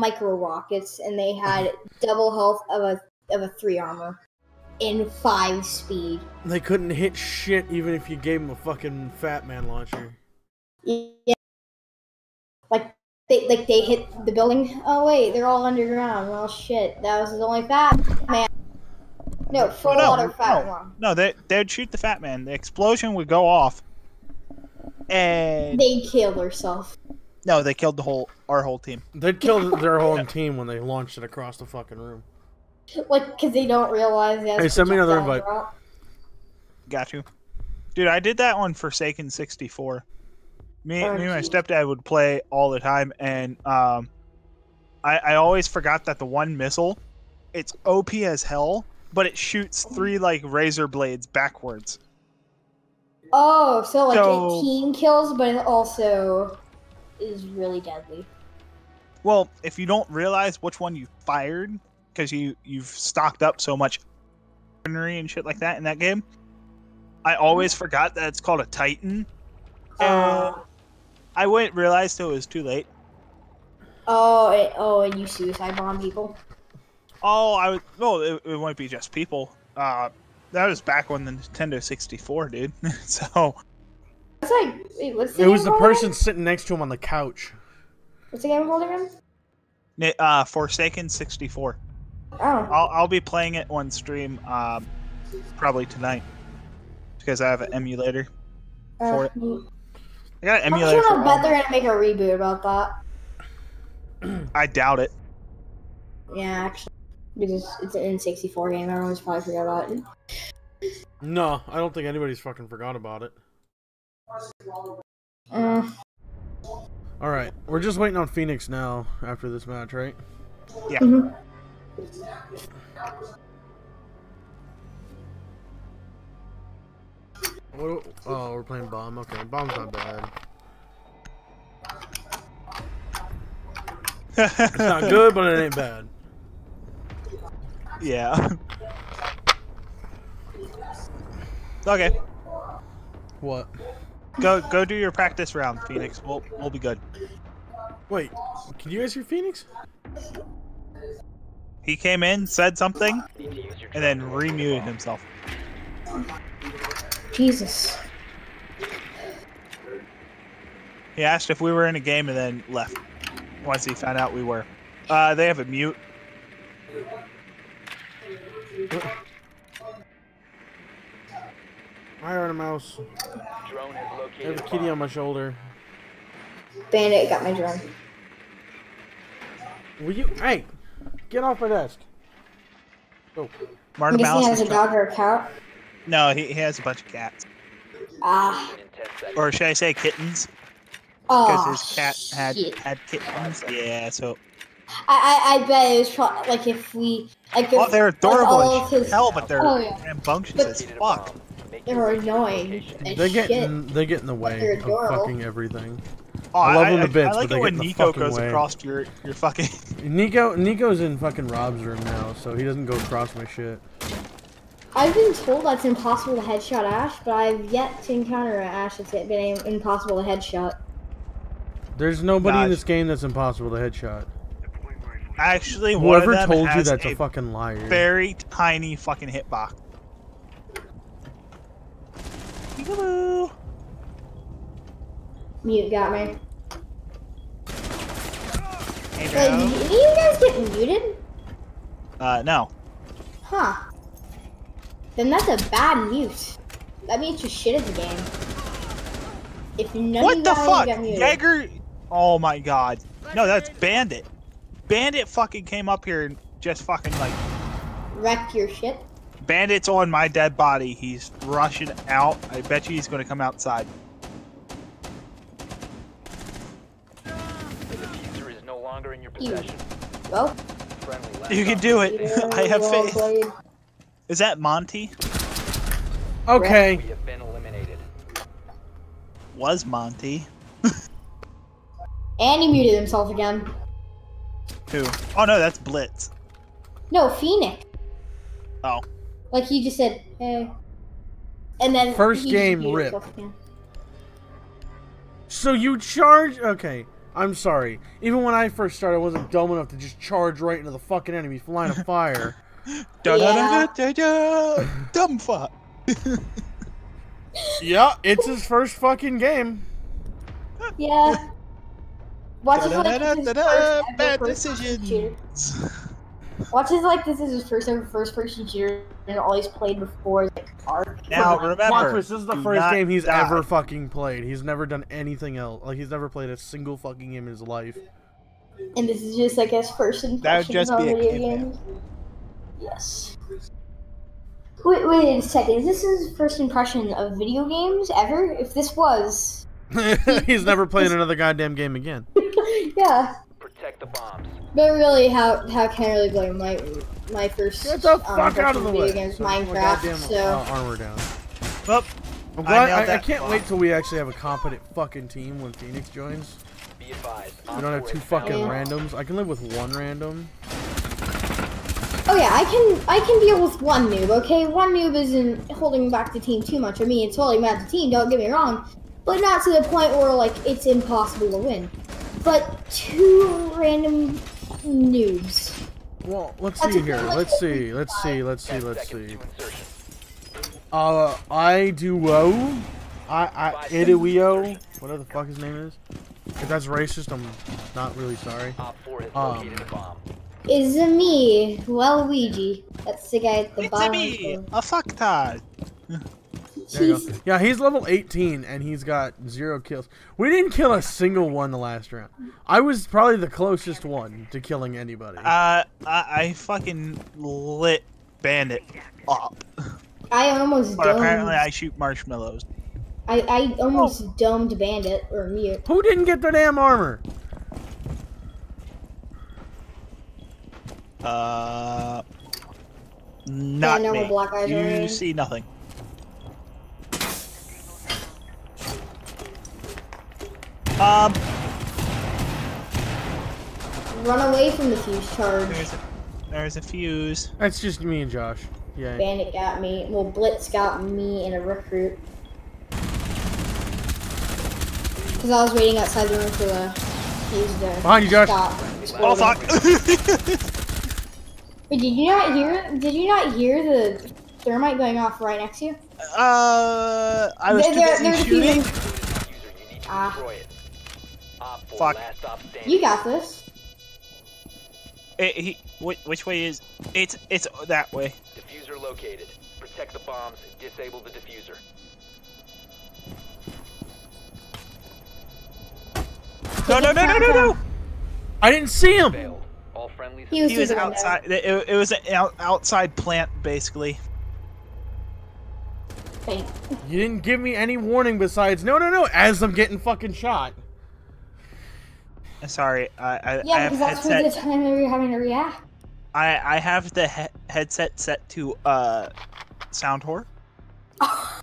micro rockets, and they uh-huh. had double health of a of a three armor in five speed. They couldn't hit shit even if you gave them a fucking Fat Man launcher. Yeah. Like they like they hit the building. Oh wait, they're all underground. Well shit, that was the only fat man. No, full no, water fat no. one. No, they they'd shoot the fat man. The explosion would go off, and they'd kill herself. No, they killed the whole our whole team. They killed their whole team when they launched it across the fucking room. Like, because they don't realize that. Hey, send me another invite. are. Got you, dude. I did that on Forsaken sixty four. Me, Oh, me and my stepdad would play all the time, and um, I I always forgot that the one missile, it's OP as hell, but it shoots three like razor blades backwards. Oh, so like So- it team kills, but it also is really deadly. Well, if you don't realize which one you fired because you you've stocked up so much weaponry and shit like that in that game, I always forgot that it's called a Titan. Uh, I wouldn't realize till it was too late. oh, it, oh, and you suicide bomb people. Oh, I was well. It, it won't be just people. Uh, that was back on the Nintendo 64, dude. so It's like, wait, what's the It was the person again? sitting next to him on the couch. What's the game called again? ni- uh, Forsaken 64. Oh, I'll I'll be playing it on stream. Um, probably tonight because I have an emulator. for uh, it. neat. I got an I'm sure For I all bet they're gonna make a reboot about that. I doubt it. Yeah, actually, because it's an N64 game. Everyone's probably forgot about it. No, I don't think anybody's fucking forgot about it. Uh, All right, we're just waiting on Phoenix now after this match, right? Yeah. mhm. What, oh, we're playing bomb. Okay, bomb's not bad. It's not good, but it ain't bad. yeah. okay. What? Go go do your practice round, Phoenix. We'll we'll be good. Wait, can you guys hear Phoenix? He came in, said something, and then remuted himself. Jesus. He asked if we were in a game and then left. Once he found out we were. Uh, they have a mute. Iron Mouse. Drone has I have a kitty on my shoulder. Bandit got my drone. Will you? Hey, get off my desk. Oh, I'm Martin he Mouse has is a dog or a cat. No, he, he has a bunch of cats. Ah. in 10 seconds. Or should I say kittens? Oh, Because Oh, his cat had shit. had kittens. Yeah, so I, I, I bet it was pro- like if we like if oh, they're like, adorable all as of his- hell, but they're Oh, yeah. rambunctious But- as Located a fuck. Bomb. Make They your were way to the annoying. location. as they get shit. in, they get in the way of fucking everything. Oh, I love I, them to I- bits, I like but they it get when in the Nico fucking goes way. across your your fucking. Nico Nico's in fucking Rob's room now, so he doesn't go across my shit. I've been told that's impossible to headshot Ash, but I've yet to encounter an Ash that's been im- impossible to headshot. There's nobody Nah, in this game that's impossible to headshot. Actually, one of Whoever them told you that's a a fucking liar. very tiny fucking hitbox. Peekaboo. Mute got me. Hey, Wait, bro. did any of you guys get muted? Uh, no. Huh. Then that's a bad mute. That means you're shit at the game. If none What the fuck? Jaeger. Oh my god. No, that's Bandit. Bandit fucking came up here and just fucking like. wrecked your shit. Bandit's on my dead body. He's rushing out. I bet you he's gonna come outside. The diffuser is no longer in your possession. Well, Friendly last You can do it. yeah, I have well faith. played. Is that Monty? Okay. We have been eliminated. Was Monty? And he muted himself again. Who? Oh no, that's Blitz. No, Phoenix. Oh. Like he just said, hey. And then First game, rip. So you charge? Okay. I'm sorry. Even when I first started, I wasn't dumb enough to just charge right into the fucking enemy line of fire. Da da da da da. Dumb fuck. yeah, it's his first fucking game. Yeah. Watch it like this is his Da-da-da-da-da, first ever Bad first-person shooter. decisions. Watch it like this is his first ever first person shooter and all he's played before is like Ark. Now Marcus, remember, this is the first game he's die. ever fucking played. He's never done anything else. Like he's never played a single fucking game in his life. And this is just like his first That would impression just be a video caveman. games. Yes. Wait, wait a second. Is this his first impression of video games ever? If this was, he's never playing another goddamn game again. yeah. Protect the bombs. But really, how how can I really blame my my first Get the um, fuck out of the way. games So, Minecraft? goddamn, So uh, armor down. Well, I'm glad, nailed I, I, can't bomb. wait till we actually have a competent fucking team when Phoenix joins. Be advised. We don't have two fucking Yeah. randoms. I can live with one random. Oh yeah, I can I can deal with one noob. Okay, one noob isn't holding back the team too much. I mean, it's holding back the team. Don't get me wrong, but not to the point where like it's impossible to win. But two random noobs. Well, let's That's see here. Let's see. Let's see. Let's see. Let's see. Uh, I duo. I I Iduio. Whatever the fuck his name is. If that's racist, I'm not really sorry. Op 4 has Um, located a. Is it me, Waluigi? That's the guy at the it's bottom. me, of a fucktard. There you go. Yeah, he's level 18 and he's got zero kills. We didn't kill a single one the last round. I was probably the closest one to killing anybody. Uh, I, I fucking lit Bandit up. I almost But domed. apparently I shoot marshmallows. I, I almost domed Bandit or Mute. Who didn't get the damn armor? Uh, not no me. black eyes you already. see nothing. Um, Run away from the fuse charge. there's a, there's a fuse. That's just me and Josh. Yeah. Bandit got me. Well, Blitz got me and a recruit. Because I was waiting outside the room for the fuse to Behind you, Josh. stop Oh fuck! Wait, did you not hear? Did you not hear the thermite going off right next to you? uh, I was There- too there- busy there's shooting. things- User, you need to Ah. Fuck. stop standing. You got this. It, he, which, which way is? It's it's that way. Diffuser located. Protect the bombs. Disable the diffuser. No no no no no no! I didn't see him. Failed. All friendlies. He was He was through the window. outside. It, it was an out, outside plant basically. Thank- You didn't give me any warning besides no, no, no. As I'm getting fucking shot. Sorry, I I, I Yeah, have because that's where the headset. time that you're having to react. I I have the he- headset set to uh sound whore.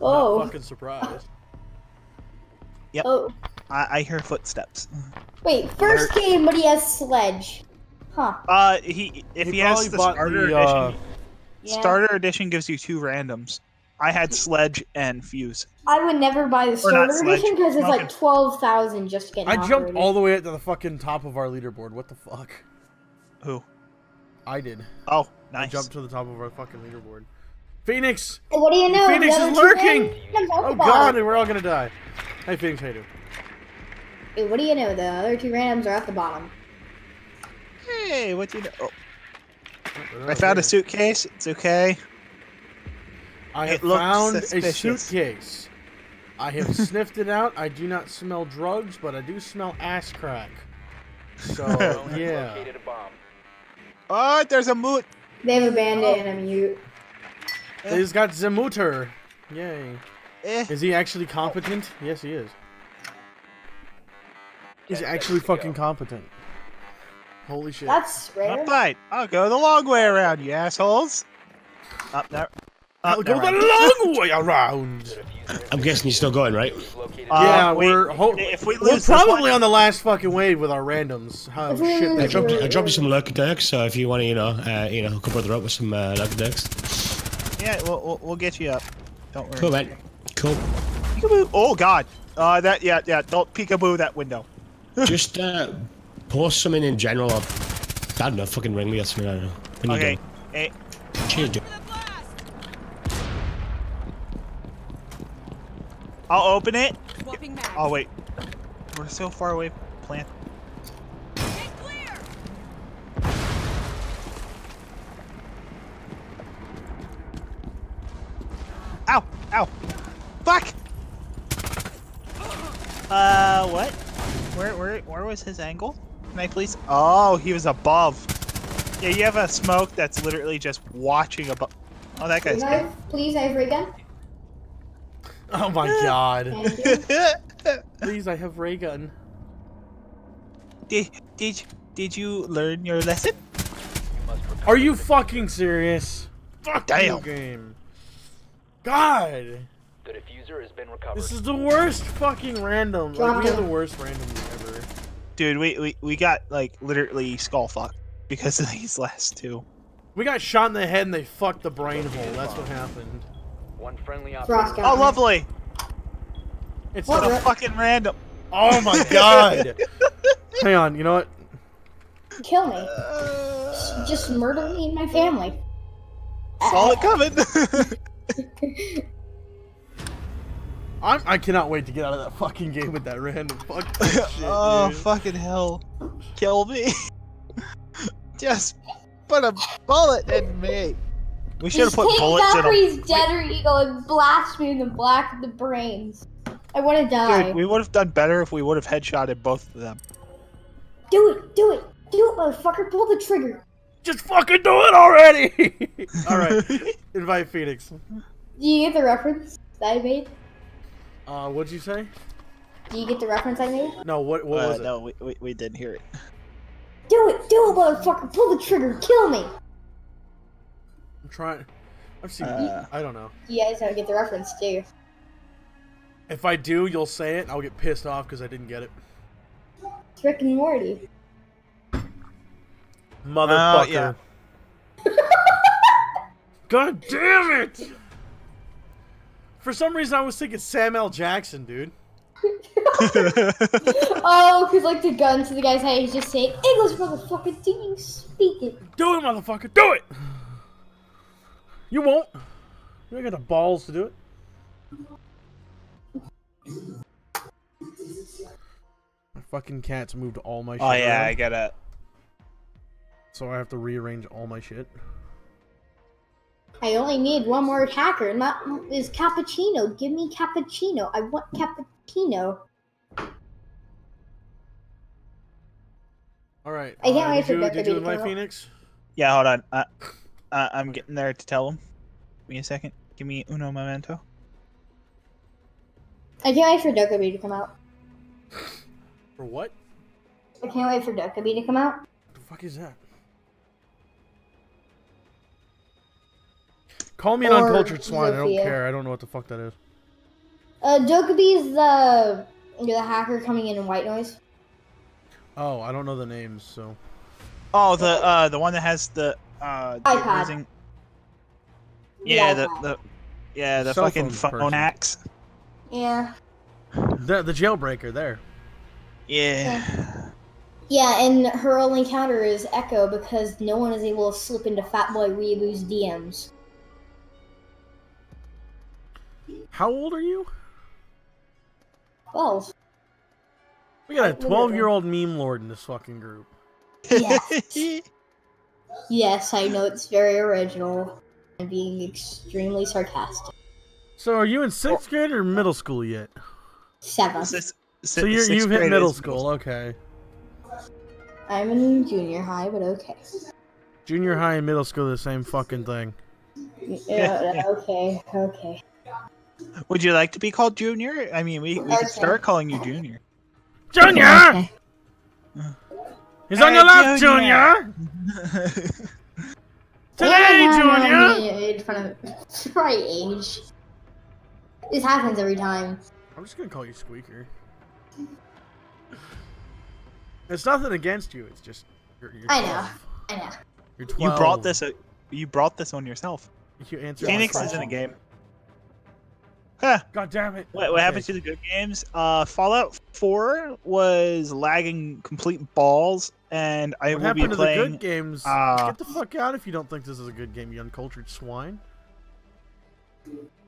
Oh, Not fucking surprised. oh. I, I hear footsteps. Wait, first game, but he has sledge. Huh. Uh, he if he, He has the starter the, uh, edition, Yeah. starter edition gives you two randoms. I had sledge and fuse. I would never buy the Or starter edition because it's like twelve thousand just getting. I off jumped already. all the way up to the fucking top of our leaderboard. What the fuck? Who? I did. Oh, nice. I jumped to the top of our fucking leaderboard. Phoenix! What do you know? Phoenix is other lurking! randoms are at Oh the god, and we're all gonna die. Hey Phoenix, how you doing? Hey, what do you know? The other two randoms are at the bottom. Hey, what do you know? Oh, uh, I found a suitcase. It's okay. I It have looks found suspicious. a suitcase. I have sniffed it out. I do not smell drugs, but I do smell ass crack. So Drone has yeah. located a bomb. Oh, there's a moot. They have a bandit and a mute. He's got Zemuter. Yay. Eh. Is he actually competent? Yes, he is. He's Ten actually fucking go. competent. Holy shit. That's rare. Not fine. I'll go the long way around, you assholes. Up there. I'll Up go there. the long way around. The diffuser I'm guessing you're still going, right? Uh, yeah, we- we're if we we're probably on the last fucking wave with our randoms. How If we shit I dropped, I dropped you some lurker decks, so if you want to, you know, uh, you know, hook a brother up with some uh, lurker decks. Yeah, we'll, we'll, we'll get you up. Don't worry. Cool, man. Cool. Peekaboo. Oh God. Uh, that yeah yeah. Don't peekaboo that window. Just uh, post something in general. Or, I don't know. Fucking ring me or something. I don't know. When you Okay. do. Hey, Cheers, Joe. I'll open it. Swapping mags. Oh wait, we're so far away. Plant. Clear. Ow! Ow! Fuck! Uh, what? Where, where, where was his angle? Can I please? Oh, he was above. Yeah, you have a smoke that's literally just watching above. Oh, that guy's Please, I have, please, I have ray gun. Oh my god. Please, I have ray gun. did, did, did you learn your lesson? Are you fucking serious? Fuck Damn. you, game. God. The diffuser has been recovered. This is the worst fucking random. Like, we have the worst randoms ever. Dude, we, we, we got like literally skull fucked because of these last two. We got shot in the head and they fucked the brain hole. That's what happened. One friendly Frost operator. got Oh, lovely! It's What What the fucking random. Oh my god. Hang on, you know what? Kill me. Uh, Just murder me and my family. Saw it coming. I'm, I cannot wait to get out of that fucking game with that random fucking shit. oh, dude. fucking hell. Kill me. Just put a bullet in me. We should have put take bullets in him. Valkyrie's dead or eagle and blast me in the black of the brains. I want to die. Dude, we would have done better if we would have headshotted both of them. Do it, do it, do it, motherfucker. Pull the trigger. Just fucking do it already! Alright, invite Phoenix. Do you get the reference that I made? Uh, what'd you say? Do you get the reference I made? No, what, what Uh, was it? no, we, we, we didn't hear it. Do it, do it, motherfucker. Pull the trigger. Kill me. I'm trying. I've seen. Uh. I don't know. You guys don't get the reference, too. If I do, you'll say it, I'll get pissed off because I didn't get it. It's Rick and Morty. Motherfucker. yeah. God damn it! For some reason, I was thinking Sam L. Jackson, dude. Oh, because like the gun to the guy's head, he's just saying, English, motherfucker. Do you speak it? Do it, motherfucker. Do it. You won't. You ain't got the balls to do it. My fucking cat's moved all my shit. Oh, yeah, I around, gotta. so I have to rearrange all my shit. I only need one more attacker, and that is Cappuccino. Give me Cappuccino. I want Cappuccino. All right. I can't uh, wait for did you, Becca did to you invite come out. Phoenix? Yeah, hold on. Uh, uh, I'm getting there to tell him. Give me a second. Give me uno momento. I can't wait for Dokkaebi to come out. For what? I can't wait for Dokkaebi to come out. What the fuck is that? Call me an Or uncultured swine. I don't care. I don't know what the fuck that is. Uh, Dokkaebi is the the hacker coming in in white noise. Oh, I don't know the names, so. Oh, the uh, the one that has the uh, iPad. losing- Yeah, the, iPad. the yeah the Cell fucking phone phone axe. Yeah. The, the jailbreaker there. Yeah. Yeah, and her only counter is Echo because no one is able to slip into Fatboy Weeaboo's DMs. How old are you? Well, We got a 12 year old meme lord in this fucking group. yes. yes, I know it's very original and being extremely sarcastic. So are you in sixth oh. grade or middle school yet? Seven. Sis- So you're, sixth you've hit grade middle is school, okay. I'm in junior high, but okay. Junior high and middle school, the same fucking thing. Yeah, okay, okay. Would you like to be called Junior? I mean, we, we Okay. could start calling you Junior. Junior! Okay. Uh. He's on your left, Junior! Junior! Today, Yeah, Junior! In front of my age. This happens every time. I'm just gonna call you Squeaker. It's nothing against you, it's just. You're, you're I know. I know. You're you brought this. Uh, you brought this on yourself. You answered my Phoenix is in a game. Huh. God damn it. What, what happened to the good games? Uh, Fallout 4 was lagging complete balls, and I What will be happened to the good games? uh, Get the fuck out if you don't think this is a good game, you uncultured swine.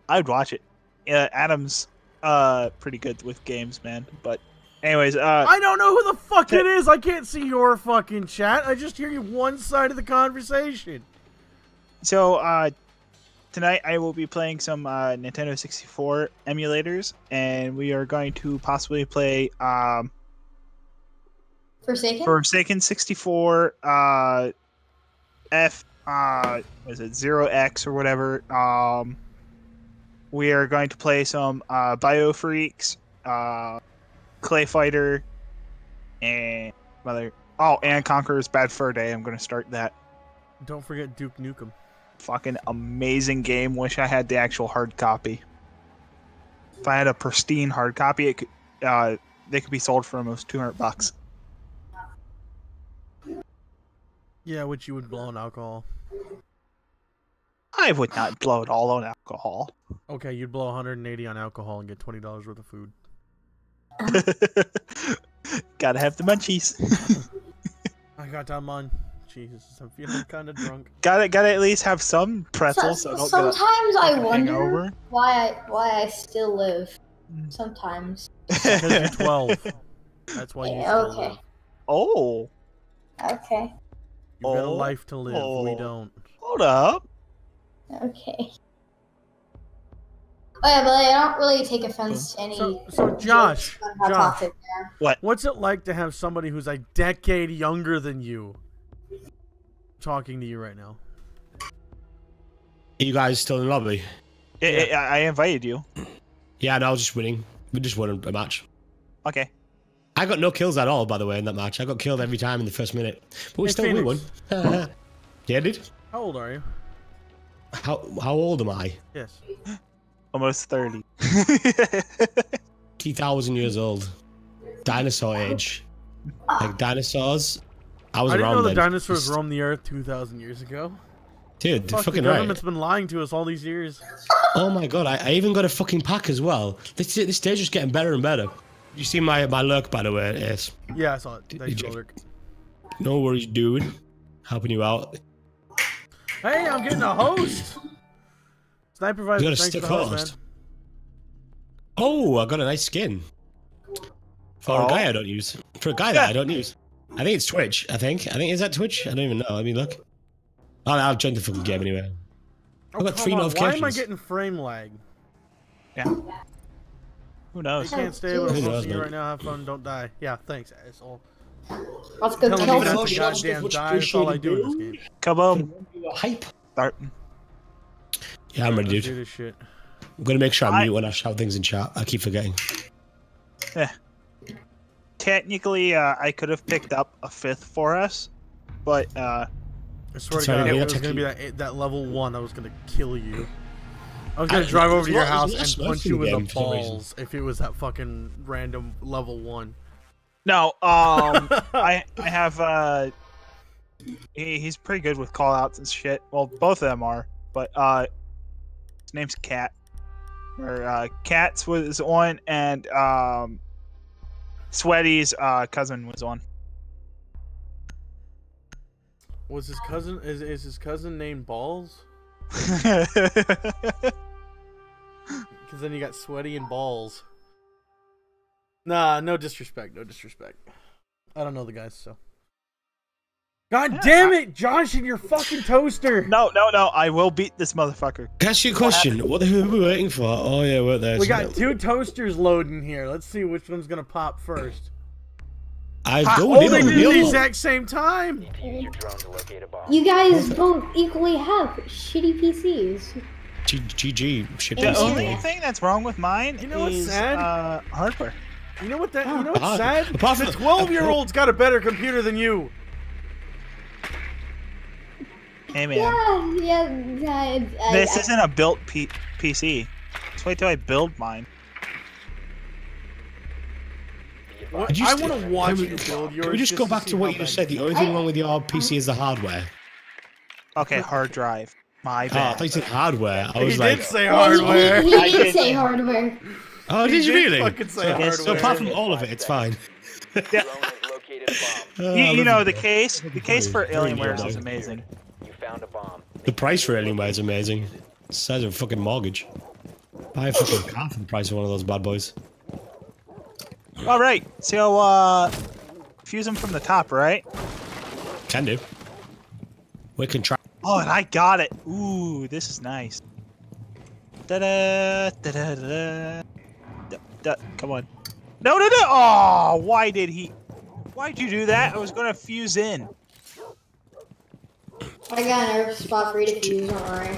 I'd watch it. Yeah, Adam's uh pretty good with games, man. But, anyways, uh, I don't know who the fuck it is. I can't see your fucking chat. I just hear you one side of the conversation. so uh, tonight I will be playing some uh, Nintendo 64 emulators, and we are going to possibly play um Forsaken? Forsaken 64, uh, F, uh, what is it, Zero X or whatever. Um, we are going to play some uh, Bio Freaks, uh, Clay Fighter, and mother. Oh, and Conker's Bad Fur Day. I'm going to start that. Don't forget Duke Nukem. Fucking amazing game. Wish I had the actual hard copy. If I had a pristine hard copy, it could, uh, they could be sold for almost 200 bucks. Yeah, which you would blow on alcohol. I would not blow it all on alcohol. Okay, you'd blow 180 on alcohol and get twenty dollars worth of food. Gotta have the munchies. I got that man. Jesus, I'm feeling kind of drunk. gotta gotta at least have some pretzels. So, So- I don't sometimes I get a wonder hangover. why I why I still live. Mm. Sometimes. Because you're 12. That's why you Yeah, still okay. live. oh, Okay. You've got a Oh. life to live. We Oh. don't. hold up. Okay. Oh yeah, but I don't really take offense to any. So, so Josh, Josh, toxic they are. what's it like to have somebody who's a decade younger than you talking to you right now? Are you guys still in the lobby? I, I, I invited you. Yeah, no, I was just winning. We just won a match. Okay. I got no kills at all, by the way, in that match. I got killed every time in the first minute. But we Hey, still we won. Yeah, dude. How old are you? How how old am I? Yes. Almost thirty. Two thousand years old. Dinosaur age. Like dinosaurs. I was I didn't around know the dinosaurs Just- roamed the earth 2,000 years ago. Dude, they're Fuck, fucking the right. government's been lying to us all these years. Oh my god, I, I even got a fucking pack as well. This this stage is getting better and better. You see my my lurk by the way, yes. Yeah, I saw it. Did Thanks, you- Ulrich. No worries, dude. Helping you out. Hey, I'm getting a host. Sniper Visor, You got a thanks for stick the host, host. man. Oh, I got a nice skin. For Oh. a guy I don't use. For a guy that I don't use. I think it's Twitch, I think. I think is that Twitch? I don't even know. I mean, look. Oh, I'll join the fucking game anyway. Oh, I got come three on, Why am I getting frame lag? Yeah. Who I knows? can't stay with Who most knows, of you right now. Have fun. Don't die. Yeah, thanks, asshole. Let's go Tell me kill not some to goddamn die. That's all I do in this game. Kaboom. Hype. Start. Yeah, I'm ready, Let's dude. do this shit. I'm gonna make sure I I- mute when I shout things in chat. I keep forgetting. Yeah. Technically, uh, I could have picked up a fifth for us, but uh, I swear to Sorry, God, it was gonna be that that level one, I was gonna kill you. I was gonna I- drive over to your house and punch you in game the for some reason. balls if it was that fucking random level one. no. Um, I I have uh, he, he's pretty good with call outs and shit. Well, both of them are, but uh, his name's Cat. Or uh, Cat's was on, and um, Sweaty's uh cousin was on. Was his cousin is is his cousin named Balls? Because then you got sweaty and balls. Nah, no disrespect, no disrespect. I don't know the guys, so. God Yeah, damn I- it, Josh, and your fucking toaster. no, no, no! I will beat this motherfucker. Can I ask you a question? What the hell are we waiting for? Oh yeah, we're there. We got two toasters loading here. Let's see which one's gonna pop first. I Ha- go Oh, with they did the exact same time. Need use your drone to locate a bomb. You guys both equally have shitty PCs. G- GG. Shit. The Yeah. piece only thing. thing that's wrong with mine You know what's is sad? uh, hardware. You know what that? You know what's Ah, sad? apart The twelve-year-old's got a better computer than you. Hey man, Yeah, yeah. I, I, this I, isn't a built P- PC. Just wait till I build mine. What? You I want to watch can you build yours. Can we just go back see to what you just said? The only thing wrong with your PC is the hardware. Okay, hard drive. My Oh, I bad. thought you said hardware. I was He was did like, say Well, he- hardware. He, I he did did. say hardware. oh, did you did really? fucking say so, hardware. so apart from all of it, it's fine. Drone has located a bomb. Oh, you, you know the case. The case for Alienware is amazing. You found a bomb. The price for Alienware is amazing. The size of a fucking mortgage. Buy a fucking car for the price of one of those bad boys. All right, so uh, fuse them from the top, right? Can do. We can try. Oh, and I got it. Ooh, this is nice. Da da da da da. da, da. Come on. No, no, no. Oh, why did he? Why'd you do that? I was gonna fuse in. I got another spot for you to fuse, don't worry.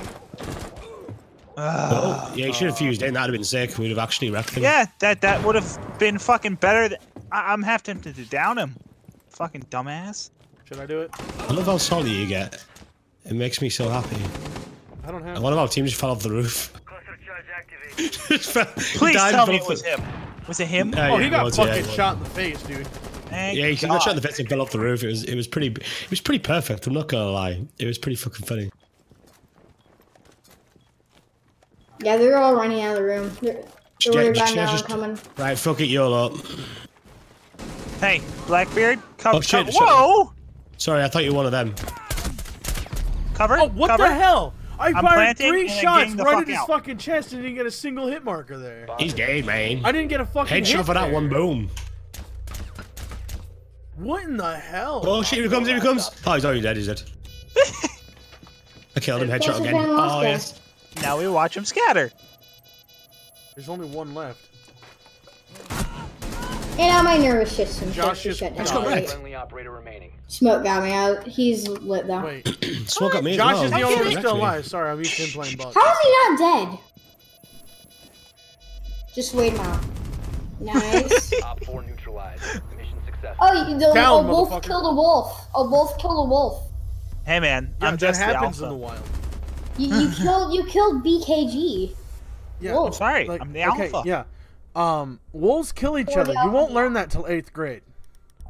Ah. Oh, yeah, you should have fused in. That'd have been sick. We'd have actually wrecked them. Yeah, that that would have been fucking better. Than, I, I'm having to down him. Fucking dumbass. Should I do it? I love how salty you get. It makes me so happy. I don't have. And one of our team just fell off the roof. Fell- Please tell me it was him. Was it him? Uh, Oh, yeah, he got was, fucking it was. shot in the face, dude. Thank Yeah, he God. got shot in the face and fell off the roof. It was it was pretty it was pretty perfect. I'm not gonna lie. It was pretty fucking funny. Yeah, they're all running out of the room. They're, they're Just- worried just- about now just- coming. Right, fuck it, YOLO. Hey, Blackbeard, come, Oh, shit, co- shit. Whoa! Sorry, I thought you were one of them. Cover. Oh, what cover. the hell? I I'm fired three shots right fuck at his out. fucking chest and didn't get a single hit marker there. He's dead, man. I didn't get a fucking Headshot hit for that there. one, boom. What in the hell? Oh shit, here he comes, here he comes. Oh, he's already dead, he's dead. I killed him, headshot again. we've been lost, Oh, guys. yes. Now we watch him scatter. There's only one left. And now my nervous system Josh starts to just- shut Let's down. go back. Friendly operator remaining. Smoke got me out. He's lit though. Wait, Smoke got me Josh well. is the only one still alive. Sorry, I'm used to him playing Buck. How is he not dead? Just wait him out. Nice. Op 4 neutralized. Mission successful. oh, you- the, Down, a wolf killed a wolf. A wolf killed a wolf. Hey man, Yeah, I'm that just the happens alpha. in the wild. You, you killed you killed BKG. Yeah, Whoa. I'm sorry, like, I'm the okay, alpha. yeah. Um, wolves kill each Or other. the You won't learn that till eighth grade.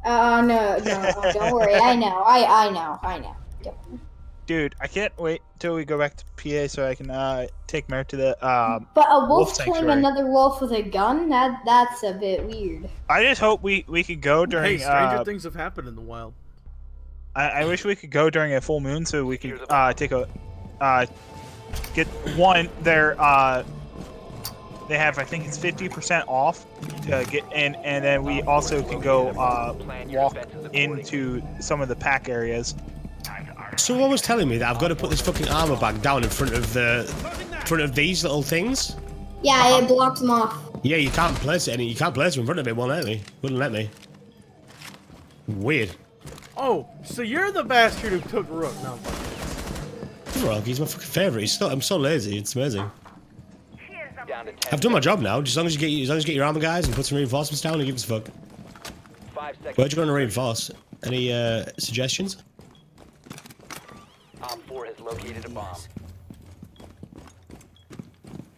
Uh, no, no, don't worry. I know. I I know. I know. Don't- Dude, I can't wait till we go back to PA so I can uh, take Mer to the. Um, But a wolf, Wolf killing another wolf with a gun? That that's a bit weird. I just hope we we could go during. Hey, stranger uh, things have happened in the wild. I, I wish we could go during a full moon so we could uh, take a uh, get one their uh, they have I think it's fifty percent off to get in, and then we also can go uh, walk into some of the pack areas. Someone was telling me that I've got to put this fucking armor bag down in front of the front of these little things. Yeah, Uh-huh. it blocks them off. Yeah, you can't place it. Any, you can't place them in front of it. Won't let me. Wouldn't let me. Weird. Oh, so you're the bastard who took Rook. No, I'm fucking- Rock, he's my fucking favorite. He's so, I'm so lazy. It's amazing. Down to 10 I've done my job now. Just as long as you get as long as you get your armor guys and put some reinforcements down, who gives a fuck. Five seconds. Where'd you want to reinforce? Any uh, suggestions? Op 4 has located a bomb.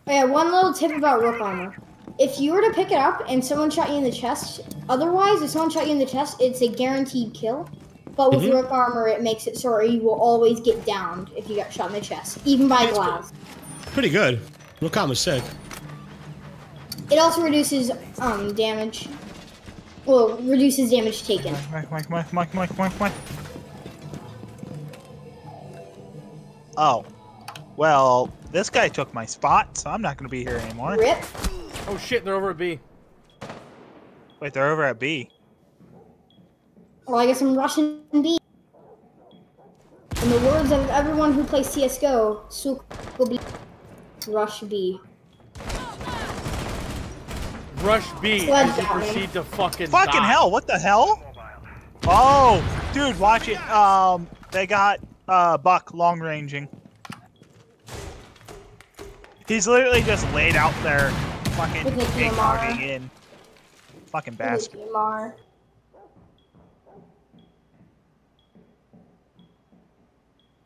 Oh, yeah, one little tip about rook armor. If you were to pick it up and someone shot you in the chest, otherwise, if someone shot you in the chest, it's a guaranteed kill. But with Mhm. rook armor, it makes it so you will always get downed if you get shot in the chest, even by glass. Pretty good. Rook armor's sick. It also reduces um damage. Well, reduces damage taken. Mike, Mike, Mike, Mike, Mike, Mike, Mike. Oh, well, this guy took my spot, so I'm not going to be here anymore. Rip. Oh shit, they're over at B. Wait, they're over at B. Well, I guess I'm rushing B. In the words of everyone who plays CS:GO, Suk will be rush B. Rush B Sledge as you proceed to fucking Fucking die. hell! What the hell? Oh, dude, watch it. Um, they got uh Buck long ranging. He's literally just laid out there, fucking With big-hogging in. Fucking bastard.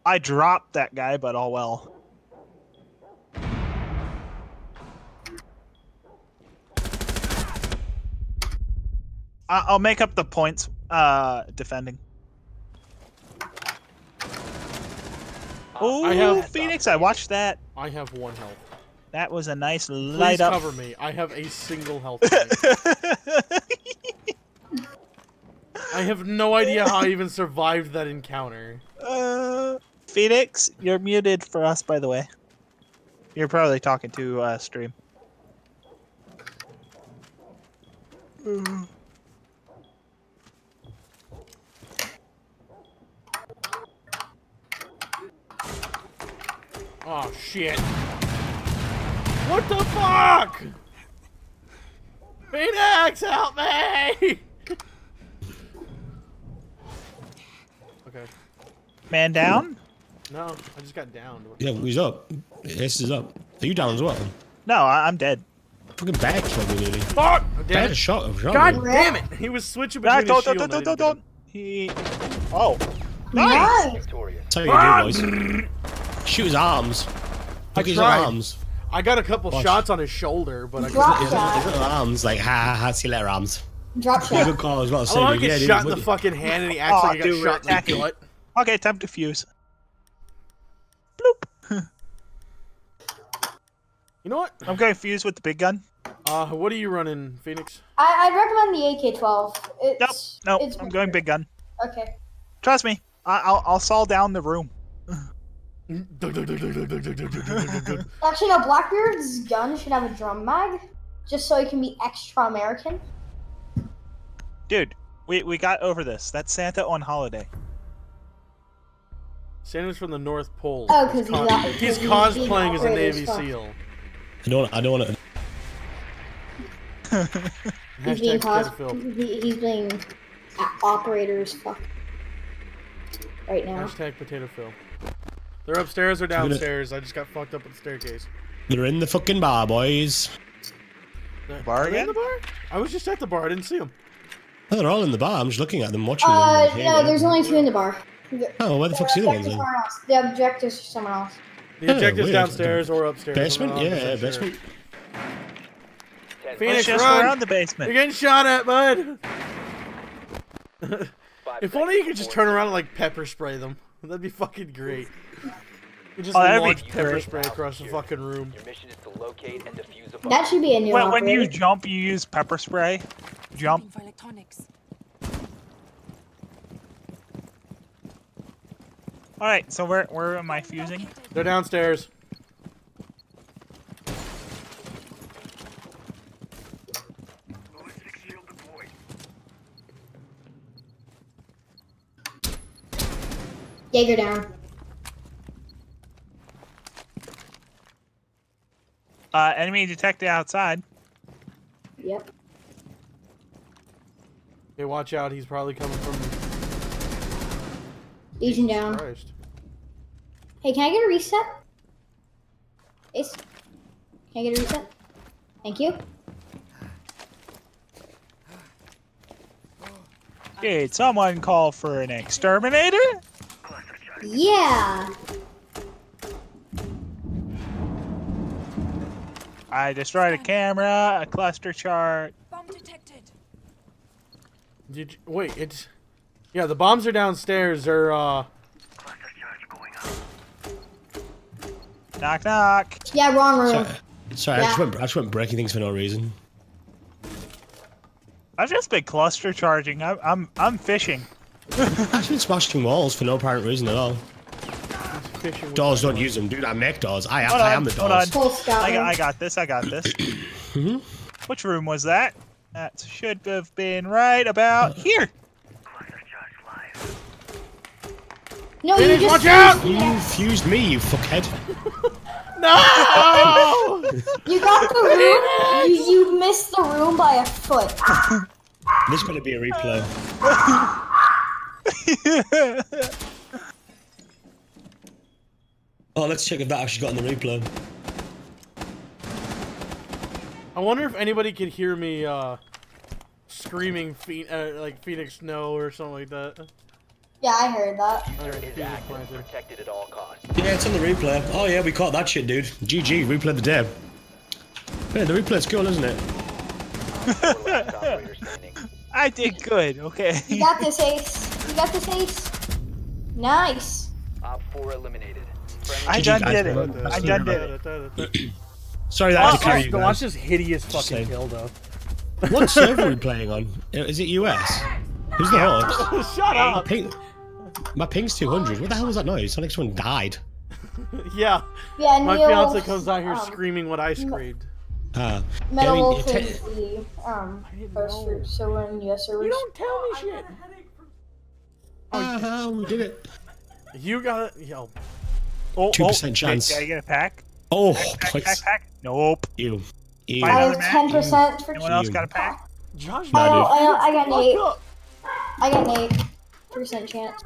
I dropped that guy, but all well. I- I'll make up the points uh defending. Oh, I have- Phoenix! I watched that. I have one health. That was a nice Please light up. cover me. I have a single health. I have no idea how I even survived that encounter. uh, Phoenix, you're muted for us, by the way. You're probably talking to uh, stream. Oh shit. What the fuck? Phoenix, help me! okay. Man down? No, I just got downed. Yeah, he's up. S is up. Are you down as well? No, I- I'm dead. Fucking back shot me nearly. Fuck! Bad Damn it. shot. shot God me. damn it! He was switching between don't, his don't, shield don't, don't, don't, don't. He. Oh. Nice. Nice. Victorious. That's how you do, boys. Shoot his arms. I Look at his tried. arms. I got a couple Watch. shots on his shoulder, but I Drop. His, shot. his little arms, like, ha ha ha, see you later, arms. Drop shot. good call as well. I So, want to dude, get yeah, dude, shot in the what- fucking hand and he acts Aw, like he got dude, shot in the attacking. gut. Okay, time to fuse. Bloop. You know what? I'm going to fuse with the big gun. Uh, what are you running, Phoenix? I, I'd recommend the AK-12. Nope, It's, nope. it's I'm going big gun. Okay. Trust me. I- I'll I'll saw down the room. Actually, no. Blackbeard's gun should have a drum mag, just so it can be extra American. Dude, we we got over this. That's Santa on holiday. Santa's from the North Pole. Oh, 'cause he's con- not- he's being cosplaying as a Navy fuck. SEAL. I don't, I don't want to. He's being Hashtag cos- he, he's being operators. fuck right now. Hashtag potato Phil. They're upstairs or downstairs. I just got fucked up at the staircase. They're in the fucking bar, boys. They're- Bar are they in again? the bar? I was just at the bar. I didn't see them. Oh, they're all in the bar. I'm just looking at them, watching Uh, them. no, there's only two in the bar. Oh, where the fuck's the other ones Objectives then? somewhere else. The objectives are somewhere else. The Oh, objective's weird. downstairs or upstairs. I'm Basement? not Yeah, 100% sure. basement. Phoenix, Let's just run! around the basement. You're getting shot at, bud. If only you could just turn around and like pepper spray them. That'd be fucking great. You just Oh, that'd launch pepper great. spray across the fucking room. Your mission is to locate and defuse a bomb. That should be a new When, when you jump, you use pepper spray. Jump. All right. So where where am I fusing? They're downstairs. Jaeger down. Uh, enemy detected outside. Yep. Hey, watch out. He's probably coming from. Lesion down. Christ. Hey, can I get a reset? Ace? Can I get a reset? Thank you. Did someone call for an exterminator? Yeah. I destroyed a camera, a cluster charge. Bomb detected. Did you, wait? It's yeah. The bombs are downstairs. They're uh. Knock knock. Yeah, wrong room. Sorry, sorry I, just went, I just went breaking things for no reason. I've just been cluster charging. I'm I'm I'm fishing. I've been smashing walls for no apparent reason at all. Fishing with don't use them, dude. I make doors. I, Hold I on, am the hold doors. Full scout. I got. I got this. I got this. Mhm. Which room was that? That should have been right about here. No, you Phoenix, just watch out! You fused me, you fuckhead. No! You got the room. You, you missed the room by a foot. This better be a replay. Oh, let's check if that actually got in the replay. I wonder if anybody could hear me uh screaming Phe- uh, like Phoenix no or something like that. Yeah, I heard that. Alright, is active, protected at all costs. Yeah, it's on the replay. Oh yeah, we caught that shit, dude. GG, replay the day. Yeah, the replay's cool, isn't it? Four last operator standing. I did good. Okay. You got this, Ace. You got this, Ace. Nice. Op 4 eliminated. I GG, done did it. I done did it. Sorry that I Watch, had to carry watch, you watch guys. this hideous fucking Same. kill though. What server are we playing on? Is it US? Who's the host? Shut up. Ping. My ping's 200. What the hell was that noise? The next one died. Yeah, Yeah, my Neil, fiance comes out here um, screaming what I screamed. Ah. Metal Yeah, I mean, Wolf it is the um didn't host know. for so we're in US servers. You don't tell me shit. Ah, we did it. You got it. Yo. Oh, Two oh, percent chance. Did I get a pack? Oh, Pack, boys. pack, pack. Nope. Ew. Ew. I another have ten percent for Anyone else You. got a pack? Josh, Nah, I. I, I got fuck Nate. I got Nate. Percent chance.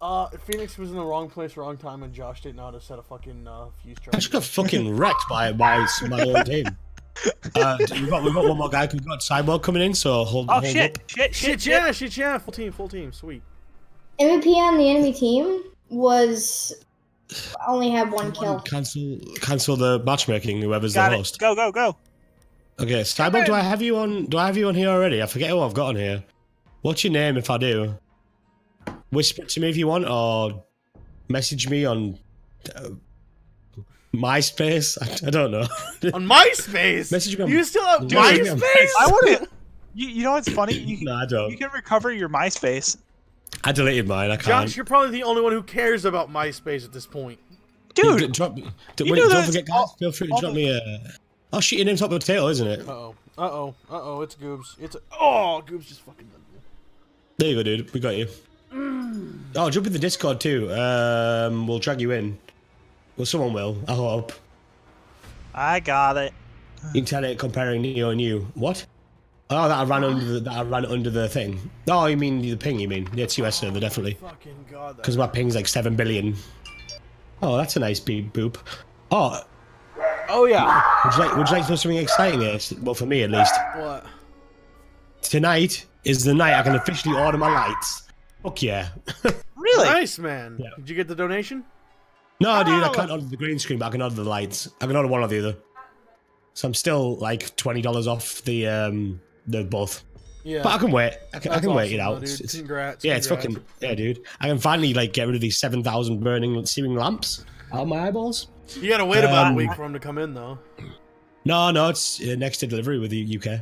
Uh, Phoenix was in the wrong place, wrong time, and Josh didn't know how to set a fucking uh, fuse I just got fucking wrecked by by my own team. Uh, we've got we've got one more guy. We've got Cyborg coming in, so hold. Oh hold shit! Up. Shit! Shit! Shit, Shit! yeah, shit, yeah, full team, full team, sweet. MVP on the enemy team was I only have one kill. Cancel cancel the matchmaking. Whoever's Got the it. host. Go go go! Okay, Cyborg. Do I have you on? Do I have you on here already? I forget who I've got on here. What's your name if I do? Whisper it to me if you want, or message me on uh, MySpace. I, I don't know. On MySpace. Message me on- You still have Dude, MySpace? I want to. You, you know what's funny? You, no, I don't. you can recover your MySpace. I deleted mine. I can't. Josh, you're probably the only one who cares about MySpace at this point. Dude, Dude, drop, d- you wait, know don't forget, guys. all- feel free to drop the- me a. Oh shit, your name's Top of the tail, isn't it? Uh oh. Uh oh. Uh oh. It's Goobs. It's a- oh Goobs just fucking done me. There you go, dude. We got you. Oh, jump in the Discord too. Um, we'll drag you in. Well, someone will. I hope. I got it. You can tell it comparing Neo and you. What? Oh, that I ran under the that I ran under the thing. Oh, you mean the ping? You mean? Yeah, it's US server definitely. Fucking god. Because my ping's like seven billion. Oh, that's a nice beep boop. Oh, oh yeah. would you like would you like to know something exciting here? Well, for me at least. What? Tonight is the night I can officially order my lights. Fuck yeah. Really? Nice man. Yeah. Did you get the donation? No, dude, I Oh. can't order the green screen, but I can order the lights. I can order one or the other. So I'm still like twenty dollars off the um the both. Yeah. But I can wait. I can, I That's can wait awesome, it out. dude. it's- Congrats. yeah, it's congrats. fucking yeah, dude. I can finally like get rid of these seven thousand burning seeming lamps out of my eyeballs. You gotta wait about a Um, week for them to come in though. No, no, it's uh, next to delivery with the UK.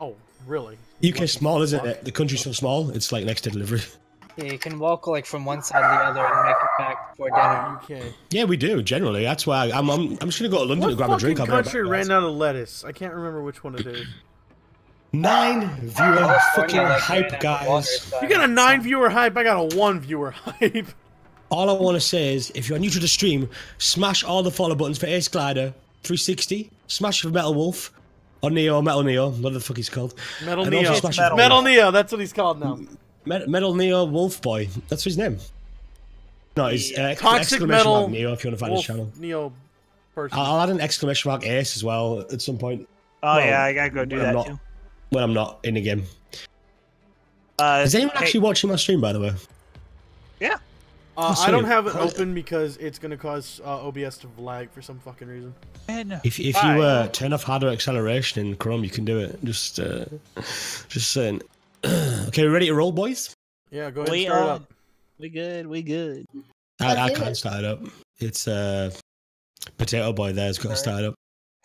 Oh, really? UK small, isn't it? The country's so small. It's like next to delivery. Yeah, you can walk like from one side to the other and make it back before dinner. UK. Yeah, we do generally. That's why I'm I'm, I'm just gonna go to London What to grab a drink. I'll be right country ran out of lettuce? I can't remember which one it is. Nine viewer California, fucking like, hype, out of water, guys. You got a nine viewer hype. I got a one viewer hype. All I want to say is, if you're new to the stream, smash all the follow buttons for Ace Glider 360, smash for Metal Wolf, or Neo, Metal Neo, what the fuck he's called. Metal And Neo. smash Metal. Metal Neo. That's what he's called now. Met- Metal Neo Wolf Boy, that's his name. No, it's uh, Toxic exclamation Metal mark Neo if you want to find Wolf his channel. Neo person. I'll, I'll add an exclamation mark Ace as well at some point Oh Well, yeah, I gotta go do I'm that not- too. When I'm not in the game. Uh, Is anyone hey, actually watching my stream, by the way? Yeah. Uh, Oh, I don't have it open because it's gonna cause uh, OBS to lag for some fucking reason. man. If, if Why? you uh, turn off hardware acceleration in Chrome, you can do it. Just, uh, just saying. okay, we ready to roll, boys? Yeah, go ahead We and start it are- up. We good. We good. I, I can't start it up. It's uh, Potato Boy there's got to start it up.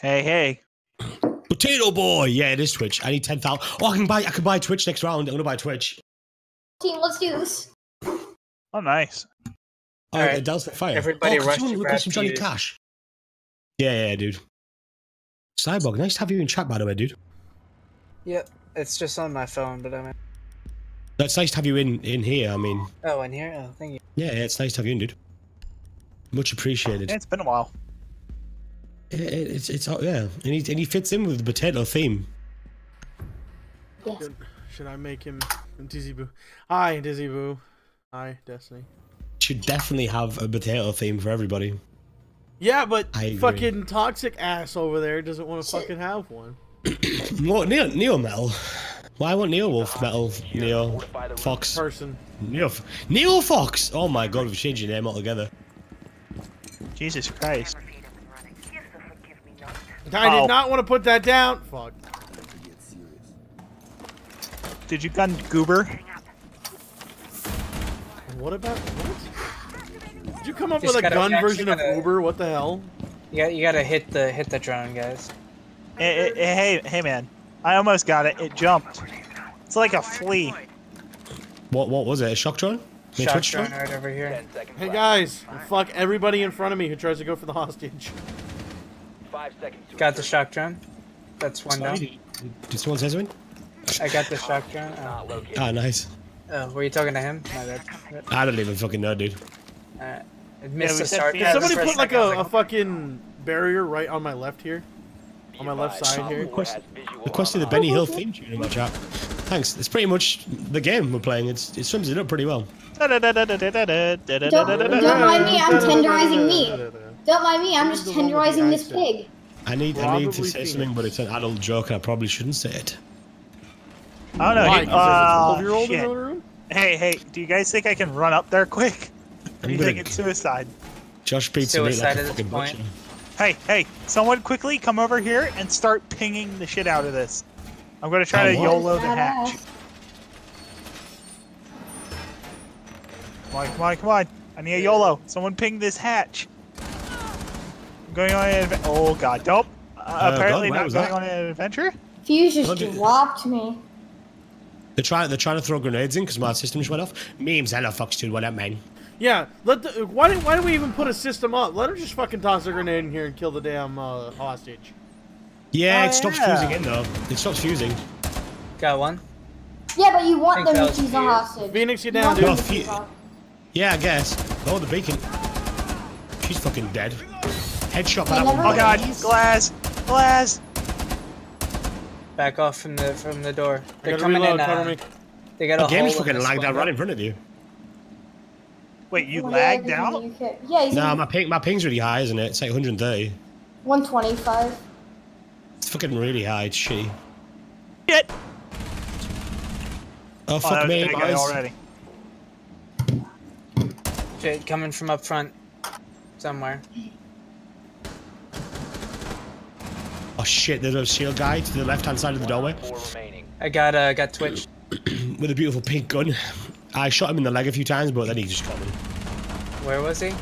Hey hey. Potato Boy! Yeah, it is Twitch. I need 10,000. Oh, I can buy I can buy Twitch next round. I'm going to buy Twitch. Team, let's do this. Oh nice. Oh, Alright. Adele's for fire. Everybody oh, rush someone to request grab some Johnny. Cash. Yeah, yeah, dude. Cyborg, nice to have you in chat, by the way, dude. Yep, it's just on my phone, but I mean, That's nice to have you in, in here. I mean, oh, in here, oh, thank you. yeah, yeah, it's nice to have you in, dude. Much appreciated. It's been a while. It, it, it's, it's, oh, yeah. And he, and he fits in with the potato theme. Yes. Should, should I make him Dizzy Boo? Hi, Dizzy Boo. Hi, Destiny. Should definitely have a potato theme for everybody. Yeah, but I fucking toxic ass over there doesn't want to fucking have one. What, Neo, Neo Metal? Why want Neo Wolf Metal? Neo Fox? Person. Neo, Neo Fox! Oh my god, we've changed your name altogether. Jesus Christ. I Oh. did not want to put that down. Fuck. Did you gun Goober? What about what? Did you come up Just with a gun version of gotta- Uber? What the hell? You got you gotta hit the hit the drone, guys. Eh, eh, eh, hey, hey, man. I almost got it. It jumped. It's like a flea. What what was it? A shock drone? A Shock Twitch drone right over here. Hey guys, fuck everybody in front of me who tries to go for the hostage. Five seconds. to Got the insert. shock drone. That's one down. Sorry, Did someone say something? I got the shock drone. Oh, Not located. Ah, nice. oh were you talking to him? No. I don't even fucking know, dude. Alright. It missed we the said start. Phoenix. Yeah, somebody put like second, I was a, a fucking barrier right on my left here? On my left side here. four Request- has visual Requested the Benny Hill theme tune in my chat. Thanks. It's pretty much the game we're playing. It's it sums it up pretty well. Don't, don't mind me, I'm tenderizing meat. Don't mind me, I'm just Who's the one with the tenderizing this pig. I need I need to say Phoenix. something, but it's an adult joke, and I probably shouldn't say it. I don't know. Why? he- 'Cause oh, 12 year old in the room? Hey, hey, do you guys think I can run up there quick? Or do I'm you gonna- think it's suicide? Josh beats me Suicide like at a this fucking point. butcher. Hey, hey, someone quickly come over here and start pinging the shit out of this. I'm gonna try Oh, to what? YOLO the hatch. Badass. Come on, come on, come on. I need a YOLO. Someone ping this hatch. I'm going on an adventure. Oh god, nope. Uh, Uh, apparently God, not was going that? on an adventure. Fuse just Look dropped me. They're trying they're trying to throw grenades in because my system just went off. Memes, hello Fox dude, what up, man? Yeah, let the, why, do, why do we even put a system up? Let him just fucking toss a grenade in here and kill the damn uh, hostage. Yeah, Oh, it stops yeah. fusing in though. It stops fusing. Got one. Yeah, but you want them to was choose a hostage. Phoenix, you You down, want dude? them No, to choose Fu- a- Yeah, I guess. Oh, the beacon. She's fucking dead. Headshot that one. Oh god, glass, glass. Back off from the from the door. I They're coming reload, in. cover Uh, me. they got The a game's hole in fucking lagged out right in front of you. Wait, you Well, lagged yeah, out? Yeah, he's Nah, in my ping my ping's really high, isn't it? It's like 130. 125. It's fucking really high. It's shitty. Shit. Oh Oh, fuck me, a big guy guys. already. Shit, coming from up front, somewhere. Oh shit, there's a shield guy to the left hand side of the doorway Four remaining. I got uh got Twitch. with a beautiful pink gun. I shot him in the leg a few times, but then he just got me. Where was he?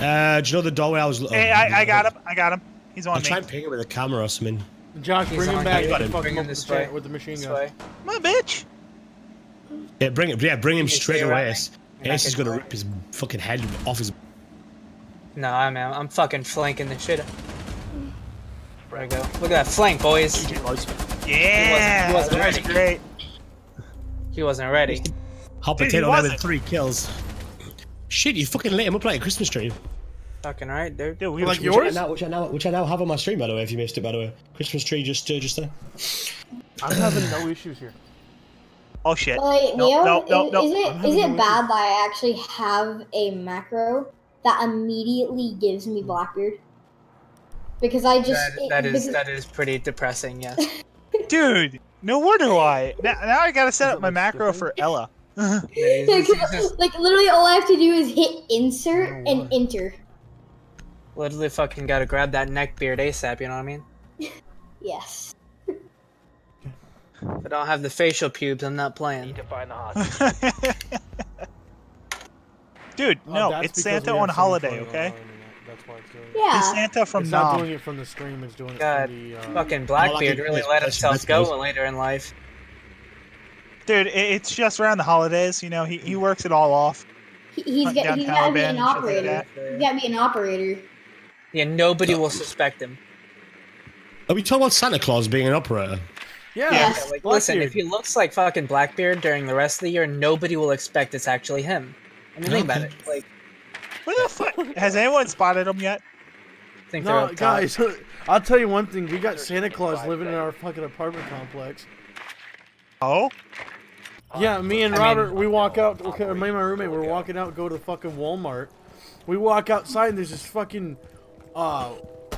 Uh, do you know the doorway I was? Oh, Hey, I, I got him. I got him. He's on I'll me. try and ping him with a camera or something. Josh, He's bring him back you. and fuck Bring him him this with the- way. with the machine gun. My bitch. Yeah, bring him. Yeah, bring him straight away. around me? Ace, And I Ace is gonna rip his fucking head off his. No, I'm I'm fucking flanking the shit. There we go. Look at that flank, boys. Yeah, he wasn't that's ready. great. He wasn't ready. Hot Dude, potato there with three kills. Shit, you fucking lit him up like a Christmas tree. Fucking right, dude. Dude, we Like Which I yours? now, which I now, which I now have on my stream, by the way. If you missed it, by the way, Christmas tree just, uh, just there. I'm having no issues here. Oh shit. Wait, No, Neo, no, no, is, no. is I'm it having is it no bad that I actually have a macro that immediately gives me Blackbeard? Because I just That, it- that is because- that is pretty depressing. Yes. Dude, no wonder why. Now, now I gotta set up my macro skipping? for Ela. Yeah, is- it's 'cause, just like literally all I have to do is hit insert Oh, and what? enter. literally fucking gotta grab that neck beard ASAP. You know what I mean? Yes. If I don't have the facial pubes, I'm not playing. Need to find the hostage. Dude, Oh, no, that's it's Santa on holiday, playing okay? Yeah. It's Santa from It's not doing it from the stream, it's doing it God, from the. Uh, Fucking Blackbeard really let himself go later in life. Dude, it's just around the holidays. You know, he, he works it all off. He, he's Hunt got down he's got to be an and shit like operator. that. He's got to be an operator. Yeah, nobody will suspect him. Are we talking about Santa Claus being an operator? yeah, Yes. Yeah, like, listen, if he looks like fucking Blackbeard during the rest of the year, nobody will expect it's actually him. I mean, think about it. Like, Where the fuck? Has anyone spotted him yet? I think they're No, up top. guys, I'll tell you one thing. We got Santa Claus living in our fucking apartment complex. Oh? Yeah, me and I mean- Robert, we walk out. Okay, me and my roommate, we're walking out, go to the fucking Walmart. We walk outside, and there's this fucking, uh,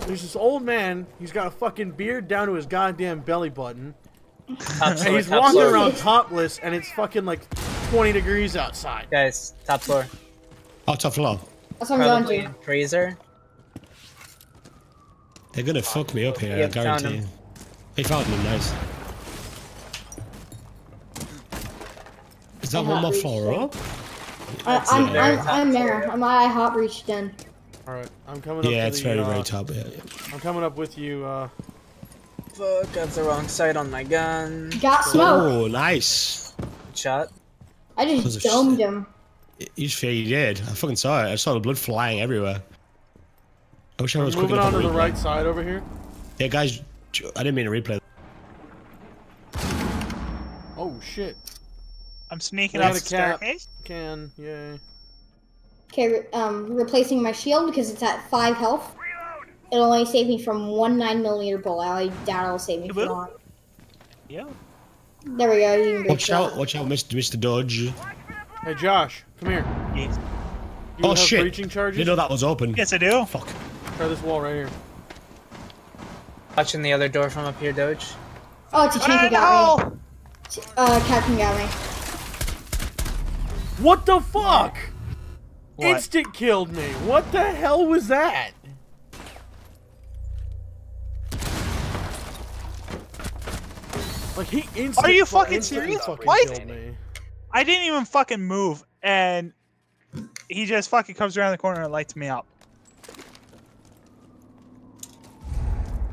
there's this old man. He's got a fucking beard down to his goddamn belly button, Top and he's top walking floor. around topless, and it's fucking like 20 degrees outside. Guys, top floor. Oh, top floor. That's what I'm Probably going to. freezer. They're gonna fuck me up here. Yep, I guarantee. you. They found me. Nice. Is that I one more got floor up? I, That's I'm, the I'm, I'm there. floor. I'm I hop reached in. All right, I'm coming up. Yeah, it's the, very, uh, very top. Yeah, yeah. I'm coming up with you. Uh, Fuck, got the wrong sight on my gun. Got smoke. Oh, nice. Shot. I just of domed him. You just you did. I fucking saw it. I saw the blood flying everywhere. I wish I was quick moving enough on to the replay. right side over here. Yeah, guys, I didn't mean to replay. Oh shit! I'm sneaking out of the a cap. staircase. Can yay. Okay, re- um, replacing my shield because it's at five health. Reload. It'll only save me from one nine millimeter bullet. I doubt it'll save me It from will? that. Yeah. There we go. You can Watch out! Watch out, Mr. Mr. Dodge. Hey Josh, come here. Yes. You Oh have shit! breaching charges. Didn't know that was open. Yes, I do. Fuck. Try this wall right here. Watching the other door from up here, Doge. Oh, it's a Tachanka got me. Uh, Captain got me. What the fuck? What? Instant killed me. What the hell was that? Like he instant. Are you fucking instantly serious? fucking What? killed me. I didn't even fucking move, and he just fucking comes around the corner and lights me up.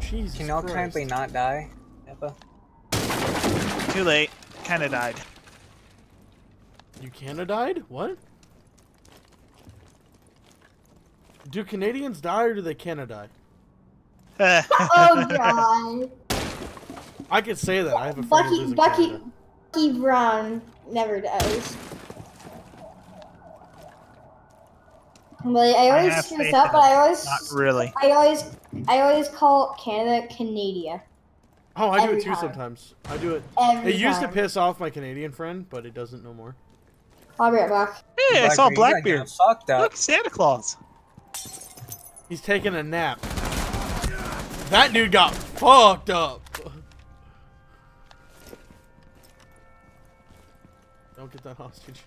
Jesus Can y'all Christ. kindly not die? Epa. Too late. Kinda died. You Canada died? What? Do Canadians die or do they Canada die? Oh god. I could say that. I have a friend who Bucky Bucky Canada. Bucky Brown never does. But I always have screw up, but I always Not really. I always I always call Canada Canada. Oh, I do it too time. sometimes. I do it. Every It used to piss off my Canadian friend, but it doesn't no more. I'll be right back. Hey, I saw Blackbeard, Blackbeard. get Fucked up. Look, Santa Claus. He's taking a nap. That dude got fucked up. Don't get that hostage.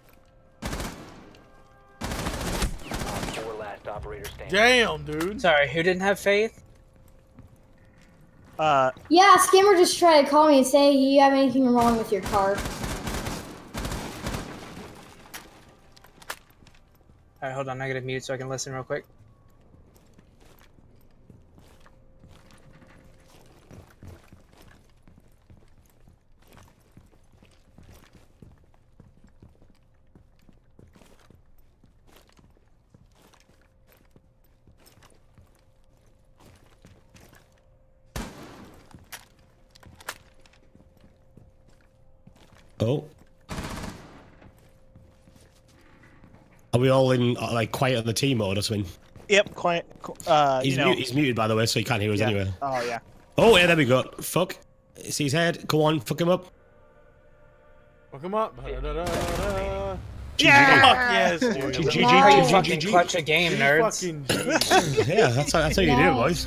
Last operator standing. Damn, dude. Sorry, who didn't have faith? Uh, Yeah, Skimmer just tried to call me and say you have anything wrong with your car. Alright, hold on, I gotta mute so I can listen real quick. Oh. Are we all in uh, like quiet on the team mode or something? yep, quiet. Uh, He's, you know. mute, he's muted by the way, so he can't hear us yeah. anyway. Oh yeah. Oh yeah, there we go. Fuck. See his head. Go on, fuck him up. Fuck him up. Da-da-da-da-da. Yeah. Fuck yes, dude. GG. How you Nice. fucking GG. clutch a game, nerds. Yeah, that's how, that's how you do it, boys.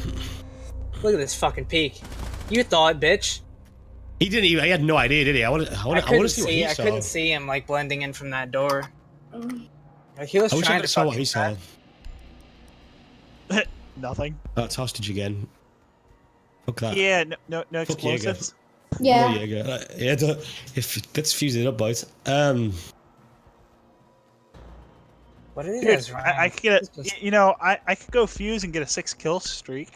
Look at this fucking peak. You thought, bitch. He didn't even. He had no idea, did he? I want to. I I want to. I couldn't want to see what see. he I saw. couldn't see him like blending in from that door. Like, he was I wish I trying could to have saw what he saw. crack. Nothing. That's hostage again. Fuck that. Yeah. No. No, no Fuck explosives. Yeah. Oh, yeah, yeah. Uh, yeah don't- if let's fuse it up, boys. Um, What are these Dude, I, I could get a, This is- y- you know, I, I could go fuse and get a six kill streak.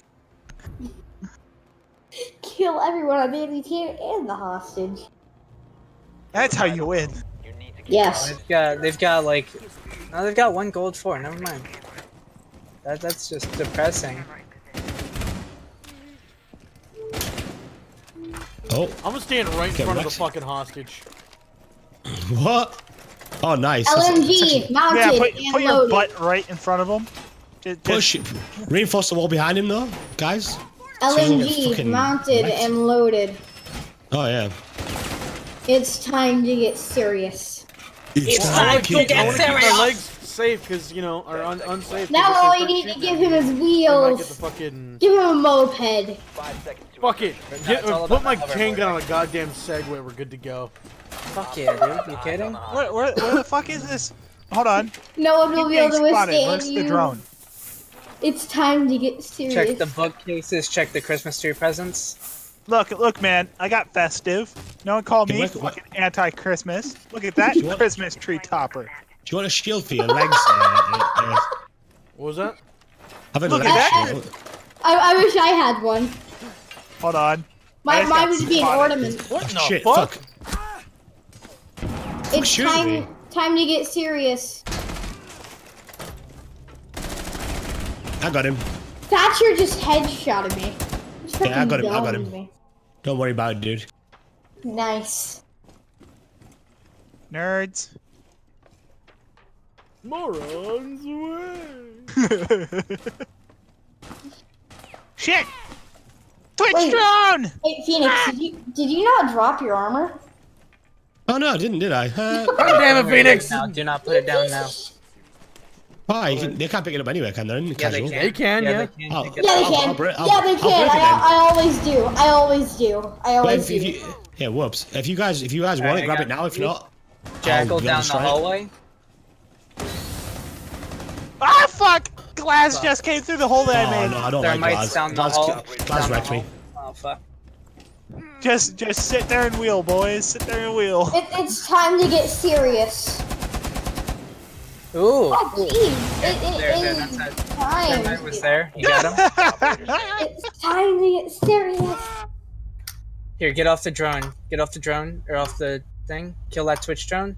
Kill everyone on the enemy team and the hostage. That's how you win. You need to keep Yes. They've got, they've got like, no, they've got one gold four. Never mind. That, that's just depressing. oh, I'm gonna stand right in Get front of the fucking hostage. what? Oh, nice. That's- that's LMG mounted Yeah, put, and put your butt right in front of him. Just, Push. Reinforce the wall behind him, though, guys. So he doesn't get LMG fucking mounted wrecked. and loaded. Oh yeah. It's time to get serious. It's I time wanna to keep, I get wanna keep my legs safe because you know are un- unsafe. 'cause Now all they you need to give him me, is wheels. get the fucking. Give him a moped. five seconds Fuck it. Get, it's uh, put my chain gun on a goddamn Segway. We're good to go. Fuck yeah, dude. You kidding? Where, where, where the fuck is this? Hold on. No one will be able getting to spotted. withstand Where's you. the drone? It's time to get serious. Check the bookcases. Check the Christmas tree presents. Look, look, man. I got festive. No one called me what- what- fucking anti-Christmas. Look at that What? Christmas tree topper. Do you want a shield for your legs? uh, uh, uh, What was that? have a Look leg at that. I, I wish I had one. Hold on. My, I just mine would be an ornament. What in the Shit, fuck? fuck. It's time time to get serious. I got him. Thatcher just headshotted me. Just Yeah, I got him, I got him. me. Don't worry about it, dude. Nice. Nerds. Morons away. Shit! Twitch Wait. drone! Hey Phoenix, did you did you not drop your armor? Oh no, I didn't, did I? Uh, God damn it, Phoenix! Now, do not put it down now. Oh, can, they can't pick it up anyway, can they? Yeah, Casual. they can. They can, yeah. They can Oh. Yeah, they up. I'll- can. I'll I'll- yeah, they can. I. I always do. I always do. I always if, do. if you, yeah, whoops. If you guys, if you guys want Alright, it, grab it now. If not, Jackal down the hallway. Ah, fuck! Glaz just came through the hole that I Oh made. no, I don't There like might Glaz. sound the Glaz, hall. Glaz Down the wrecked me. Oh fuck. Just, just sit there and wheel, boys. Sit there and wheel. It, it's time to get serious. Ooh. Oh, please. It, it There, there, is that's it. time. Termite was there. You got him. It's time to get serious. Here, get off the drone. Get off the drone or off the thing. Kill that Twitch drone.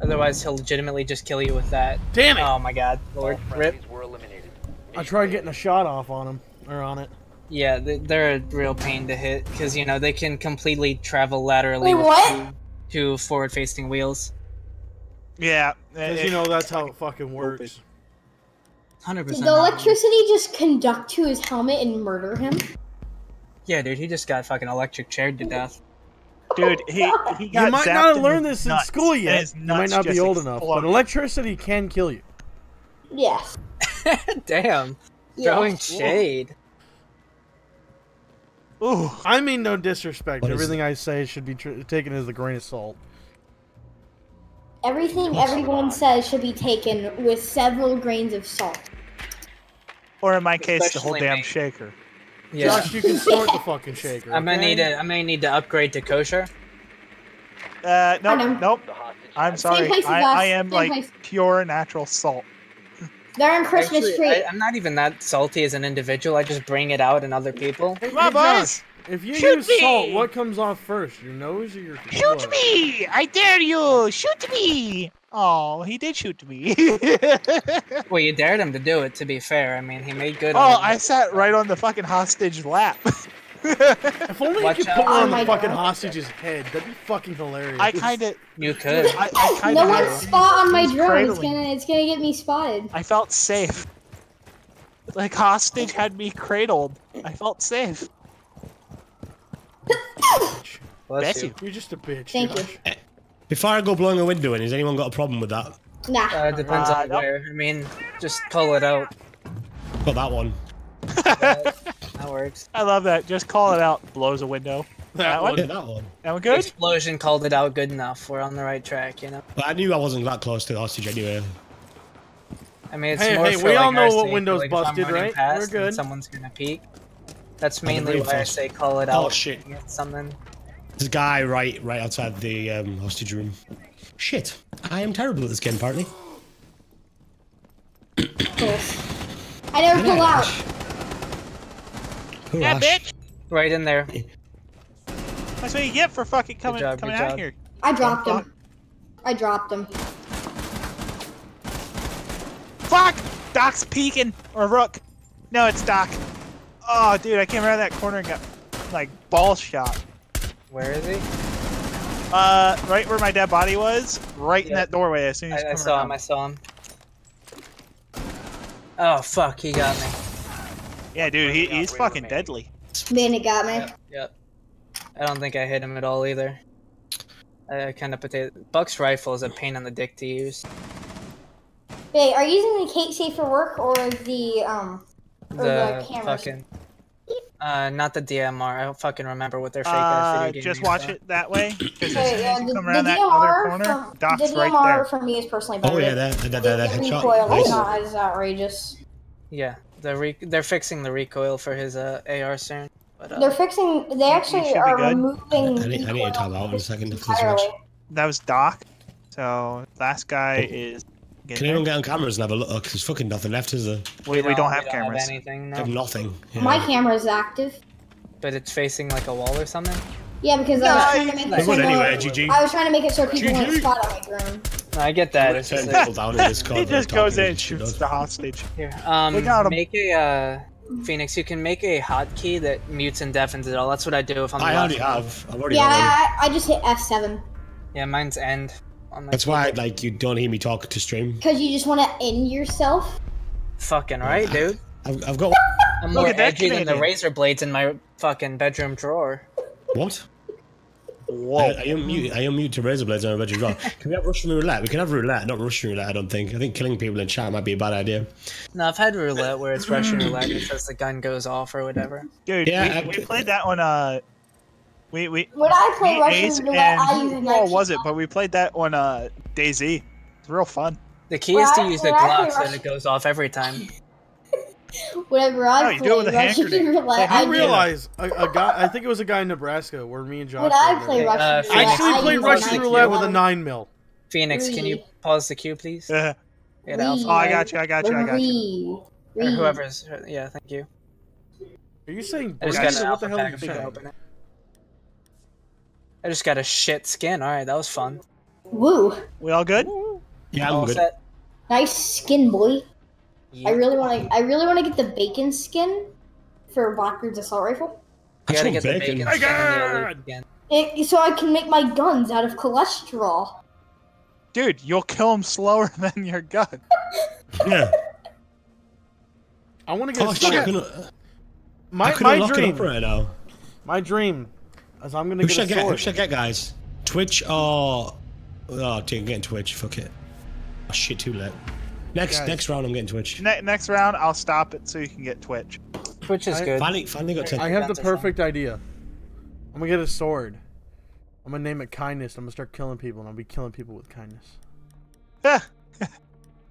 Otherwise, he'll legitimately just kill you with that. Damn it! Oh my God, Lord, rip. were eliminated. I tried getting a shot off on him or on it. Yeah, they- they're a real pain to hit because you know they can completely travel laterally Wait, with what? two, two forward-facing wheels. Yeah. Because you know that's how it fucking works. Hundred percent. Did the electricity just conduct to his helmet and murder him? Yeah, dude, he just got fucking electric chaired to death. dude, he, he got You might not have learned his this in school yet. You might not be just old enough, but electricity can kill you. Yes. Damn, yes. throwing shade. Ooh. I mean, no disrespect. What is Everything I say should be tr- taken as a grain of salt. Everything everyone says should be taken with several grains of salt. Or in my case, the whole damn me. shaker. Yeah, Josh, you can start the fucking shaker. I might okay? need to. I may need to upgrade to kosher. Uh, nope, nope. I'm sorry. I, I am same like place. pure natural salt. They're on Christmas Actually, tree. I, I'm not even that salty as an individual. I just bring it out in other people. Hey, Come on, hey, Josh, boys. If you Shoot use salt, what comes off first? Your nose or your Shoot what? me! I dare you! Shoot me! Oh, he did shoot me. Well, you dared him to do it. To be fair, I mean, he made good. oh, on I sat right on the fucking hostage lap. If only Watch you could out. put one Oh on my the fucking God. hostage's head. That'd be fucking hilarious. I kind of, You could. I, I kind no of, one's spot on my drone. It's gonna it's gonna get me spotted. I felt safe. Like hostage had me cradled. I felt safe. Bitch. Bless Bless you. you. You're just a bitch. Thank you. Before I go blowing a window in, has anyone got a problem with that? Nah. Uh, it depends Uh, on nope. where. I mean, just call it out. Got that one. That works. I love that. Just call it out. Blows a window. That That one. Yeah, that one. That one good? Explosion called it out good enough. We're on the right track, you know. But I knew I wasn't that close to the hostage anyway. I mean, it's Hey, more hey, for we like all know what Windows like, busted, right? We're good. Someone's gonna peek. That's mainly why I say call it out. Oh, shit. Get Something. There's a guy right right outside the um, hostage room. Shit. I am terrible at this game, apparently. Close. I never pull out. Poor Yeah, Ash. bitch. Right in there. That's what you get for fucking coming, job, coming out job. here. I dropped him. I dropped him. Fuck! Doc's peeking. Or Rook. No, it's Doc. Oh, dude, I came around that corner and got, like, ball shot. Where is he? Uh, right where my dead body was. Right in that doorway as soon as I, I you saw him. I saw him. Oh fuck! He got me. Yeah, dude, he, he's fucking deadly. Man, he got me. Yep. Yep. I don't think I hit him at all either. I kind of potato. Buck's rifle is a pain in the dick to use. Wait, are you using the C8 Safe for work or the um or the, The fucking. Uh, not the DMR. I don't fucking remember what their fake ass Uh, video game just names watch are. it that way. Because as Okay, yeah, as the, come the around that other DMR corner, from, Doc's the right there. for me is personally better. Oh yeah, there, there, there, there, the headshot. recoil Nice. is not as outrageous. Yeah, the re- they're fixing the recoil for his uh, AR soon. But, uh, They're fixing. They actually are good. removing. I need, I need to recoil time out in a second after entirely. That was Doc. So last guy is. Can anyone get on cameras and have a look? There's fucking nothing left, is there? We, we don't have cameras. anything, I have nothing. Yeah. My camera is active. But it's facing like a wall or something. Yeah, because I was trying to make They it would so anyway, no- GG. I was trying to make it so people wouldn't spot on my drone. No, I get that. It's Turn just like, people down in Discord. He they're just goes in and shit, shoots the hostage. here. Um, We got 'em. make a uh, Phoenix. You can make a hotkey that mutes and deafens it all. That's what I do if I'm. the I last already one. have. I've already Yeah. I, I just hit F7 Yeah, mine's end. On my That's why, like, you don't hear me talk to stream. because you just want to end yourself. Fucking right, dude. I've, I've got I'm Look more at that edgy than the razor blades in my fucking bedroom drawer. what? Whoa. I, I unmute. I unmute to razor blades on my bedroom drawer. Can we have Russian roulette? We can have roulette, not Russian roulette. I don't think. I think killing people in chat might be a bad idea. No, I've had roulette where it's Russian roulette and it says the gun goes off or whatever. Dude, Yeah, we, I- we played that one. Uh, we we. When I play Russian roulette, I and use a who all 19 was it? But we played that on uh DayZ. It's real fun. The key is to Well, use the well, I Glock so that it goes off every time. Whenever I No, you play do it with a hand Russian grenade. roulette, I I realize a, a guy. I think it was a guy in Nebraska where me and Josh. When I play there. Russian Uh, roulette, I actually I played use a Russian roulette with a nine mil. Phoenix, can you pause the queue, please? Uh, Get Alpha. oh, I got you. I got you. I got you. Or whoever's. Yeah, thank you. Are you saying? I just got an what the hell are you if saying? Open it. I just got a shit skin. Alright, that was fun. Woo. We all good? Yeah, I'm All good. set. Nice skin, boy. Yeah. I really want to. I really want to get the bacon skin for Blackbeard's assault rifle. You gotta get bacon, bacon. skin and the Bacon! elite again. It, so I can make my guns out of cholesterol. Dude, you'll kill him slower than your gun. Yeah. I want to get Oh a shit! I sword. couldn't, I My, couldn't my dream. up right now. My dream. Is I'm gonna Who get should I a get? Who sword. should I get, guys? Twitch or oh, dude, I'm getting Twitch. Fuck it. Oh, shit, too late. Next, Guys. next round, I'm getting Twitch. Ne- next round, I'll stop it so you can get Twitch. Twitch is I- good. Finally, finally got 10. I have the That's song. perfect idea. I'm gonna get a sword. I'm gonna name it kindness. I'm gonna start killing people, and I'll be killing people with kindness. Yeah. Sounds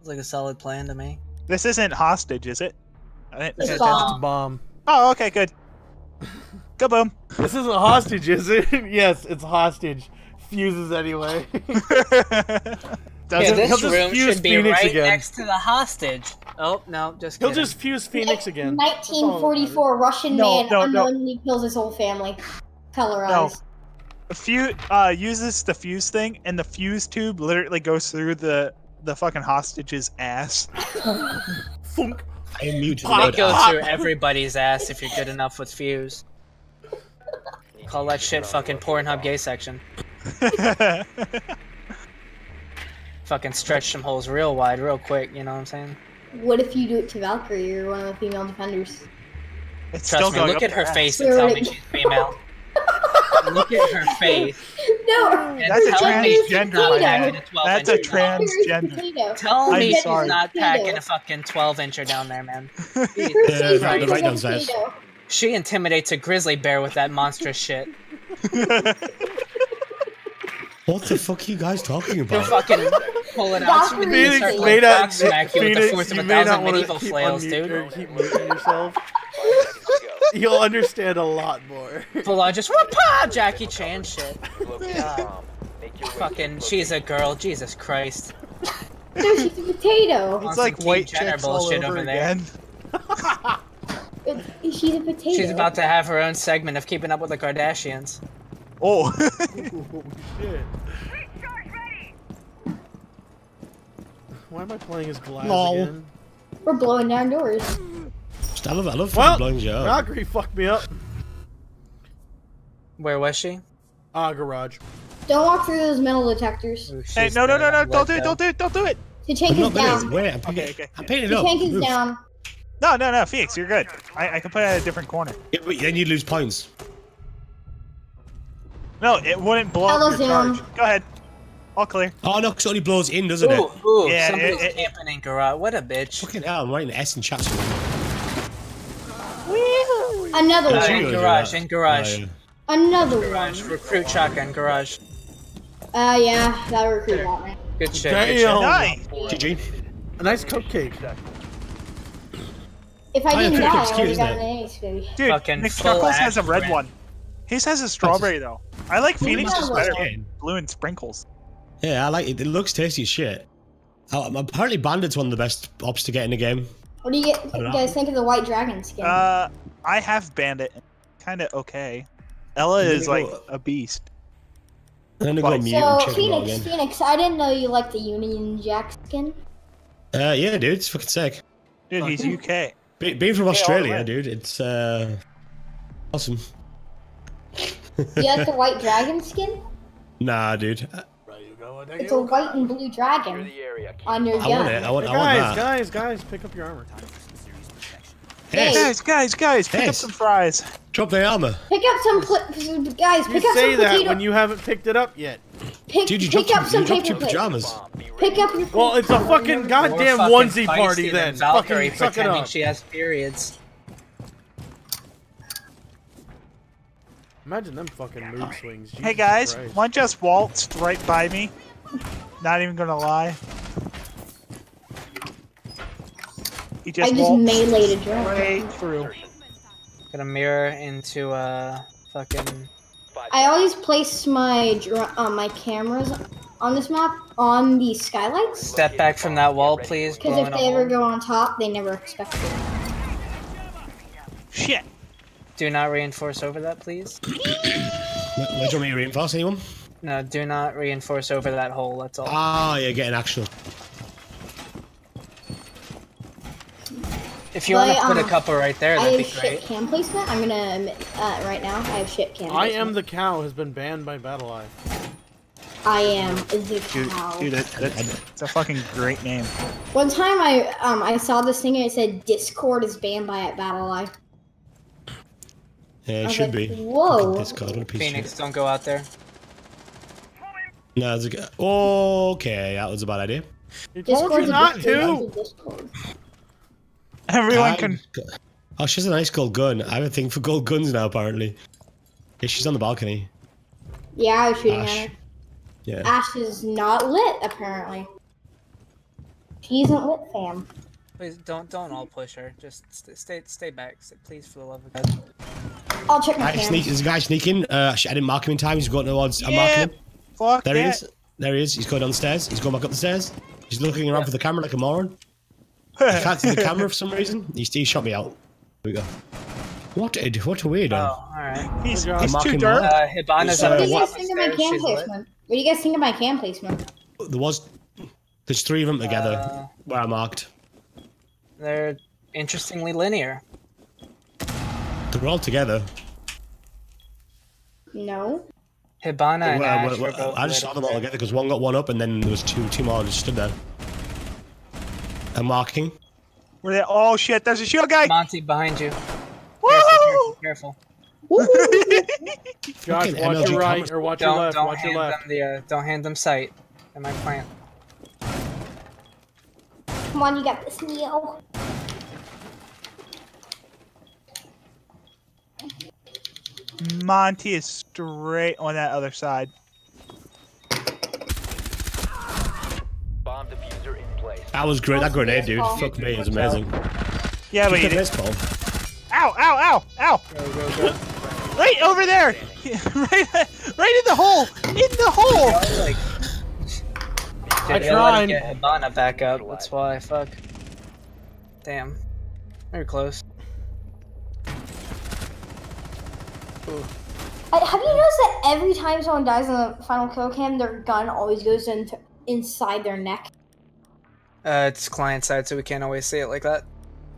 like a solid plan to me. this isn't hostage, is it? I didn't- It's Yeah, It's a bomb. bomb. Oh, okay, good. Go boom. This isn't a hostage, is it? yes, it's hostage. Fuses anyway. Does Yeah, this he'll just room fuse should be Phoenix right again. next to the hostage. Oh no, just He'll kidding. just fuse Phoenix again. 1944 Russian No, man no, no. unknowingly kills his whole family. Color No. eyes. Fuse uh, uses the fuse thing, and the fuse tube literally goes through the the fucking hostage's ass. Funk. I am muted. It goes through everybody's ass if you're good enough with fuse. Call that shit fucking Pornhub gay section. Fucking stretch some holes real wide, real quick. You know what I'm saying? What if you do it to Valkyrie or one of the female defenders? it's Trust still me. going Look at her ass. face and tell me she's female. look at her face. No. That's a tell me she's transgender, not a 12 That's a incher. trans- Valkyrie's transgender. potato. Tell me she's sorry. not packing a fucking 12 incher down there, man. Yeah, Jesus right, Christ. right downstairs. Potato. She intimidates a grizzly bear with that monstrous shit. What the fuck are you guys talking about? You'll fucking pull it out. Phoenix start, may not- smack you with the force of a may not thousand wanna medieval keep flails, unmute- or keep muting yourself. You'll understand a lot more. Full on just whoop Jackie Chan shit. Locate the bomb. Make your way to Fucking, she's a girl. Jesus Christ. No, she's a potato. It's like white Team Jenner chicks all bullshit over over there. again. It- she's a potato. She's about to have her own segment of keeping up with the Kardashians. Oh, Oh, shit. Why am I playing as Glaz Lol. again? We're blowing down doors. I love, I love Well, fucking blowing you up. Valkyrie fucked me up. Where was she? Ah, garage. Don't walk through those metal detectors. Ooh, hey, no, no, no, no! Don't do it! Don't do it! Don't do it! The tank I'm is down. wait. I'm Okay, okay. I'm painting it The up. tank is Move. down. No, no, no, Phoenix, you're good. I, I can put it at a different corner. Yeah, but then you lose points. No, it wouldn't blow up your down. charge. Go ahead. All clear. Oh no, 'cause it only blows in, doesn't Ooh, it? ooh, Yeah, somebody's it- it- camping in garage. What a bitch. Fucking hell, I'm writing S in chat. Another one. goes, garage, in garage. Yeah. Another one. Garage, recruit shotgun, garage. Uh, yeah, that recruit got me. Good shit, good shit. Nice. GG. A nice cupcake. If I Oh, didn't die, I cupcake's would cute, have isn't gotten it? an ace, baby. Dude, Fucking Nick full has a red one. His has a strawberry though. I like Phoenix That's just a better blue and sprinkles. Yeah, I like it. It looks tasty as shit. Oh, apparently, Bandit's one of the best ops to get in the game. What do you, get, I don't guys think of the white dragon skin? Uh, I have Bandit. Kind of okay. Ela Really is like a beast. I'm gonna go mute so check Phoenix, again. Phoenix, I didn't know you liked the Union Jack skin. Uh, yeah, dude, it's fucking sick. Dude, he's UK. Be- being from Australia, way. dude, it's uh, awesome. Do you like the white dragon skin? Nah, dude. It's a white and blue dragon on your I gun. want it. I want, I want guys, that. guys, guys, pick up your armor. Hey, Guys, guys, guys, pick up some fries. drop the armor. Pick up some, pl- guys. You Pick up say that when you haven't picked it up yet. Pick, Dude, you pick dropped, up some you dropped paper your pajamas. Bomb. Be ready. Pick up your. Well, it's a fucking goddamn fucking onesie party then. Valkyrie Fucking suck it up. she has periods. Imagine them fucking mood swings. Hey guys, Christ. one just waltzed right by me. Not even gonna lie. He I just just waltzed meleeed a drone. right through. Gonna mirror into uh fucking. Five I always place my uh, my cameras on this map on the skylights Step back from that wall, please. because if they ever hole. go on top, they never expect it. Shit. Do not reinforce over that, please. Where, where do you want me to reinforce anyone? No, do not reinforce over that hole. That's all. Ah, you're getting actual. If you want to put a um, couple right there, that'd I have be shit great. cam placement. I'm gonna uh, right now. I have shit cam. I am the cow has been banned by BattlEye. I am the Dude, cow. dude that, that's, it's a fucking great name. One time I um I saw this thing and it said Discord is banned by at Battle BattlEye. Yeah, it should like, be. Whoa. Discard, what a piece of Phoenix, shit. don't go out there. No, it's a good. Okay, that was a bad idea. He told Discord's you a not Discord, to. It's a Discord. Everyone I- can. Oh, she has a nice gold gun. I have a thing for gold guns now, apparently. Yeah, she's on the balcony. Yeah, I was shooting Ash. at her. Yeah. Ash is not lit apparently. She isn't lit, fam. Please don't don't all push her. Just st- stay stay back, S- please, for the love of God. I'll check my Guy cam. sneak, there's a guy sneaking. Uh, I didn't mark him in time. He's going towards. I'm Yeah, marking him. Fuck There he that. is. There he is. He's going downstairs. He's going back up the stairs. He's looking around for the camera like a moron. I can't see the camera for some reason. He, he shot me out. Here we go. What a what a weirdo. Oh, all right. He's, Good job. he's too Marking dirt. Mark. Uh, Hibana's What do you guys think of my cam She's lit. placement? What do you guys think of my cam placement? There was. There's three of them together Uh, where I marked. they're interestingly linear. They're all together. No. Hibana and Well, well, well, I just saw them all together because one got one up and then there was two two more just stood there. I'm marking. Where they? Oh shit! There's a shield guy. Monty behind you. Woohoo! Careful, careful, Josh, watch MLG your right comments. or watch Don't your left. don't Watch hand your left. them the uh, don't hand them sight. At my plant. Come on, you got this, Neo. Monty is straight on that other side. Bomb diffuser in place. That was great. That grenade, dude. Fuck me, it was amazing. Yeah, but Look you at did. Ow! Ow! Ow! Ow! Go go go. Right over there! right, right in the hole! In the hole! Like, I Dude, they let tried. get Hibana back up. That's why. Fuck. Damn. Very close. I, have you noticed that every time someone dies in the final kill cam, their gun always goes into inside their neck? Uh, it's client side, so we can't always see it like that.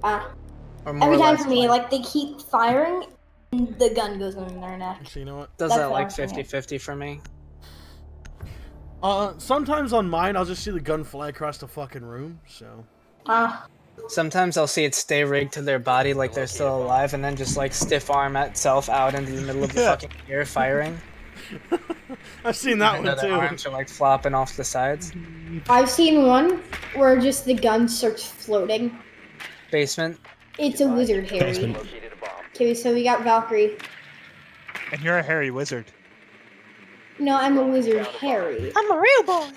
Ah. Or more Every time for me, client. like they keep firing, and the gun goes in their neck. So you know what? does that's that like 50-50 for me. Uh, sometimes on mine, I'll just see the gun fly across the fucking room. So Ah. Sometimes I'll see it stay rigged to their body like they're still alive, and then just like stiff arm itself out into the middle of the Yeah. fucking air firing. I've seen that and one their too. arms are like flopping off the sides. I've seen one where just the gun starts floating. Basement. It's a wizard, Harry. Basement. Located a. Okay, so we got Valkyrie. And you're a hairy wizard. No, I'm a wizard, Harry. I'm a real boy.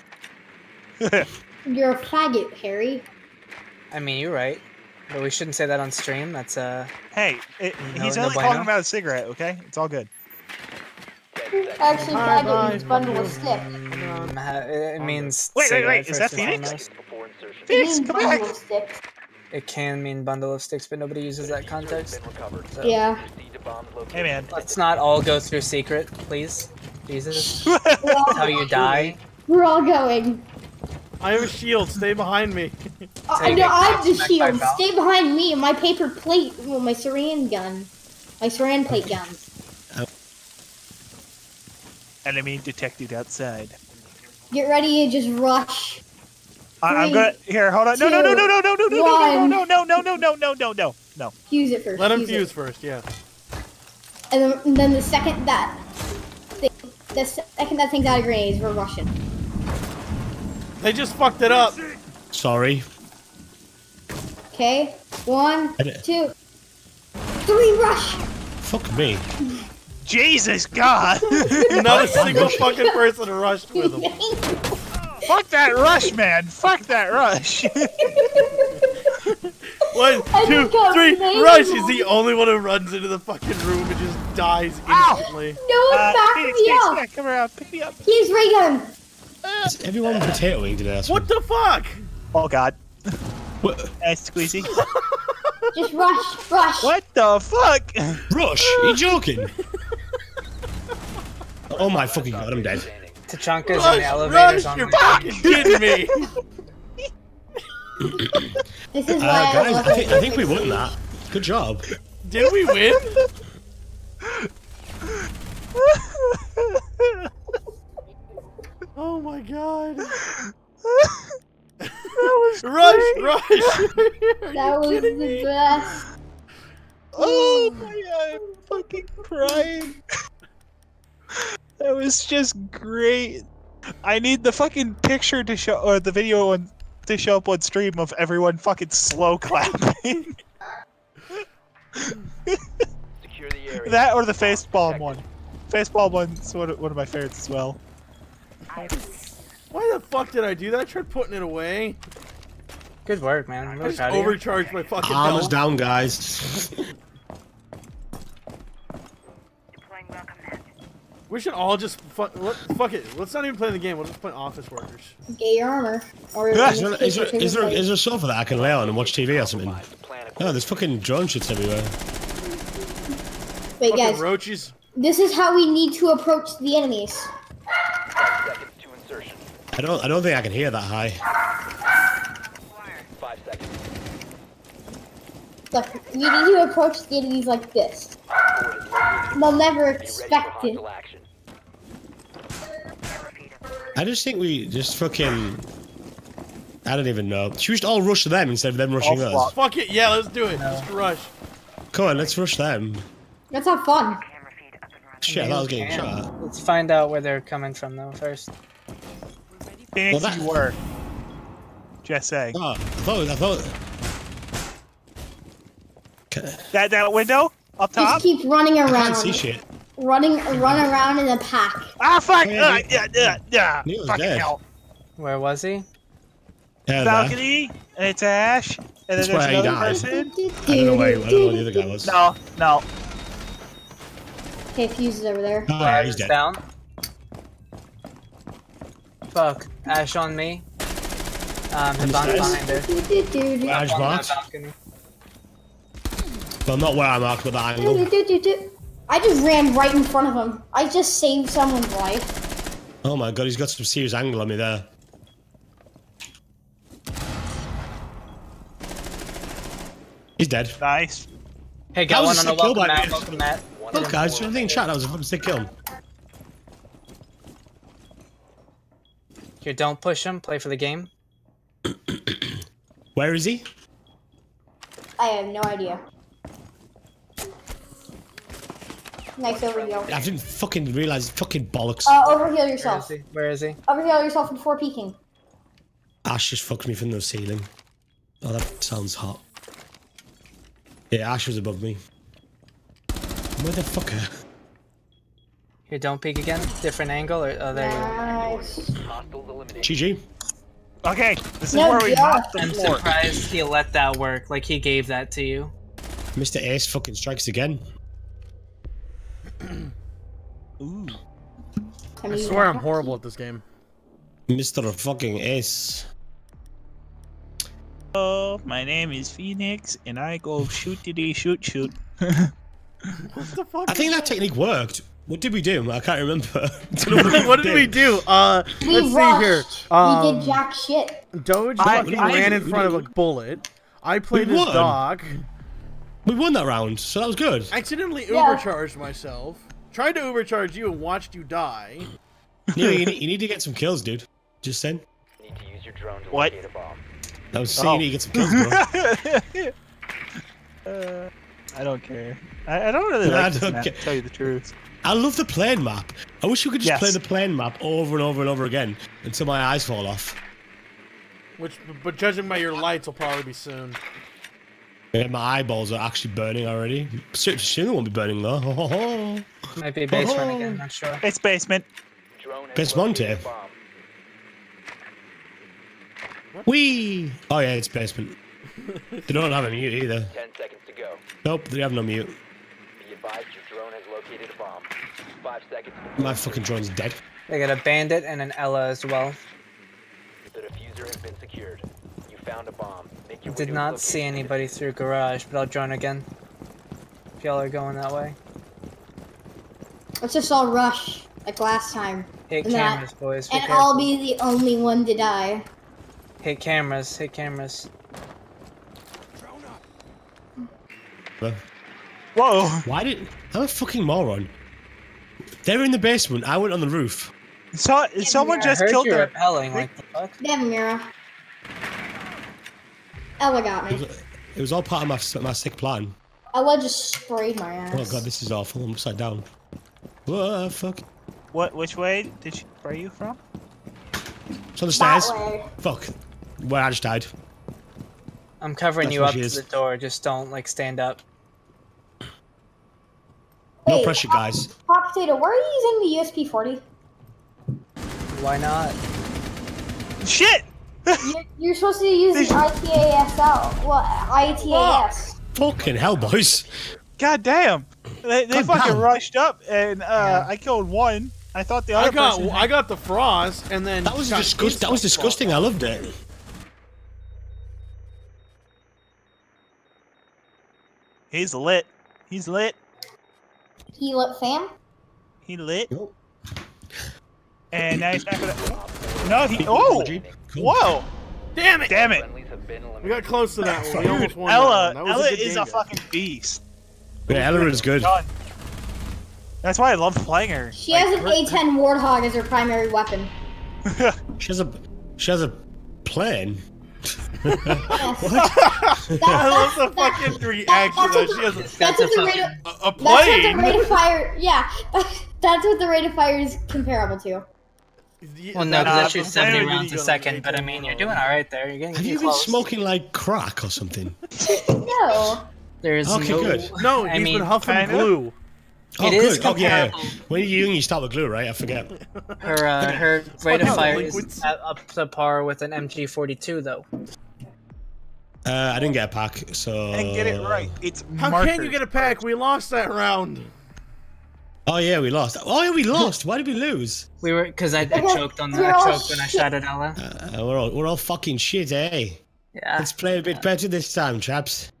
You're a faggot, Harry. I mean, you're right, but we shouldn't say that on stream. That's uh. hey, it, No- he's no only bueno. talking about a cigarette, okay? It's all good. Actually, Bye, faggot bye. means bundle of stick. No. Um, it means. Wait, wait, wait, is that Phoenix? foremost. Before insertion. Phoenix, come back! bundle of sticks. It can mean bundle of sticks, but nobody uses that context. So Yeah. Proceed Hey man. let's not all go through secret, please. Jesus, that's how you die. we're all going. I have a shield. Stay behind me. Uh, Take no, I have the smack shield. Stay behind me and my paper plate. Well, my saran gun. My saran plate guns. Enemy detected outside. Get ready to just rush. I, I'm gonna here. Hold on. No, no, no, no, no, no, no, no, one. no, no, no, no, no, no, no, no, no. Fuse it first. Let him fuse fuse first. Yeah. And then, and then the second that thing, the second that thing's out of grenades, we're rushing. They just fucked it up. Sorry. Okay, one, I did- two, three, rush. Fuck me. Jesus God! Not a single fucking person rushed with him. Fuck that rush, man! Fuck that rush! One, I two, just got three, made rush! He's the only one who runs into the fucking room and just dies Ow! instantly. no, Uh, back Phoenix, me Phoenix, up. yeah, come around, pick me up. He's ray gun. Is everyone potatoing today? That's What the fuck? Oh God! What? Nice squeezy. Just rush, rush. What the fuck? Rush? Are you joking? oh my fucking god, I'm dead. Standing. Tachanka's in the elevators rush! on You're the fucking kidding me. This is Uh, why I guys, love I think, I think we won that. Good job. Did we win? Oh my god. that was rush, rush! Are That was the me? best. oh my God! I'm fucking crying. That was just great. I need the fucking picture to show, or the video on, to show up on stream of everyone fucking slow clapping. Secure the area. that or the face palm one. Face palm one's one of, one of my favorites as well. Why the fuck did I do that? I tried putting it away. Good work, man. I'm I just proud of you. overcharged my fucking Armor's belt. down, guys. We should all just fuck, let, fuck it. Let's not even play the game. We'll just play Office Workers. Get your armor. Or Yeah, Is there, is, there, is, there, is there a sofa that I can lay on and watch TV or something? No, there's fucking drone shits everywhere. Wait, Fucking guys. roaches. This is how we need to approach the enemies. seconds to insertion. I don't. I don't think I can hear that high. Five seconds. Look, you need to approach the enemies like this. Forward. They'll never Be expect it. Hostile action. I just think we just fucking. I don't even know. Should we just all rush them instead of them rushing All us? flop. Fuck it. Yeah, let's do it. Just rush. Come on, let's rush them. Let's have fun. Shit, I thought I was getting shot at. Let's find out where they're coming from, though, first. Phoenix, Well, that- you were. Just saying. Oh, I thought. I thought. That that window up top. Just keep running I around. can't see shit. Running, run around in a pack. Ah fuck! Hey, Uh, Nick- yeah, yeah, yeah. Neil's Fucking dead. hell. Where was he? Yeah. Balcony, and it's Ash, and then That's there's where he another died. person. I don't know where. I don't know where the other guy was. No, no. Okay, Fuse is over there. Oh, yeah, he's dead. down. Fuck. Ash on me. Um, On the Hiban's stairs? behind her. Ash On that marked. Well, not where I marked, but the angle. I just ran right in front of him. I just saved someone's life. Oh my god, he's got some serious angle on me there. He's dead. Nice. Hey, got That one was on a the sick kill welcome by mat. Welcome mat. Look, guys, four do you think in chat that was a fucking sick kill? Here, don't push him. Play for the game. Where is he? I have no idea. Nice overheal. I didn't fucking realize. Fucking bollocks. Uh, overheal Where is yourself. he? Where is he? Overheal yourself before peeking. Ash just fucked me from the ceiling. Oh, that sounds hot. Yeah, Ash was above me. Motherfucker. Here, don't peek again. Different angle. Or oh, there you go. Nice. hostiles eliminated. GG. Okay, this is No, where we yeah. mop the I'm floor. surprised he let that work. Like he gave that to you. Mr. Ace fucking strikes again. Ooh. I, I swear I'm horrible at this game. Mr. fucking Ace. Oh, my name is Phoenix, and I go shootity shoot shoot. What the fuck? I think that technique worked. What did we do? I can't remember. What did we do? Uh, We let's see rushed. here. we Um, did jack shit. Doge I- fucking I- ran in we front of a bullet. I played We his dog. We won that round, so that was good. Accidentally Yeah. overcharged myself. Tried to overcharge you and watched you die. Yeah, you, need, you need to get some kills, dude. Just saying. Need to use your drone to What? locate a bomb. I was saying Oh. you need to get some kills, bro. uh, I don't care. I, I don't really No, I like this don't map, to tell you the truth. I love the plane map. I wish we could just Yes. play the plane map over and over and over again until my eyes fall off. Which, but judging by your lights, will probably be soon. Yeah, my eyeballs are actually burning already. Soon soon they won't be burning though. Might be base run Oh. again. Not sure. It's basement. Drone has Best located Monte. Wee! Oh yeah, it's basement. They don't have a mute either. Ten seconds to go. Nope, they have no mute. Be advised your drone has located a bomb. Five seconds. My fucking drone's dead. They got a bandit and an Ela as well. The diffuser has been secured. You found a bomb. Make Did not see location. anybody through garage, but I'll join again. If y'all are going that way. Let's just all rush like last time, Hit And that- cameras, boys. And careful. I'll be the only one to die. Hit cameras. Hit cameras. Whoa! why did I'm a fucking moron? They're in the basement. I went on the roof. So, someone I just heard killed you their. repelling. Like the fuck? Damn, Mira. Ela got It me. was, it was all part of my my sick plan. Ela just sprayed my ass. Oh god, this is awful. I'm upside down. Whoa, fuck. What? Which way did she spray you from? It's on the that stairs. way. Fuck. Where I just died. I'm covering That's you up to the door. Just don't like stand up. No Hey, pressure, guys. Hot potato, where are you using the USP 40? Why not? Shit! You're, you're supposed to be using ITASL. Well, ITAS. Fucking hell, boys. God damn! They, they God fucking damn. rushed up, and uh, I killed one. I thought the other I got, person. I got the frost, and then That was got disgust. That was disgusting. I loved it. He's lit. He's lit. He lit fam? He lit. Cool. And now he's back with it. No, he. Oh! Whoa! Damn it! Damn it! Friendlies have been We got close to that one. We almost Dude, won that Ela, one. That Ela a is game, a fucking beast. Yeah, Ela is good. Done. That's why I love playing her. She has an Like, A10 Warthog as her primary weapon. She has a. She has a plane. Yes. That- I love the that's- fucking that- reaction that's that what she the- has a, That's That's what a the rate of, a, a that's what the rate of fire. Yeah, that's what the rate of fire is comparable to. Well, no, Nah, because that shoots but 70 rounds a second. But I mean, you're doing all right there. You're getting Have getting you been smoking like crack or something? No. There's Okay, no. good. No, I he's mean, been huffing kinda. glue. Oh, It is good. Oh, yeah. When you're young, you start with glue, right? I forget. Her uh, her rate of fire is at, up to par with an MG42 though. Uh, I didn't get a pack, so. and get it right. It's How marker. can you get a pack? We lost that round. Oh yeah, we lost. Oh yeah, we lost. Why did we lose? We were because I, I choked on the we're I choked when I shot at Ela. Uh, we're all we're all fucking shit, eh? Yeah, Let's play a bit better this time, chaps.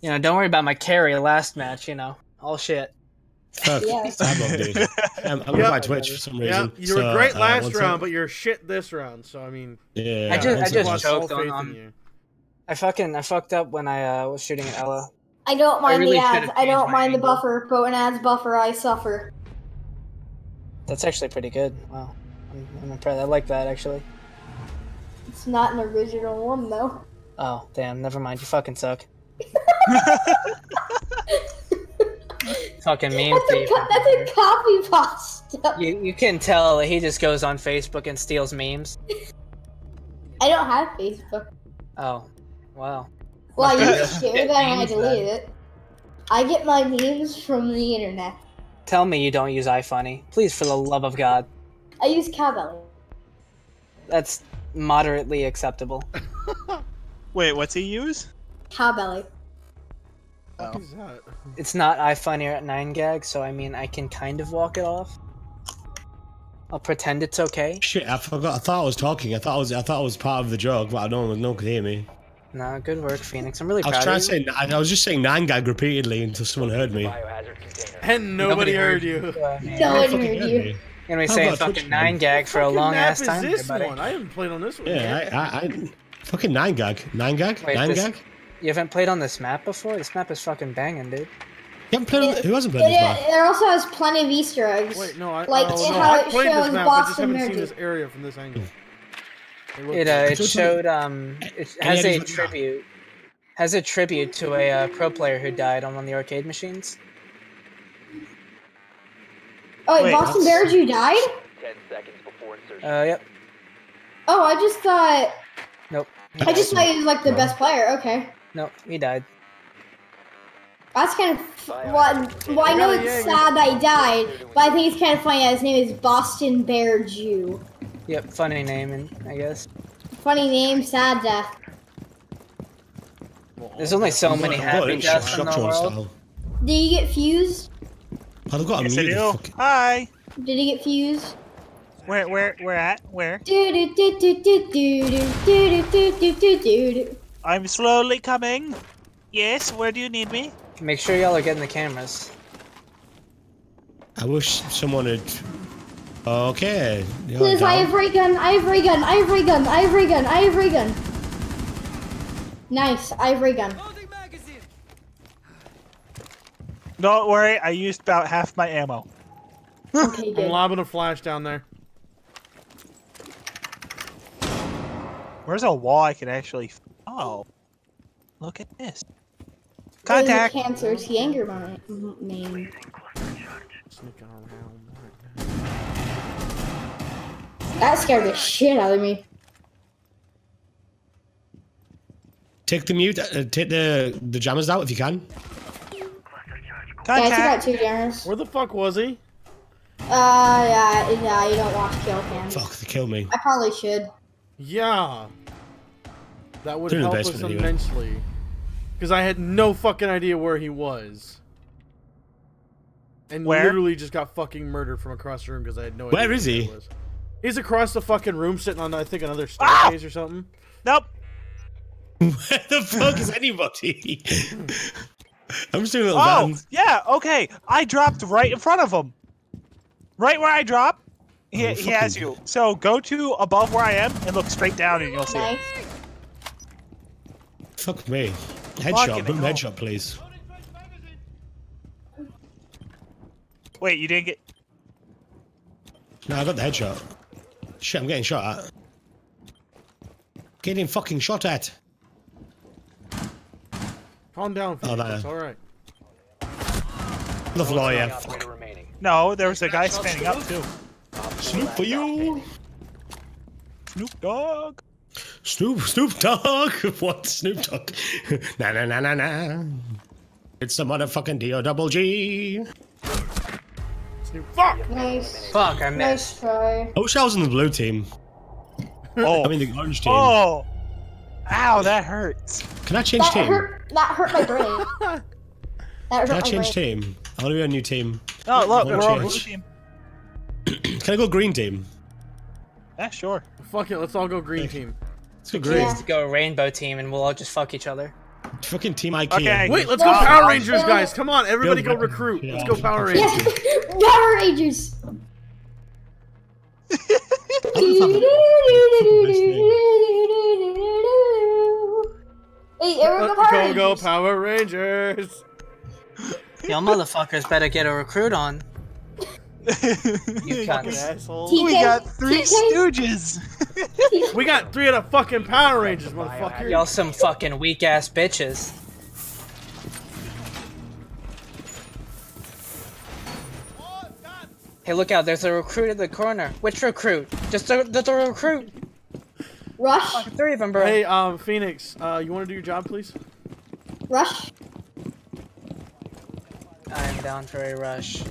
you know, don't worry about my carry last match. You know, all shit. Fuck. Yes. I'm on, dude. I'm, I'm Yep. on my Twitch for some reason. Yeah, you were so, great uh, last one round, sec. but you're shit this round. So I mean, Yeah, I just- I just choked on- on- you. I fucking I fucked up when I uh, was shooting at Ela. I don't mind really the ads. I don't changed my mind the angle. buffer, but when ads buffer, I suffer. That's actually pretty good. Wow, I'm, I'm impressed. I like that actually. It's not an original one though. Oh damn, never mind. You fucking suck. fucking meme That's a, thief. co- that's a copy pasta. You you can tell that he just goes on Facebook and steals memes. I don't have Facebook. Oh, wow. Well, uh, I Okay. used to, Get then I memes, deleted it. I get my memes from the internet. Tell me you don't use iFunny, please, for the love of God. I use Cowbelly. That's moderately acceptable. Wait, what's he use? Cowbelly. What oh. is that? It's not iFunny or at 9gag, so I mean I can kind of walk it off. I'll pretend it's okay. Shit, I forgot. I thought I was talking. I thought I was. I thought I was part of the joke, but I don't. No one could hear me. No, good work, Phoenix. I'm really I was trying to say. I I was just saying nine gag repeatedly until someone heard me. And nobody, heard you. Uh, No you're one Fucking heard heard you. me. gonna be How saying about fucking nine gag for a long map ass is time. this buddy. one? I haven't played on this one. Yeah, yet. I, I, I fucking nine gag, nine gag, Wait, nine this- gag. You haven't played on this map before? This map is fucking banging, dude. You haven't played. On, who hasn't It, played this map? it also has plenty of Easter eggs. Wait, no, I, Like, oh, it- no, how I it played this shows map. I just haven't seen this area from this angle. It It uh, it showed um it has a ideas? tribute has a tribute to a uh, pro player who died on one of the arcade machines. Oh, wait, Wait, Boston that's- Bears, you died? Ten seconds before insertion. Uh, yep. Oh, I just thought. Nope. I just thought he was like the best player. Okay. Nope. He died. That's kind of. Well, well, I know it's sad that he died, but I think it's kind of funny that his name is Boston Bear Jew. Yep, funny name, and I guess. Funny name, sad death. There's only so many happy deaths in the world. Did you get fused? I've got a yes. Fucking... Hi. Did he get fused? Where, where, where at? Where? I'm slowly coming. Yes, where do you need me? Make sure y'all are getting the cameras. I wish someone had Okay. Yo, Please, have ray gun, I have ray gun, I have ray gun, I have ray gun, I have ray gun. Nice, I have ray gun. Don't worry, I used about half my ammo. Okay, I'm lobbing a flash down there. Where's a wall I can actually... Oh. Look at this. Contact! Cancer's Yanger name. Sneaking around. That scared the shit out of me. Take the mute. Uh, take the the jammers out if you can. Yeah, I took out two jammers. Where the fuck was he? Uh, yeah, yeah, you don't watch kill cams. Fuck, they killed me. I probably should. Yeah. That would They're help us anyway. immensely. Because I had no fucking idea where he was. And Where? literally just got fucking murdered from across the room because I had no idea. Where is he? Was. He's across the fucking room sitting on, I think, another Ah! staircase or something. Nope. Where the fuck is anybody? I'm just doing a little Oh, dance. yeah. Okay, I dropped right in front of him. Right where I drop, he, Oh, he has you. So go to above where I am and look straight down, and you'll see. Nice. It. Fuck me. Headshot. Fucking Boom, hell. headshot, please. Wait, you didn't get? No, I got the headshot. Shit, I'm getting shot at. Getting fucking shot at. Calm down, Oh, Phoenix. there. It's alright. The floor, yeah. Fuck. No, there was a guy standing up too. Snoop for you. Snoop Dogg. Snoop, Snoop Dogg. What Snoop Dogg? na na na na na. It's the motherfucking D O double G. Snoop, fuck! Nice. Fuck, I missed. Nice try. I wish I was in the blue team. Oh. I mean the orange team. oh. Ow, that hurts. Can I change That team? hurt. That hurt my brain. That hurt Can I my change brain. team? I want to be on a new team. Oh, look, Won't we're on blue change. team. Can I go green team? Yeah, sure. Fuck it, let's all go green team. Let's go green. Yeah. To go rainbow team, and we'll all just fuck each other. Fucking team IKEA. Okay. Wait, let's go Well, Power Rangers, guys. Come on, everybody go recruit. Yeah. Let's go Power Rangers. Yes. Power Rangers. Hey, everyone go Power Go, go Rangers. Power Rangers. Y'all motherfuckers better get a recruit on. You Fucking cunts. assholes. TK, we got three TK. stooges. We got three of the fucking Power Rangers, motherfucker. Y'all some fucking weak ass bitches. Hey, look out! There's a recruit at the corner. Which recruit? Just the, there's a recruit. Rush, Three of them, bro. Hey, um, Phoenix, uh, you want to do your job, please? rush. I'm down for a rush.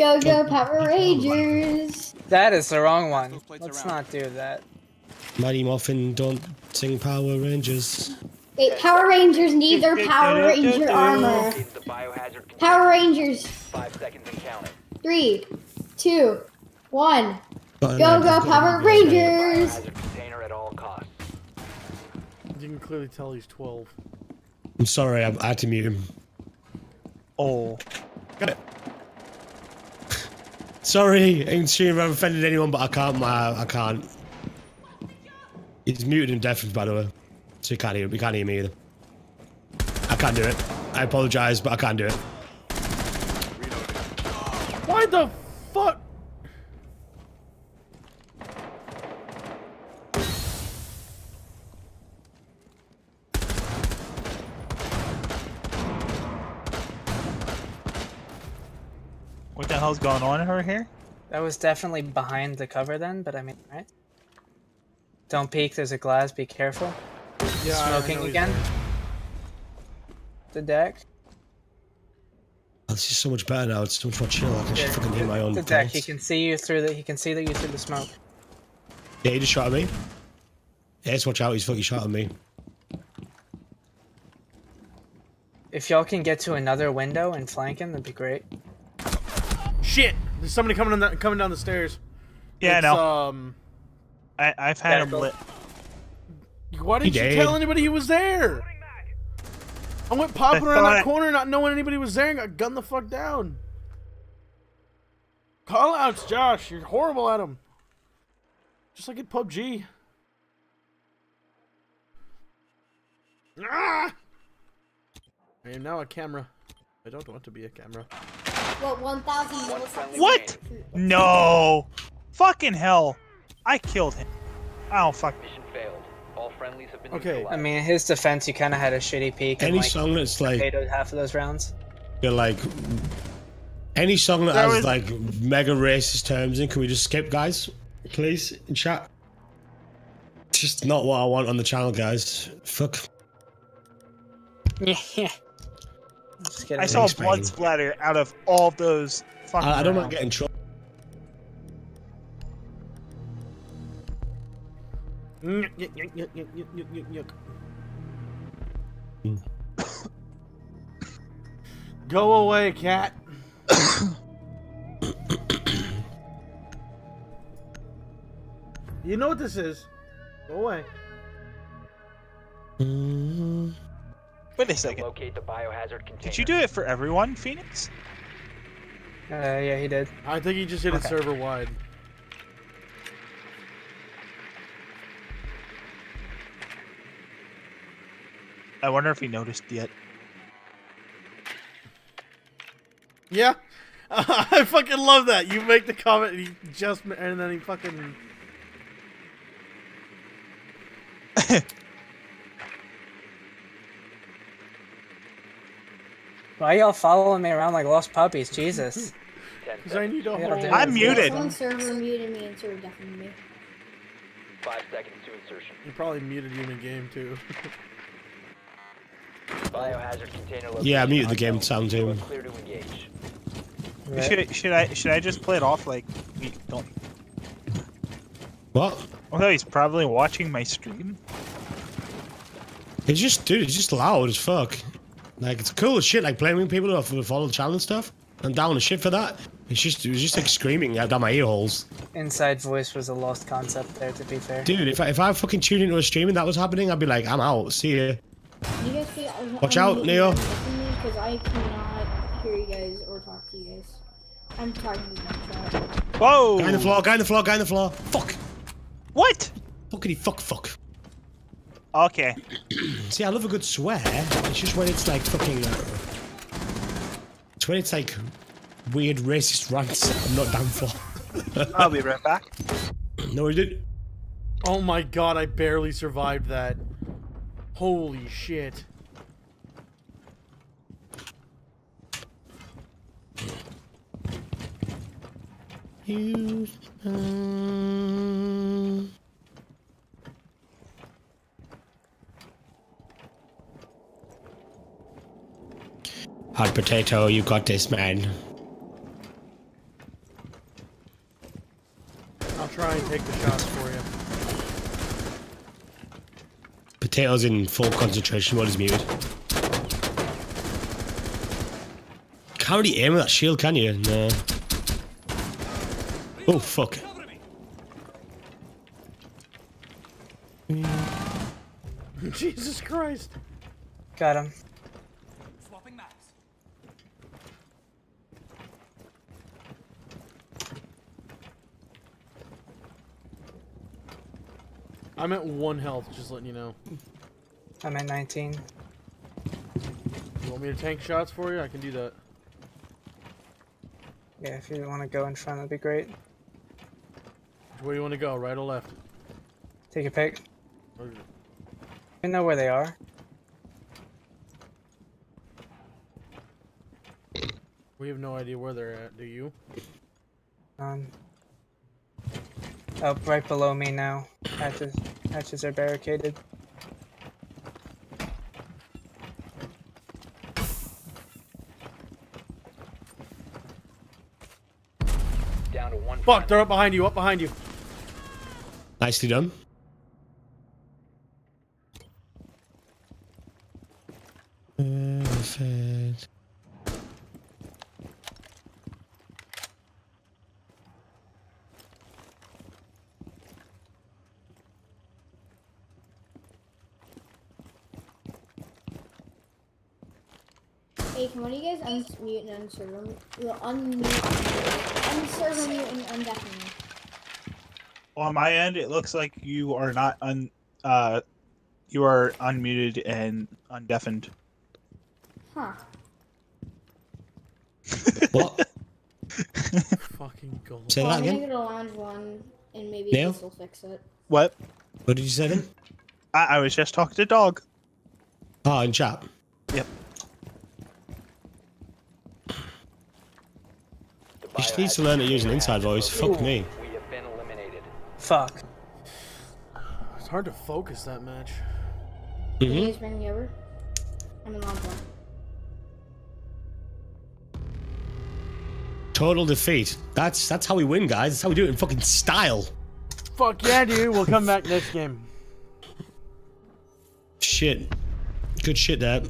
Go, go Power Rangers. That is the wrong one. Let's not do that. Mighty Muffin don't sing Power Rangers. Wait, Power Rangers need their Power Ranger armor. Is the. Power Rangers. Five seconds and counting. Three, two, one. Got Go, go, Power Rangers! Biohazard container at all costs. You can clearly tell he's 12. I'm sorry, I, I had to mute him. Oh. Got it. Sorry, I'm sure I've offended anyone, but I can't. I, I can't. He's muted and deafened, by the way, so you can't hear. We can't hear me either. I can't do it. I apologize, but I can't do it. Why the fuck? Hell's going on over here? That was definitely behind the cover then, but I mean, right? Don't peek, there's a glass, be careful. Yeah, Smoking again? The deck? Oh, this is so much better now. It's so much more chill. I can Yeah, fucking hear my own The deck, he can see you through the he can see that you through the smoke. Yeah, he just shot at me. Yes, watch out. He's fucking shot at me. If y'all can get to another window and flank him, that'd be great. Shit! There's somebody coming, on the, coming down the stairs. Yeah, It's, I know. Um, I, I've had him Medical. lit. why didn't you did. tell anybody he was there? I went popping I around that thought- corner not knowing anybody was there and got gunned the fuck down. Call outs, Josh. You're horrible at them. Just like in PUBG. Ah! I am now a camera. I don't want to be a camera. What, 1,000 milliseconds? What? No! Fucking hell! I killed him. Oh fuck. Mission failed. All friendlies have been Okay. I mean, in his defense, you kind of had a shitty peek and Any like song that's like, potatoed half of those rounds. you're like, any song that There has was- like mega racist terms in, can we just skip, guys? Please, in chat. Just not what I want on the channel, guys. Fuck. Yeah, yeah. Just kidding. I saw blood splatter out of all those fucking. Uh, I don't want to get in trouble. Yuck, yuck, yuck, Go away, cat. you know what this is. Go away. Mm -hmm. Wait a second. Locate the biohazard container. Did you do it for everyone, Phoenix? Uh, yeah, he did. I think he just hit it server wide. I wonder if he noticed yet. Yeah. I fucking love that. You make the comment and he just and then he fucking Why y'all following me around like lost puppies? Jesus. Because I need a whole... I'm Yeah, muted. Someone server muted me and server deafened me. Five seconds to insertion. He probably muted you in the game too. Biohazard container location. Yeah, I muted the game unknown. sound too. Clear to engage. Right. Should should I should I just play it off like we don't? What? Although he's probably watching my stream. It's just, dude, it's just loud as fuck. Like, it's cool as shit, like playing with people who follow the channel and stuff. I'm down as shit for that. It's just, it was just like screaming out down my ear holes. Inside voice was a lost concept there, to be fair. Dude, if I, if I fucking tuned into a stream and that was happening, I'd be like, I'm out. See ya. You guys feel, Watch out, Neo. Because I cannot hear you guys or talk to you guys. I'm talking to my chat. Whoa! Guy in the floor, guy in the floor, guy in the floor. Fuck. What? Fuckity fuck fuck. Okay. See, I love a good swear. It's just when it's like fucking. Uh, it's when it's like weird racist rants. I'm not down for. I'll be right back. no, he did. Oh my god, I barely survived that. Holy shit. You. um, Hot potato, you got this, man. I'll try and take the shots for you. Potatoes in full concentration mode is muted. Can't really aim with that shield, can you? No. Oh fuck. Jesus Christ. Got him. I'm at one health, just letting you know. I'm at 19. You want me to tank shots for you? I can do that. Yeah, if you want to go in front, that'd be great. Where do you want to go? Right or left? Take a pick. Or- You know where they are. We have no idea where they're at. Do you? Um, up right below me now. Hatches, hatches are barricaded. Down to one. Fuck! friendly. They're up behind you. Up behind you. Nicely done. Perfect. Hey, can one of you guys unmute and unserver? Well, unmute, unserver mute and undeafen me. On my end, it looks like you are not un. Uh, you are unmuted and undeafened. Huh. What? Fucking gold. Say Well, that I'm gonna again. go to lounge one, and maybe Neil? this will fix it. What? What did you say then? I, I was just talking to dog. Oh, in chat. Yep. The You just need to learn to use an inside voice. Fuck me. We have been eliminated. Fuck. It's hard to focus that match. Can you hmm guys bring me over? I'm in lounge one. Total defeat. That's that's how we win, guys. That's how we do it in fucking style. Fuck yeah, dude. We'll come back next game. Shit. Good shit, that.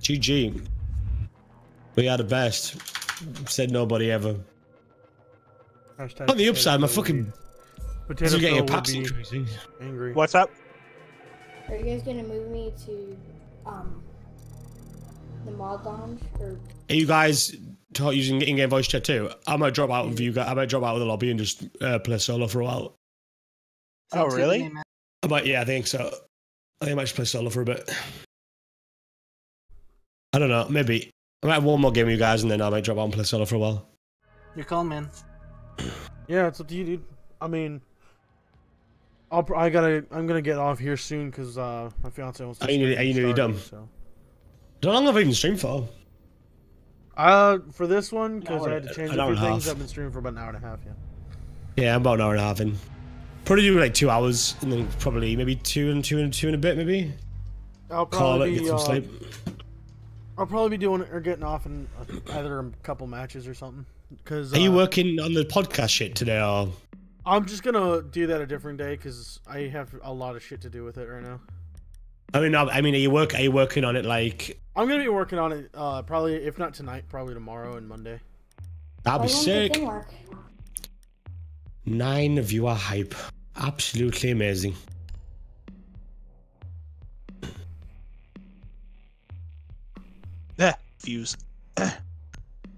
GG. We are the best. Said nobody ever. Hashtag On the upside, my fucking potato I'm getting a Phil paps increasing. angry. What's up? Are you guys gonna move me to um the mod lounge or Are you guys ta- using in-game voice chat too? I might drop out of you guys. I might drop out of the lobby and just uh, play solo for a while. Oh, really? I might, yeah, I think so. I think I might just play solo for a bit. I don't know. Maybe I might have one more game with you guys, and then I might drop out and play solo for a while. You're calm, man. Yeah, it's up to you, dude. I mean, I'll, I gotta, I'm gonna get off here soon because uh, my fiance wants to. Are you nearly- stream are you nearly starting, done? So. How long have I even streamed for? Uh, for this one, because I had to change an a few things, half. I've been streaming for about an hour and a half. Yeah. Yeah, I'm about an hour and a half in. Probably do like two hours, and then probably maybe two and two and two and a bit, maybe. I'll Call it, probably get some Uh, sleep. I'll probably be doing or getting off in uh, either a couple matches or something. Because Are you working on the podcast shit today, or I'm just gonna do that a different day because I have a lot of shit to do with it right now. I mean, I mean, are you work? Are you working on it like I'm gonna be working on it. Uh, probably if not tonight, probably tomorrow and Monday. that'd be won't sick? Nine viewer hype, absolutely amazing. Fuse.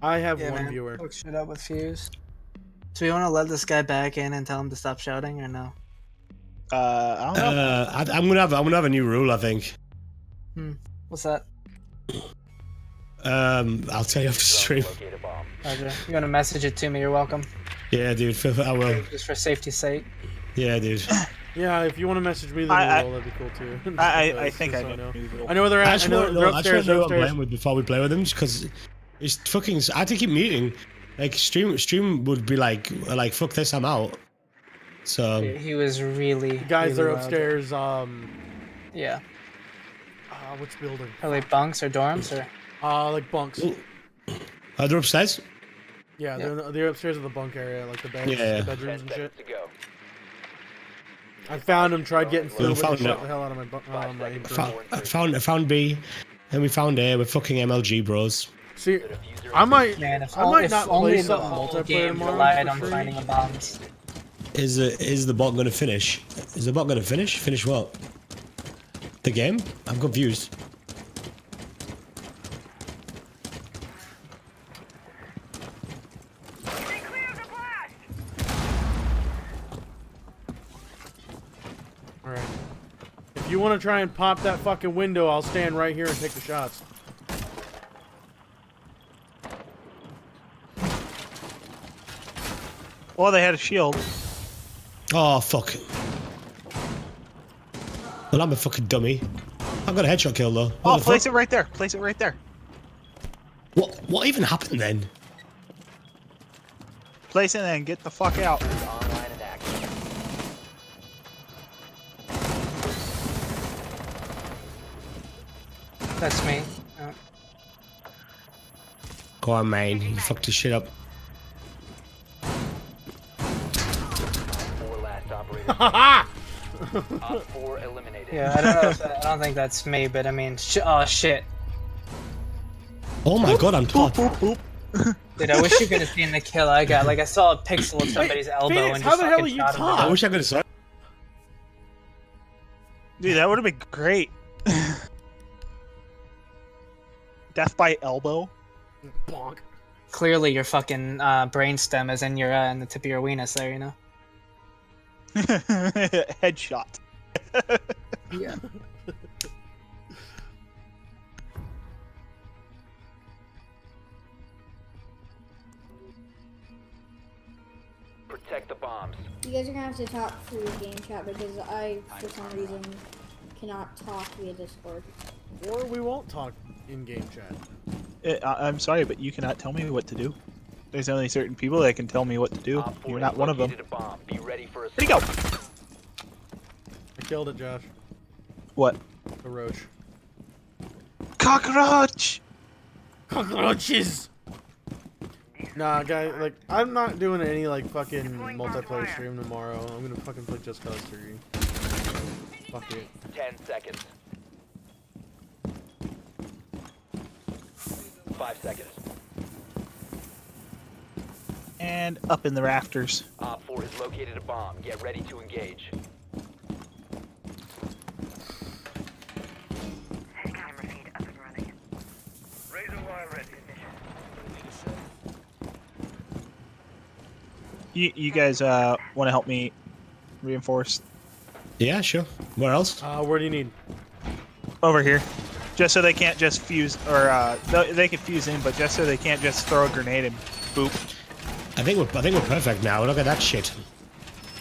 I have Yeah, one man. viewer. Hook shit up with Fuse. Do we want to let this guy back in and tell him to stop shouting or no? Uh, I don't know. Uh, I, I'm gonna have I'm gonna have a new rule. I think. Hmm. What's that? Um, I'll tell you after stream. Locate. Roger. You want to message it to me? You're welcome. Yeah, dude. I will. Just for safety's sake. Yeah, dude. Yeah, if you want to message me, then I- I- that'd be cool too. I, I, I think I so know. know. I know where they're I at. I, just know want to they're know. I just upstairs. want to know They're what I'm playing with before we play with them, because it's fucking. I had to keep meeting. Like stream, stream would be like, like fuck this, I'm out. So He- He was really. Guys, really they're loud. upstairs. Um, Yeah. uh, which building? Are they bunks or dorms or? Uh, like bunks. Ooh. are they upstairs? Yeah, Yeah. they're they're upstairs in the bunk area, like the beds, Yeah. the bedrooms and shit. to go. I found him, tried getting We food, but found shot the hell out of my bunk. Uh, my seconds. room. Found, I found, I found B, and we found A. We're fucking MLG bros. See, I might, Man, if, I might if not only play the whole multiplayer game tomorrow. relied on free. finding a bombs. Is the is the bot gonna finish? Is the bot gonna finish? Finish what? The game? I'm confused. You want to try and pop that fucking window, I'll stand right here and take the shots. Well, they had a shield. Oh fuck. Well, I'm a fucking dummy. I've got a headshot kill though. What Oh, place fuck? it right there. Place it right there. What what even happened then? Place it and get the fuck out. That's me. Go on, man. You fucked this shit up. Four last operators. Haha! Op 4 eliminated. yeah, I don't know. If that, I don't think that's me, but I mean, sh- oh shit, Oh my god, I'm top. dude! I wish you could have seen the kill I got. Like I saw a pixel of somebody's elbow Phoenix, and how the hell are you shot him top? I wish I could have saw. Dude, that would have been great. Death by elbow. Bonk. Clearly, your fucking uh, brainstem is in your uh, in the tip of your weenus there. You know. Headshot. Yeah. Protect the bombs. You guys are gonna have to talk through game chat because I, for some reason, cannot talk via Discord. Or we won't talk in game chat. Uh, I- I'm sorry, but you cannot tell me what to do. There's only certain people that can tell me what to do. Op 4 You're not one of them. located a. Be ready for a Where'd he go? I killed it, Josh. What? The roach. Cockroach! Cockroaches! Nah, guy, like, I'm not doing any, like, fucking multiplayer stream tomorrow. I'm gonna fucking play Just Cause 3. Fuck it. 10 seconds. 5 seconds. And up in the rafters. Op 4 has located a bomb. Get ready to engage. You, you guys uh, want to help me reinforce Yeah, sure. Where else? Uh, where do you need? over here? Just so they can't just fuse, or uh, they they can fuse in, but just so they can't just throw a grenade and boop. I think we're I think we're perfect now. Look at that shit.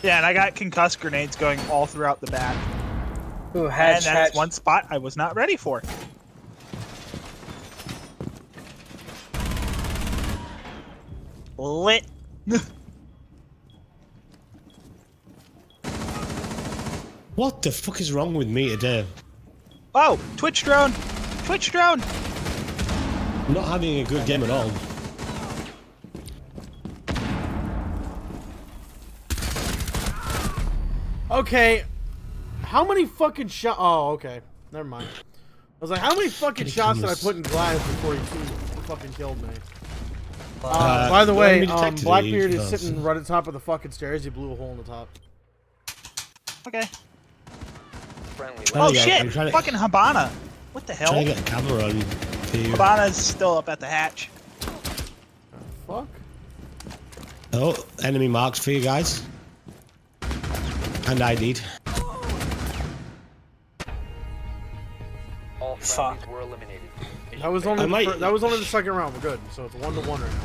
Yeah, and I got concussed grenades going all throughout the back. Ooh, And hatch, that's hatch. one spot I was not ready for. Lit. What the fuck is wrong with me today? Oh, Twitch drone! Twitch drone! I'm not having a good game at all. Okay. How many fucking shot? Oh, okay. Never mind. I was like, how many fucking shots did I put in glass before he fucking killed me? Uh, Uh, by the way, um, Blackbeard is sitting right at the top of the fucking stairs. He blew a hole in the top. Okay. Friendly Oh, Oh yeah, shit! I'm trying to- Fucking Habana! What the hell? Trying to get a camera on you. Habana's still up at the hatch. Fuck. Oh, enemy marks for you guys. And ID'd. All Fuck. were eliminated. That was only I might- fir- that was only the second round. We're good. So it's one to one right now.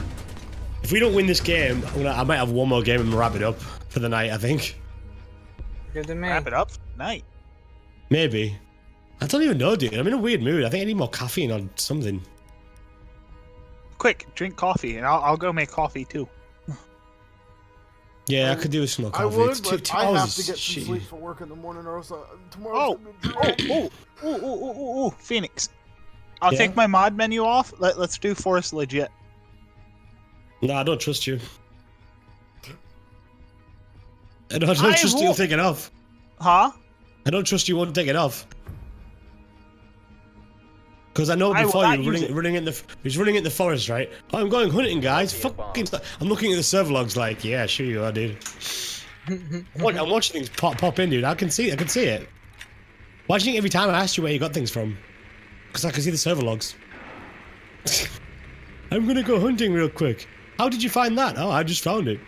If we don't win this game, I'm gonna, I might have one more game and wrap it up for the night. I think Good to me. Wrap it up. Night. Maybe. I don't even know, dude. I'm in a weird mood. I think I need more caffeine or something. Quick, drink coffee, and I'll, I'll go make coffee too. Yeah, I could do with some more coffee. I coffee. would, it's two, but two I hours have to get some sleep for work in the morning, or else uh, tomorrow. Oh, oh, oh, oh, oh, oh, oh, oh, Phoenix. I'll Yeah? take my mod menu off. Let, let's do Forest legit. No, I don't trust you. I don't, I don't I trust you won't- take it off. Huh? I don't trust you won't take it off. Because I know I will before you were use running, running in the he's running in the forest, right? Oh, I'm going hunting, guys. Fucking, I'm looking at the server logs, like, yeah, sure you are, dude. What, I'm watching things pop pop in, dude. I can see, I can see it. Watching every time I asked you where you got things from, because I can see the server logs. I'm gonna go hunting real quick. How did you find that? Oh, I just found it.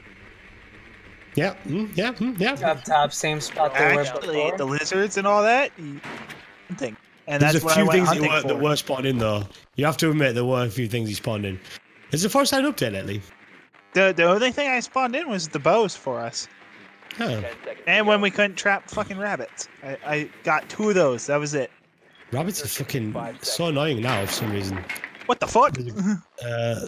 Yeah, mm, yeah, mm, yeah. Up top, same spot they were Actually, before. the lizards and all that. you- Thing. And There's that's a what I few went things that hunting were, that for. were spawned in though. You have to admit there were a few things he spawned in. Is the first side update lately? The the only thing I spawned in was the bows for us, Oh. and when we couldn't trap fucking rabbits. I, I got two of those. That was it. Rabbits are fucking so annoying now for some reason. What the fuck? Uh,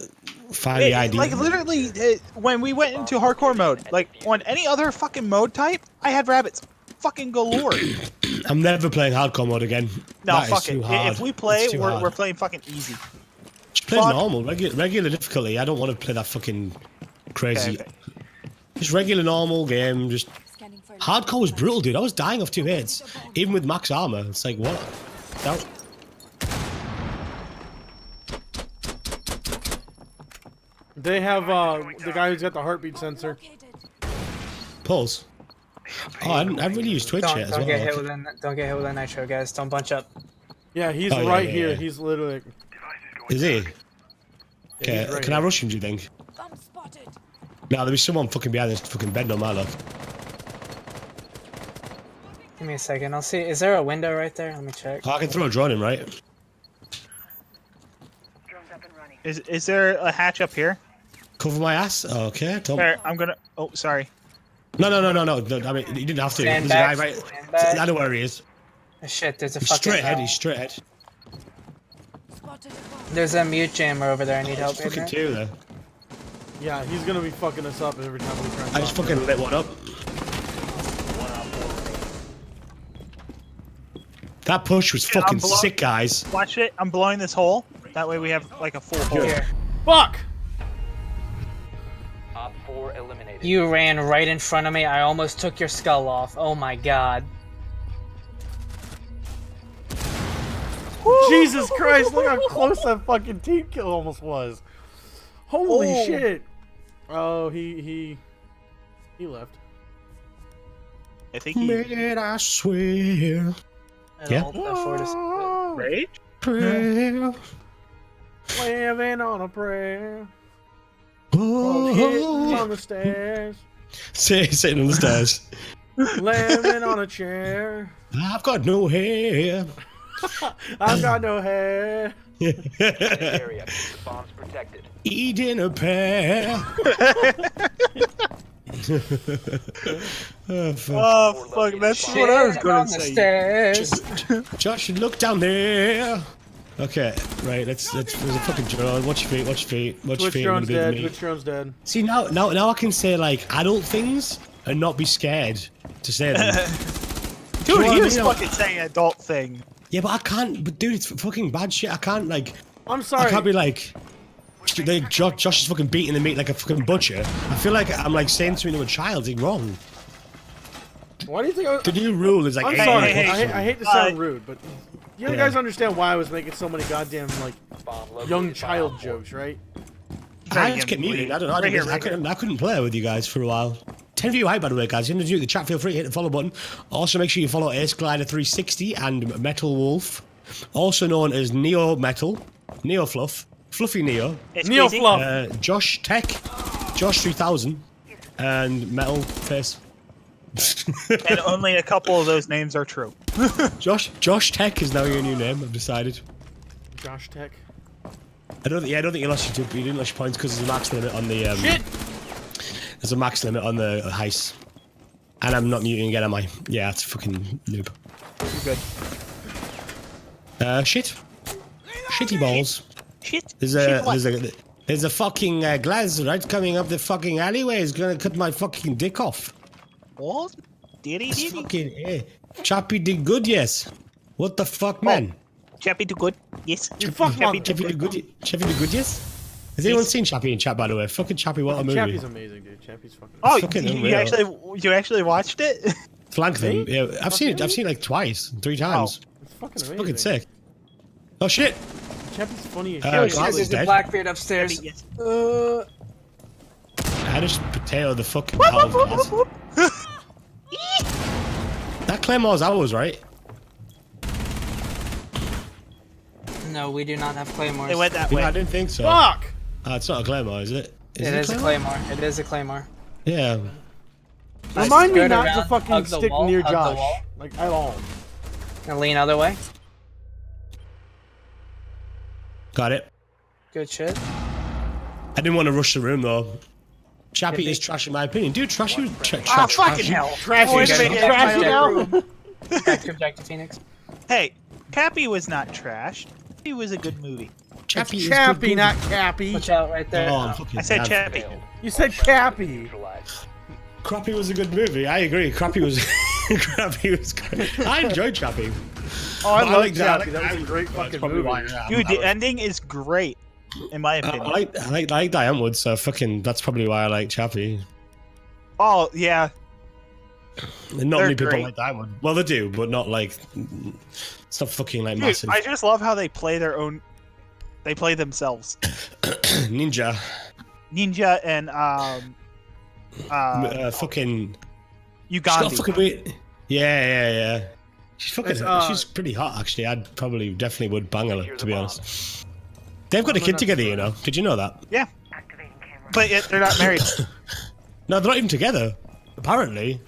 find the It- ID. like literally, it, when we went into hardcore mode, like on any other fucking mode type, I had rabbits fucking galore. I'm never playing hardcore mode again. No, That is fuck too it. hard. If we play, we're, hard. we're playing fucking easy. Just play fuck. normal, regular, regular difficulty. I don't want to play that fucking crazy. Okay, okay. Just regular normal game. Just hardcore was brutal, dude. I was dying off two hits, even with max armor. It's like what? That, They have uh the guy who's got the heartbeat sensor. pulse. Oh, I, didn't, I haven't really used Twitch Don't, yet as don't well. get hit with a don't get hit with a nitro, guys. Don't bunch up. Yeah, he's Oh, right yeah, here. yeah. He's literally. Is he? yeah, Okay, right can I rush him? Do you think? Bomb spotted. No, there'll be someone fucking behind this fucking bed on my left. Give me a second. I'll see. Is there a window right there? Let me check. Oh, I can throw a drone in, right? Is is there a hatch up here? Cover my ass. Okay. Don't... There, I'm gonna. Oh, sorry. No, no, no, no, no, no. I mean, you didn't have to. Stand There's back, a guy right. stand back. I know where he is. Oh, shit, there's a He's fucking. straight ahead. He's straight ahead. Spotted a bomb. There's a mute jammer over there. I need help. There's fucking Adrian. two there. Yeah, he's gonna be fucking us up every time we try. I just fucking lit one up. That push was fucking sick, guys. Watch it. I'm blowing this hole. That way we have like a full hole. Here. Fuck! You ran right in front of me. I almost took your skull off. Oh my god. Jesus Christ! Look how close that fucking team kill almost was. Holy Oh. shit! Oh, he he he left. I think he Made I swear. And Yeah. I'll- I'll forward ah. rage. Prayer. Living on a prayer. Hitting Oh. on the stairs. Sit- Sitting on the stairs. Living on a chair. I've got no hair. I've got no hair. Area. Bombs protected. Eating a pear. oh, fuck. Oh fuck! That's what I was Shit, gonna say. Josh, look down there. Okay, right. Let's let's. There's a fucking drone. Watch your feet. Watch your feet. Watch your Twitch feet. drone's I'm gonna dead. be with me. Twitch drone's dead. See now, now, now I can say like adult things and not be scared to say them. Dude, You know what he I was mean? fucking saying adult thing. yeah, but I can't. But dude, it's fucking bad shit. I can't like. I'm sorry. I can't be like. They, Josh, Josh is fucking beating the meat like a fucking butcher. I feel like I'm like saying something to a child. It's wrong. Why do you think I was... The new rule is like. I'm hey, sorry. hey, I, hate, I hate to sound uh, rude, but you Yeah. guys understand why I was making so many goddamn like young child jokes, right? I just get muted. I don't know. I, Right here, I, right here. couldn't, I couldn't play with you guys for a while. 10 view height, by the way, guys. If you're new to the chat, feel free to hit the follow button. Also, make sure you follow aceglyder360 and Metal Wolf, also known as Neo Metal, Neo Fluff, Fluffy Neo, It's Neo crazy. Fluff. uh, Josh Tech, Josh 3000, and Metal Face. And only a couple of those names are true. Josh Josh Tech is now your new name. I've decided. Josh Tech. I don't. Yeah, I don't think you lost your. You didn't lose your points because there's a max limit on the. Um, Shit! There's a max limit on the heist. And I'm not muting again, am I? Yeah, it's fucking noob. You're good. Uh, shit. Shitty balls. Shit. There's a what? there's a there's a fucking uh, Glaz right coming up the fucking alleyway. It's gonna cut my fucking dick off. What? Diddy It's diddy. fucking eh. Chappie did good, yes. What the fuck, man? Chappie too good. Yes. You fuck Chappie mom. Chappie good. did good. Chappie did good, yes. Has anyone seen Chappie in chat, by the way? Fucking Chappie, what a movie. Chappie's amazing, dude. Chappie's fucking. Oh, fucking you, you actually you actually watched it? Flank them. Yeah, I've seen it. I've seen it like twice, three times. Oh, It's fucking amazing. Fucking sick. Oh shit! Chappie's funny as Uh, shit. Oh Glaz shit, is there's a dead. Blackbeard upstairs. Yes. Uh, I just potato the fucking out of Glaz. That Claymore's ours, right? no, we do not have claymores. They went that Yeah, way. I didn't think so. Fuck! Ah, it's not a Claymore, is it? It is a claymore. It is a claymore. Yeah. Remind me skirt not to fucking stick wall, near hug the Josh. wall. Like, at all. And lean other way. Got it. Good shit. I didn't want to rush the room though. Chappie is trash in my opinion. Dude, trash you. Tra- tra- Ah, fucking trash- hell. Trashy, Wait a trashy, minute. trashy My now. room. Back to back to Phoenix. Hey, Cappy was not trash. It was a good movie. Chappie is Chappie, good- not Cappy. Watch out right there. Oh, I'm I said mad. Chappie. Failed. You said Cappy. Crappy was a good movie. I agree. Crappy was. Crappy was great. I enjoyed Chappie. Oh, I But I love like that. Chappie. That was a great fucking movie. why I am. Dude, the ending is great, in my opinion. I like I like I like Die Antwoord, so fucking that's probably why I like Chappie. oh yeah, And not They're many people great. like Die Antwoord. Well, they do, but not like it's not fucking like dude, massive. I just love how they play their own. They play themselves. Ninja, Ninja and um, uh, uh, fucking. She's got Yolandi. fucking weird. Yeah, yeah, yeah. She's fucking. Uh, she's pretty hot, actually. I'd probably definitely would bang her, to be bomb. honest. They've got a I'm kid together, you know. Did you know that? Yeah, but yet they're not married. No, they're not even together. Apparently.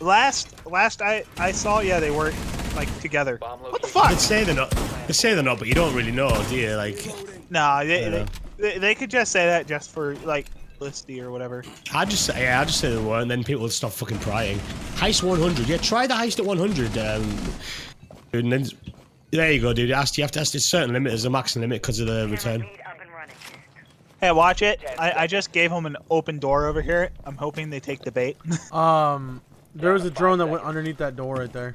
last last I I saw, yeah, they weren't like together. What the fuck? They say they're not. They say they're not, but you don't really know, do you? Like, Nah, they, Yeah. they, they they could just say that just for like listy or whatever. I just say, yeah, I just say they weren't. Then people would stop fucking prying. Heist 100. Yeah, try the heist at 100. Um, and then there you go, dude. You, asked, you have to ask a certain limit. There's a maximum limit because of the return. Hey, watch it. I, I just gave him an open door over here. I'm hoping they take the bait. Um, there was a drone that went underneath that door right there.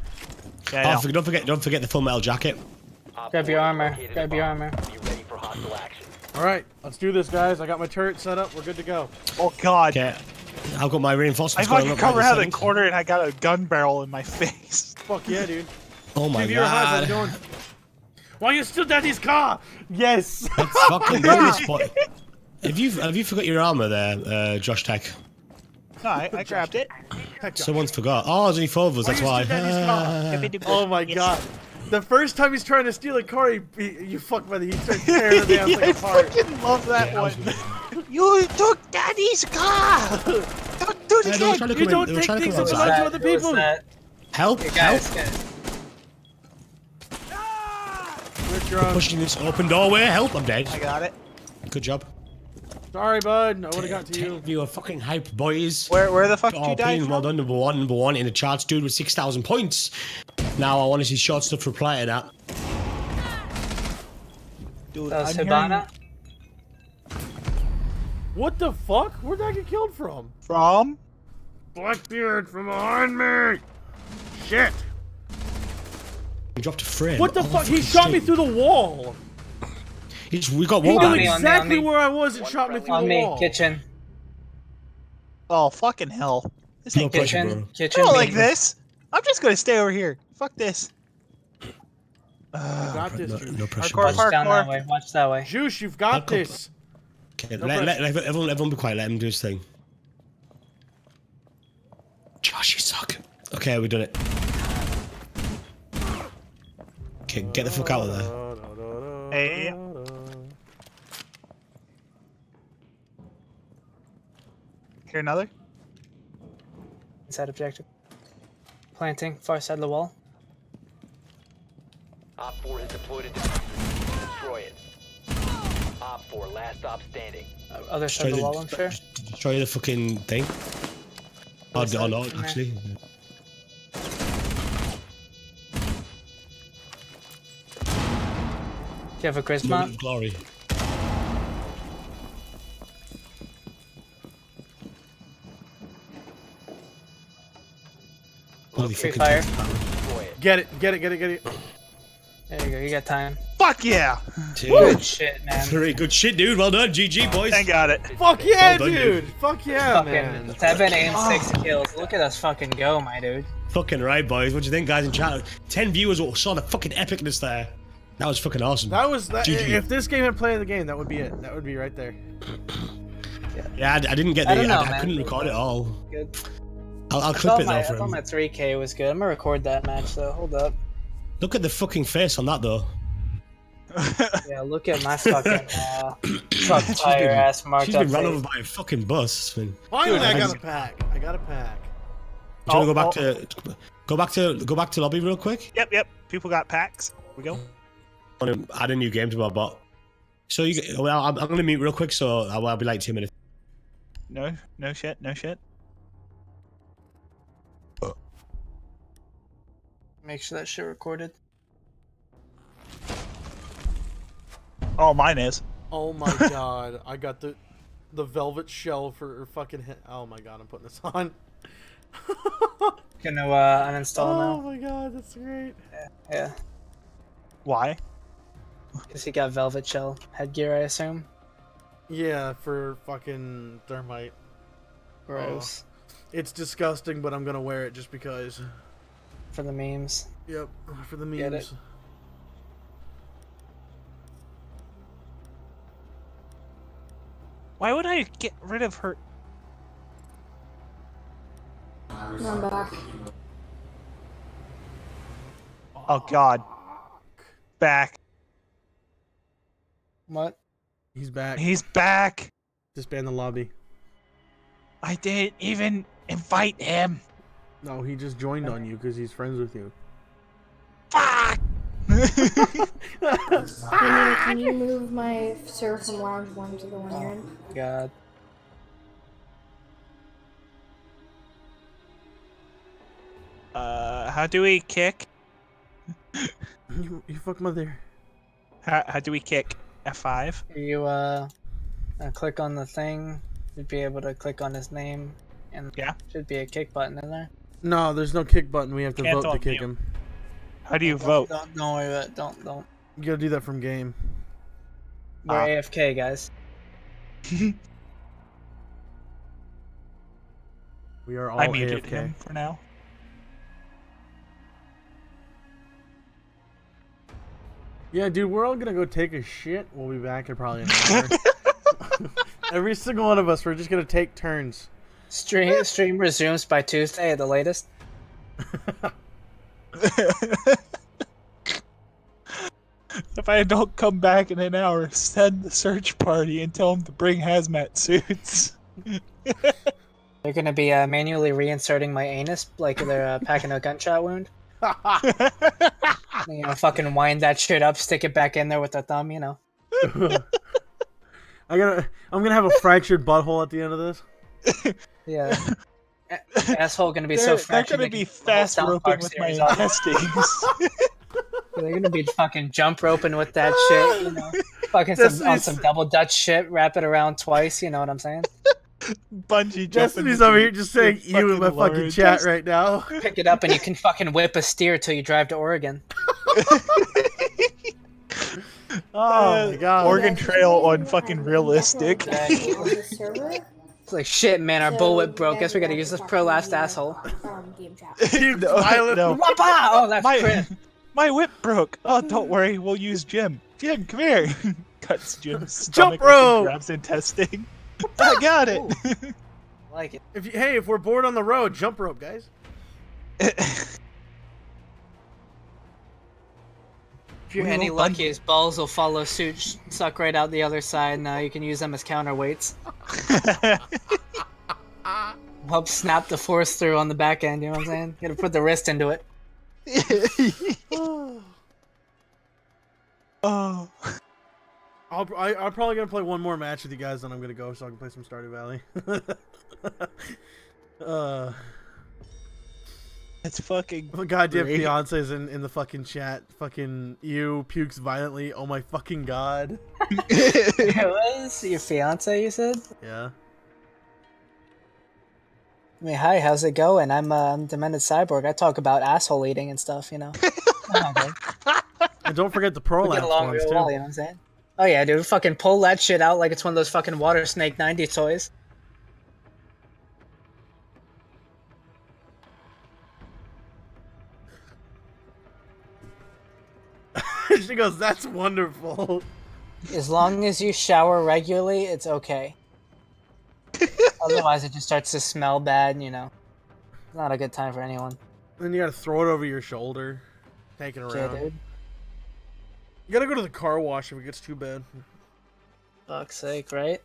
yeah, I Oh, know. for- don't forget, don't forget the full metal jacket. Grab your armor. Grab your armor. Be ready for hostile action. All right, let's do this, guys. I got my turret set up. We're good to go. Oh god. Okay, I've got my I reinforcements going fucking up come right around the corner and I got a gun barrel in my face. Fuck yeah, dude. Oh my Give your highs. How's it god! going? Why you still daddy's car? Yes. Let's fucking do this, boy. Have you have you forgot your armor there, uh, Josh Tech? No, I, I grabbed it. Heck yeah. Someone's forgot. Oh, there's only four of us. That's Why why. you still daddy's car? Ah. Oh my god. The first time he's trying to steal a car, he, he you fuck by the he starts tearing the damn I thing apart. fucking love that Yeah, one. you took daddy's car. Don't do Yeah, it again. You don't take trying to things come that outside. belong to other people. Help! Hey, Help! guys, guys. We're drunk. Pushing this open doorway. Help! I'm dead. I got it. Good job. Sorry, bud. I would have got to you. of you are fucking hype, boys. Where where the fuck did Oh, you die from? well done, number one, number one in the charts, dude, with 6,000 points. Now I want to see short stuff reply to that. Dude, That was I'm What the fuck? Where'd I get killed from? From? Blackbeard from behind me. Shit. He dropped a frame. What the fuck? He fucking shot me through the wall. He's, we got He one knew on guy. on me, on exactly me. where I was and shot me through On the me, wall. kitchen. Oh fucking hell! This No ain't pressure. Kitchen. I don't like this. I'm just gonna stay over here. Fuck this. You got this, No, Juice. no pressure. Hardcore boys. Watch down that way. Watch that way. Juice, you've got Hardcore. this. Okay, No let, let, let everyone, everyone be quiet. Let him do his thing. Josh, you suck. Okay, we done it. Okay, get the fuck out of there. Hey. Here another. Inside objective. Planting. Far side of the wall. Op 4 has deployed a diffuser. Destroy it. Op 4, last stop standing. Uh, Other side of the wall, I'm sure. Destroy the fucking thing. Oh, Other oh side, no, in there. You have a charisma? Moment of glory. Holy Free fucking fire. Destroy. Get it, get it, get it, get it. There you go. You got time. Fuck yeah! Dude, Good shit, man. Very good shit, dude. Well done, GG, boys. I got it. Fuck yeah, Well done, dude. dude. Fuck yeah, Fucking man. seven and ah. six kills. Look at us fucking go, my dude. Fucking right, boys. What do you think, guys in chat? Ten viewers all saw the fucking epicness there. That was fucking awesome. That was that, GG. if this game had played the game, that would be it. That would be right there. Yeah, I, I didn't get the. I don't know, I, I couldn't record it all. Good. I'll, I'll clip thought, it my, though I for thought my 3K was good. I'm gonna record that match though. Hold up. Look at the fucking face on that though. Yeah, look at my fucking uh, truck tire been- ass marked She's up. been run over by a fucking bus. I mean, Finally, I I got just- a pack. I got a pack. do you want to Oh, go back to go back to go back to lobby real quick? Yep, yep. People got packs. We go. I want to add a new game to my bot. So you, well, I'm, I'm going to mute real quick, so I'll, I'll be like two minutes. No, no shit, no shit. Make sure that shit recorded. Oh, mine is. Oh my god, I got the the velvet shell for fucking. Hit. Oh my god, I'm putting this on. Gonna uh, uninstall oh now. my god, that's great. Yeah, Why? Because he got velvet shell headgear, I assume. Yeah, for fucking thermite. Gross. Oh. It's disgusting, but I'm gonna wear it just because. For the memes. Yep, for the Get it. memes. Why would I get rid of her? I'm back. Oh God. Back. What? He's back. He's back. Disband the lobby. I didn't even invite him. No, he just joined on you because he's friends with you. Fuck. Can you, can you move my server from lounge one to the one you're in? God. uh, how do we kick? You, you fuck mother. How, how do we kick? F5. You uh, uh, click on the thing. You'd be able to click on his name, and Yeah. should be a kick button in there. No, there's no kick button. We have to Can't vote to kick mute. him. How do you vote? Don't don't worry about it. Don't don't. You gotta do that from game. We're Ah. AFK, guys. We are all I muted AFK. him for now. Yeah, dude, we're all gonna go take a shit. We'll be back in probably an hour. Every single one of us, we're just gonna take turns. Stream stream resumes by Tuesday at the latest. if I don't come back in an hour, send the search party and tell them to bring hazmat suits. They're gonna be uh, manually reinserting my anus like they're uh, packing a gunshot wound. You know, fucking wind that shit up, stick it back in there with the thumb. You know. I gotta. I'm gonna have a fractured butthole at the end of this. Yeah. A- Asshole gonna be they're, so they're gonna they be can put the whole fast roping with my series intestines. They're gonna be fucking jump roping with that shit, you know. Fucking some, on some double dutch shit, wrap it around twice, you know what I'm saying? Bungee jumping. Destiny's with over here just saying you in my lower fucking chat intestines. right now. Pick it up and you can fucking whip a steer till you drive to Oregon. Oh my god. Oregon Trail on fucking realistic. Exactly. On the server, It's like shit, man, our bullwhip broke. Guess we gotta use this pro last asshole. um, game chat. Puked No, violent- no. Wapa! Oh, that's My, crit. my whip broke. Oh, don't worry. We'll use Jim. Jim, come here. Cuts Jim's stomach Jump open, rope! grabs intestine. I got it. like it. If you, hey, if we're bored on the road, jump rope, guys. If you're We any will lucky, his balls will follow suit, suck right out the other side. Now uh, you can use them as counterweights. Help snap the force through on the back end, you know what I'm saying? You gotta put the wrist into it. oh. I'll, I, I'm probably gonna play one more match with you guys, then I'm gonna go so I can play some Stardew Valley. uh, It's fucking. my goddamn Great. fiance's in, in the fucking chat. Fucking you pukes violently. Oh my fucking god. It was your fiance, you said? Yeah. I mean, hi, how's it going? I'm uh, I'm Demented Cyborg. I talk about asshole eating and stuff, you know. And don't forget the We prolapse get along ones real too. well, you know what I'm saying? Oh yeah, dude, fucking pull that shit out like it's one of those fucking water snake 90 toys. she goes, "That's wonderful." As long as you shower regularly, it's okay. Otherwise, it just starts to smell bad. You know, not a good time for anyone. Then you gotta throw it over your shoulder, take it Yeah, around. dude. You gotta go to the car wash if it gets too bad. Fuck's sake, right?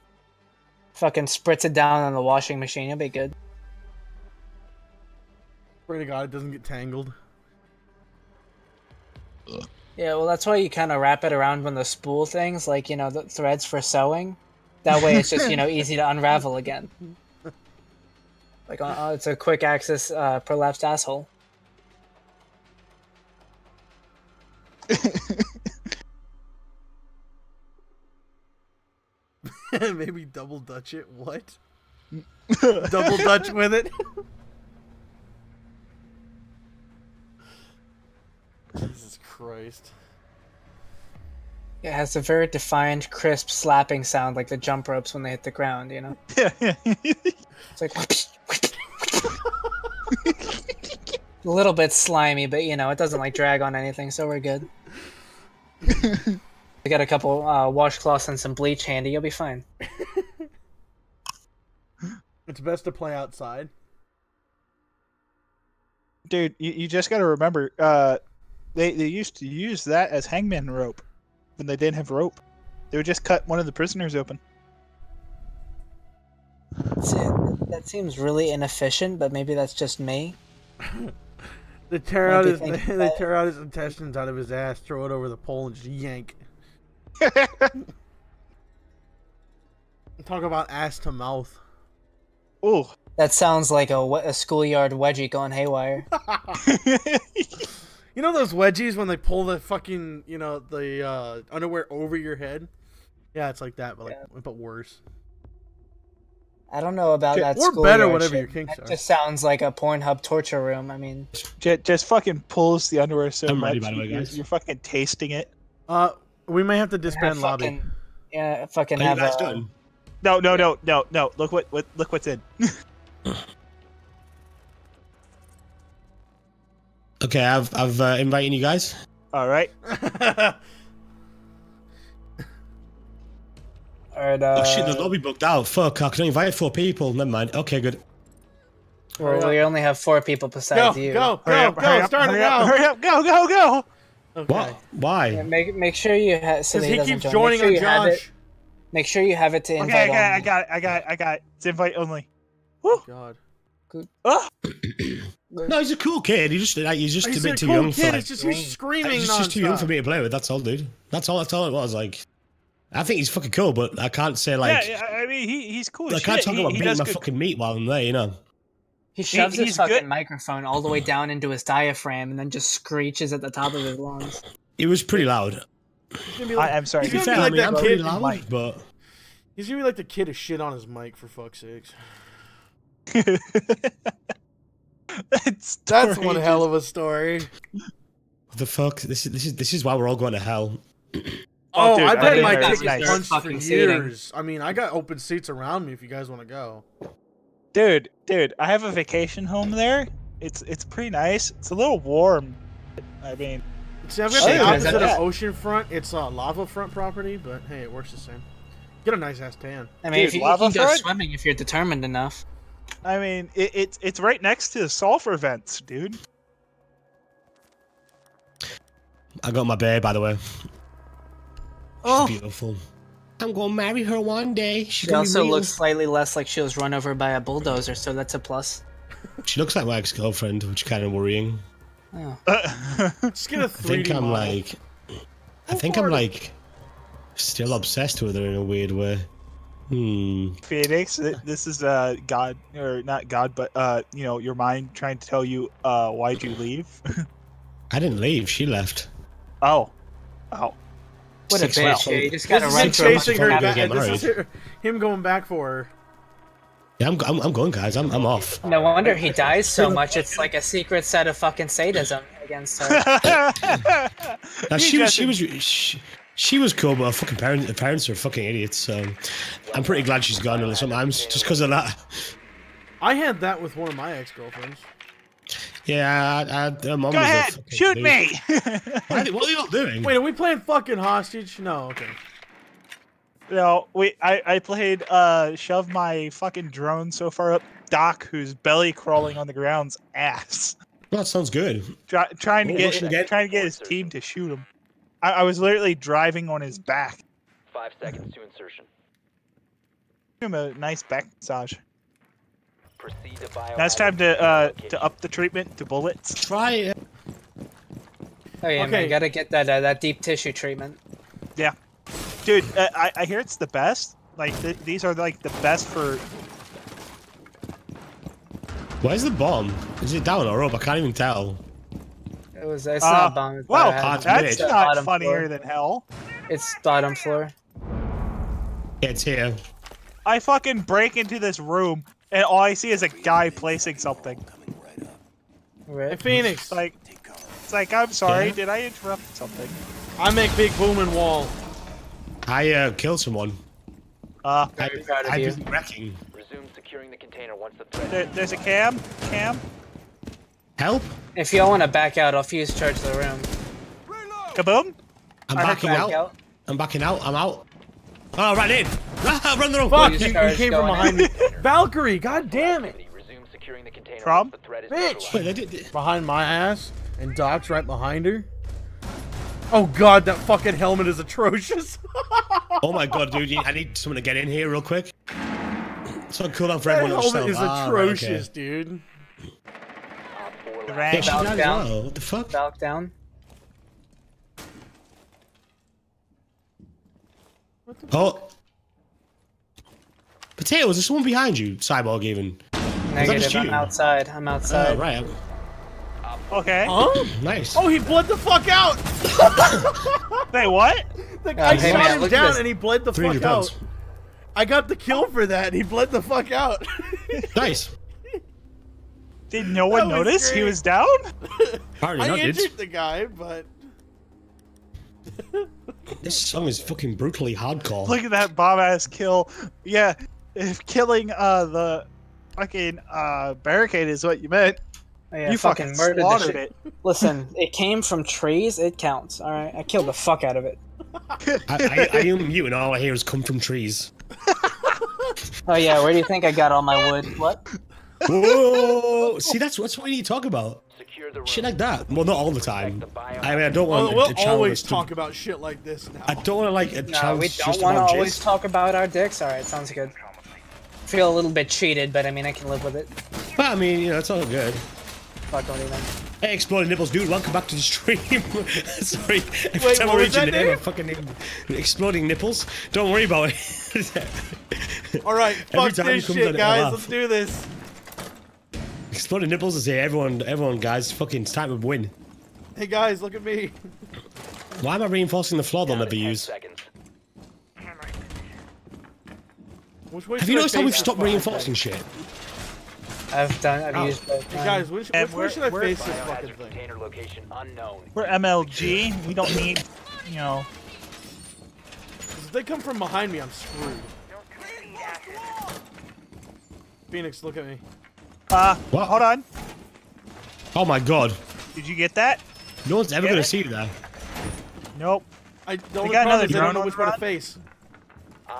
Fucking spritz it down on the washing machine. You'll be good. Pray to God it doesn't get tangled. Yeah, well, that's why you kind of wrap it around when the spool things, like you know, the threads for sewing. That way, it's just you know easy to unravel again. Like, uh, it's a quick access uh, prolapsed asshole. Maybe double dutch it. What? double dutch with it. Jesus Christ. It has a very defined, crisp slapping sound, like the jump ropes when they hit the ground. You know, Yeah, yeah. it's like a little bit slimy, but you know, it doesn't like drag on anything, so we're good. We got a couple uh, washcloths and some bleach handy. You'll be fine. It's best to play outside. Dude, you, you just got to remember, uh, they they used to use that as hangman rope when they didn't have rope. They would just cut one of the prisoners open. That's it. That seems really inefficient, but maybe that's just me. They tear out his think they tear out his intestines out of his ass, throw it over the pole, and just yank. Talk about ass to mouth. Oh, That sounds like a, a schoolyard wedgie going haywire. You know those wedgies when they pull the fucking you know the uh, underwear over your head? Yeah, it's like that, but like but worse. I don't know about Okay, that. or schoolyard better, whatever shit. your kinks That are. just sounds like a Pornhub torture room. I mean, just, just fucking pulls the underwear so I'm much. ready, by the way, you're- guys. You're fucking tasting it. Uh, we may have to have disband lobby. fucking, yeah, fucking Are you have guys a, done? No, no, no, no, no. Look what, what look what's in. Okay, I've I've uh, invited you guys. All right. or the, oh shit, the lobby booked out. Fuck, I can invite four people. Never mind. Okay, good. where we only have four people go, besides you. go, Hurry go, up, go! hurry up, Start it up, now. Hurry up, go, go, go. Okay. What? Why? Yeah, Make make sure you have so Because that he he, keeps join. joining make sure on you have it. Josh. Make sure you have it to Okay, invite okay, I only. got it, I got it, I got it. It's invite only. Oh Woo. God. Oh, No, he's a cool kid. He's just like he's just He's a a bit too cool young kid. for. Like, it's just he's screaming he's just too young for me to play with. That's all, dude. That's all. That's all it was. Like, I think he's fucking cool, but I can't say like yeah, I I mean, he, he's cool. as I can't shit. talk He- about he beating my good- fucking meat while I'm there. You know. He shoves he's his fucking good- microphone all the way down into his diaphragm and then just screeches at the top of his lungs. It was pretty loud. He's I, like, I'm sorry. He's To gonna be like that I'm kid. pretty loud, mic. but He's gonna be like the kid who shit on his mic for fuck's sakes. That's That's one hell of a story. what the fuck. This is this is this is why we're all going to hell. Oh, oh dude, I've I had think my that's ticket nice. punched for Fucking seating. years. I mean, I got open seats around me if you guys want to go. Dude, dude. I have a vacation home there. It's it's pretty nice. It's a little warm. I mean, See, I've got Shit, the is that opposite of bad? oceanfront. It's a lava front property, but hey, it works the same. Get a nice ass tan. I mean, Dude, if you, you lava can go front? swimming if you're determined enough. I mean, it, it's it's right next to the sulfur vents, dude. I got my babe, by the way. She's Oh. beautiful. I'm gonna marry her one day. She's She also looks slightly less like she was run over by a bulldozer, so that's a plus. She looks like my ex-girlfriend, which is kind of worrying. Oh. Just get a I think 3D I'm model. like, I think I'm like still obsessed with her in a weird way. Hmm. Phoenix, this is uh God or not God, but uh you know your mind trying to tell you uh why'd you leave? I didn't leave. She left. oh, oh. What Six a bitch! months Yeah, old. just gotta This run is Six him through a months chasing her of before we back. This is her- him going back for her. Yeah, I'm, I'm, I'm going, guys. I'm, I'm off. No wonder he dies so much. It's like a secret set of fucking sadism against her. Now, she was, she was, she, she was cool, but her fucking parents, her parents are fucking idiots. So I'm pretty glad she's gone sometimes, just because of that. I had that with one of my ex girlfriends. Yeah, I, I, her mom Go ahead, shoot bitch. me. What are what are you all doing? Wait, are we playing fucking hostage? No, okay. no, we. I I played uh shove my fucking drone so far up Doc, who's belly crawling on the ground's ass, Well, that sounds good. Try, trying to What get trying to get his team to shoot him. I, I was literally driving on his back. Five seconds to insertion. Give him a nice back massage. Proceed to bio. Now it's time to uh to up the treatment to bullets. Try it. Oh yeah, Okay. man, gotta get that uh, that deep tissue treatment. Yeah, dude, uh, I I hear it's the best. Like th- these are like the best for. Where's the bomb? Is it down or up? I can't even tell. It was it's Uh, not bomb. It's Well, bottom- Hard that's minute. not funnier floor. than hell. It's bottom floor. Yeah, it's here. I fucking break into this room and all I see is a guy placing something. Hey, Phoenix, like, it's like I'm sorry, Yeah? did I interrupt something? I make big booming wall. I uh, killed someone. Uh, Very proud I you. was wrecking. Resume securing the container once the threat. there, there's a cam, cam, Help! If y'all want to back out, I'll fuse charge the room. kaboom. I'm I backing Back out. out. I'm backing out. I'm out. Oh, I ran in. Ah, run the wrong Fuck, way. he, he Charge came from behind me. Valkyrie, god damn it. Resume securing the container Trump? once the threat is Bitch. Wait, they did. they- Behind my ass, and Doc's right behind her. Oh god, that fucking helmet is atrocious. Oh my god, dude! I need someone to get in here real quick. So cool down for that everyone else. That helmet is Ah, right, okay. atrocious, dude. Op four The. Yeah, she Valve as down. well. What the fuck? Valk down. Oh. Potatoes, there's someone behind you, Cyborg even. Negative. I'm you? outside. I'm Oh, outside. right. Okay. Huh? Nice. Oh, he bled the fuck out. Wait, what? The guy hey, shot man, him down and he bled the fuck 300 out. I got the kill for that. He bled the fuck out. Nice. Did no one That was notice he was down? Apparently I not, dude. injured the guy, but This song is fucking brutally hardcore. Look at that bomb ass kill. Yeah, if killing uh the fucking uh barricade is what you meant, Oh, yeah, you fucking, murdered the slaughtered shit. it. Listen, it came from trees. It counts. All right, I killed the fuck out of it. I, I, I am mute and all I hear is come from trees. Oh yeah, where do you think I got all my wood? What? Whoa! See, that's, that's what we need to talk about. Secure the room. Shit like that. Well, not all the time. I mean, I don't want we'll, we'll the channel always to- talk about shit like this now. I don't want to like a No, we don't just want to always jizz. talk about our dicks. All right, sounds good. Feel a little bit cheated, but I mean, I can live with it. But I mean, you know, it's all good. Fuck, don't even. Hey, Exploding Nipples, dude, welcome back to the stream. Sorry, every Wait, time what I was read your name, name? I'm fucking name. Exploding Nipples. Don't worry about it. All right, fuck this shit, on it, I guys. Let's do this. Exploding Nipples is here. Everyone, everyone, guys, fucking it's time to win. Hey guys, look at me. Why am I reinforcing the floor they'll Down to never use? seconds. Which way Have you noticed how we've stopped reinforcing shit? I've done. I've Oh. used both. Hey guys, which, which way we're- should I face this fucking thing? location unknown. We're MLG. We don't need, you know. 'Cause If they come from behind me, I'm screwed. Phoenix, look at me. Uh, What? hold on. Oh my god. Did you get that? No one's ever Get gonna it? see you there. Nope. I, the only got another is I don't drone know on which the way to face.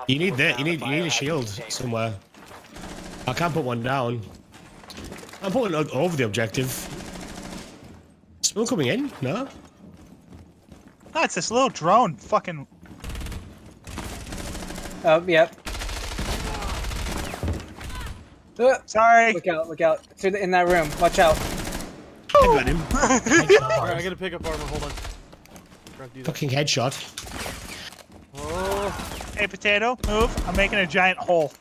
You need that. You need. You need a shield somewhere. I can't put one down. I'm putting it over the objective. Someone coming in? No. No, it's this little drone. Fucking. Oh, yep. Uh, Sorry. look out! Look out! Through the, in that room. Watch out! I got him. All right, I gotta pick up armor. Hold on. Forgot to do that. Fucking headshot. Oh, Hey, potato, move. I'm making a giant hole.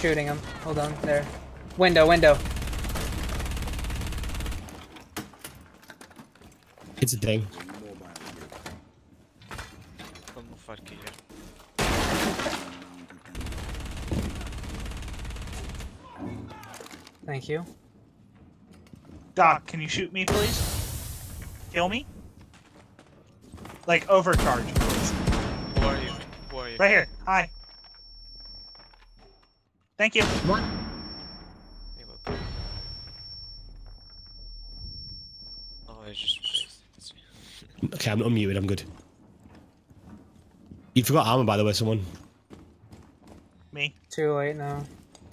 Shooting him. Hold on. There. Window. Window. It's a thing. Thank you. Doc, can you shoot me, please? Kill me? Like, overcharge, please. Who are you? Who are you? Right here. Hi. Thank you. What? Oh, okay, I'm unmuted. I'm good. You forgot armor, by the way, someone. Me. Too late now.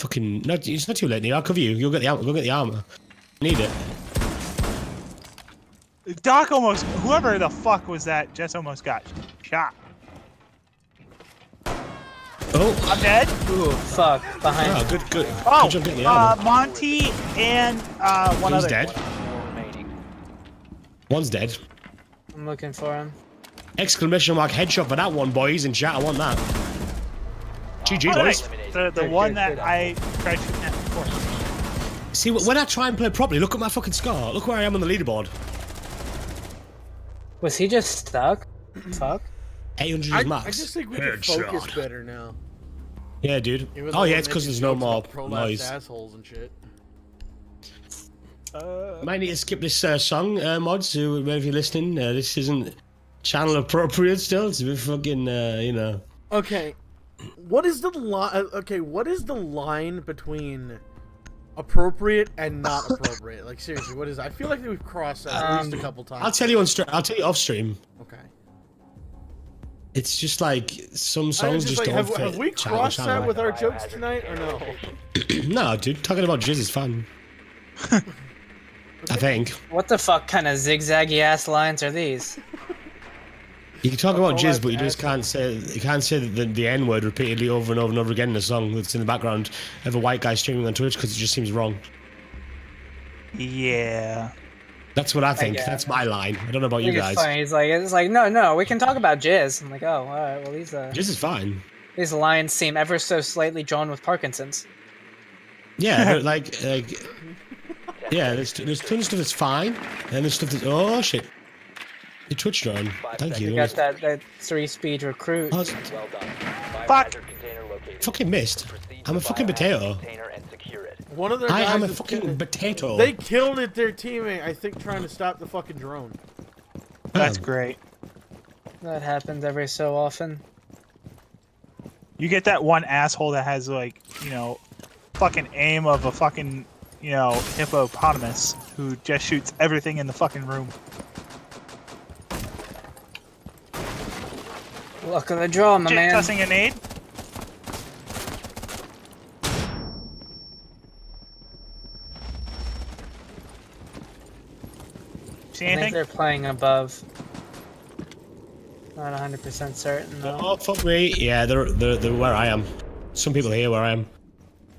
Fucking no, it's not too late. Neil. I'll cover you. You'll get the armor. Go get the armor. Need it. Doc almost. Whoever the fuck was that just almost got shot. Oh, I'm dead. Ooh, fuck. Behind. ah, good, good. Oh, good job getting the uh. Monty and uh, one He's other. dead. One's dead. I'm looking for him. Exclamation mark headshot for that one, boys in chat. I want that. GG, Oh, boys. Nice. The, the Good, one good, that good. I tried shooting at before. See, when I try and play properly, look at my fucking score. Look where I am on the leaderboard. Was he just stuck? fuck. 800 I, is max. I just think we can focus better now. Yeah, dude. Even Oh though yeah, it's because making there's no jokes more noise. assholes and shit. Uh, Might need to skip this uh, song, uh, mods. So if you're listening, uh, this isn't channel appropriate still. It's a bit fucking, uh, you know. Okay, what is the line? Okay, what is the line between appropriate and not appropriate? like seriously, what is? That? I feel like we've crossed that at least a Um, couple times. I'll tell you on stream. I'll tell you off stream. Okay. It's just like some I songs just just, like, don't have, fit. have we crossed channel. that with our jokes tonight or no? No, dude. Talking about jizz is fun. I think What the fuck kind of zigzaggy ass lines are these? you can talk about jizz, but you just can't say you can't say the, the N word repeatedly over and over and over again in a song that's in the background of a white guy streaming on Twitch because it just seems wrong. yeah. That's what I think. it. That's my line. I don't know about you think it's guys. funny. He's like, it's like, no, no, we can talk about jizz. I'm like, oh, all right. Well, these uh, Jizz is fine. these lines seem ever so slightly drawn with Parkinson's. Yeah, like, like, yeah. There's there's tons of stuff that's fine, and there's stuff that's oh shit. The Twitch drone. Thank You you. got that that three speed recruit. Oh, Well done. Fuck. Biohazard container located. fucking missed. I'm a fucking potato. Container and secure it. One of their I am a fucking kill- potato. They killed it. Their teammate, I think, trying to stop the fucking drone. That's Oh. great. That happens every so often. You get that one asshole that has like, you know, fucking aim of a fucking, you know, hippopotamus who just shoots everything in the fucking room. Luck of the draw, my Shit, man. tossing a nade. See I think anything? they're playing above. Not 100% certain though. Oh fuck me! Yeah, they're, they're they're where I am. Some people here where I am.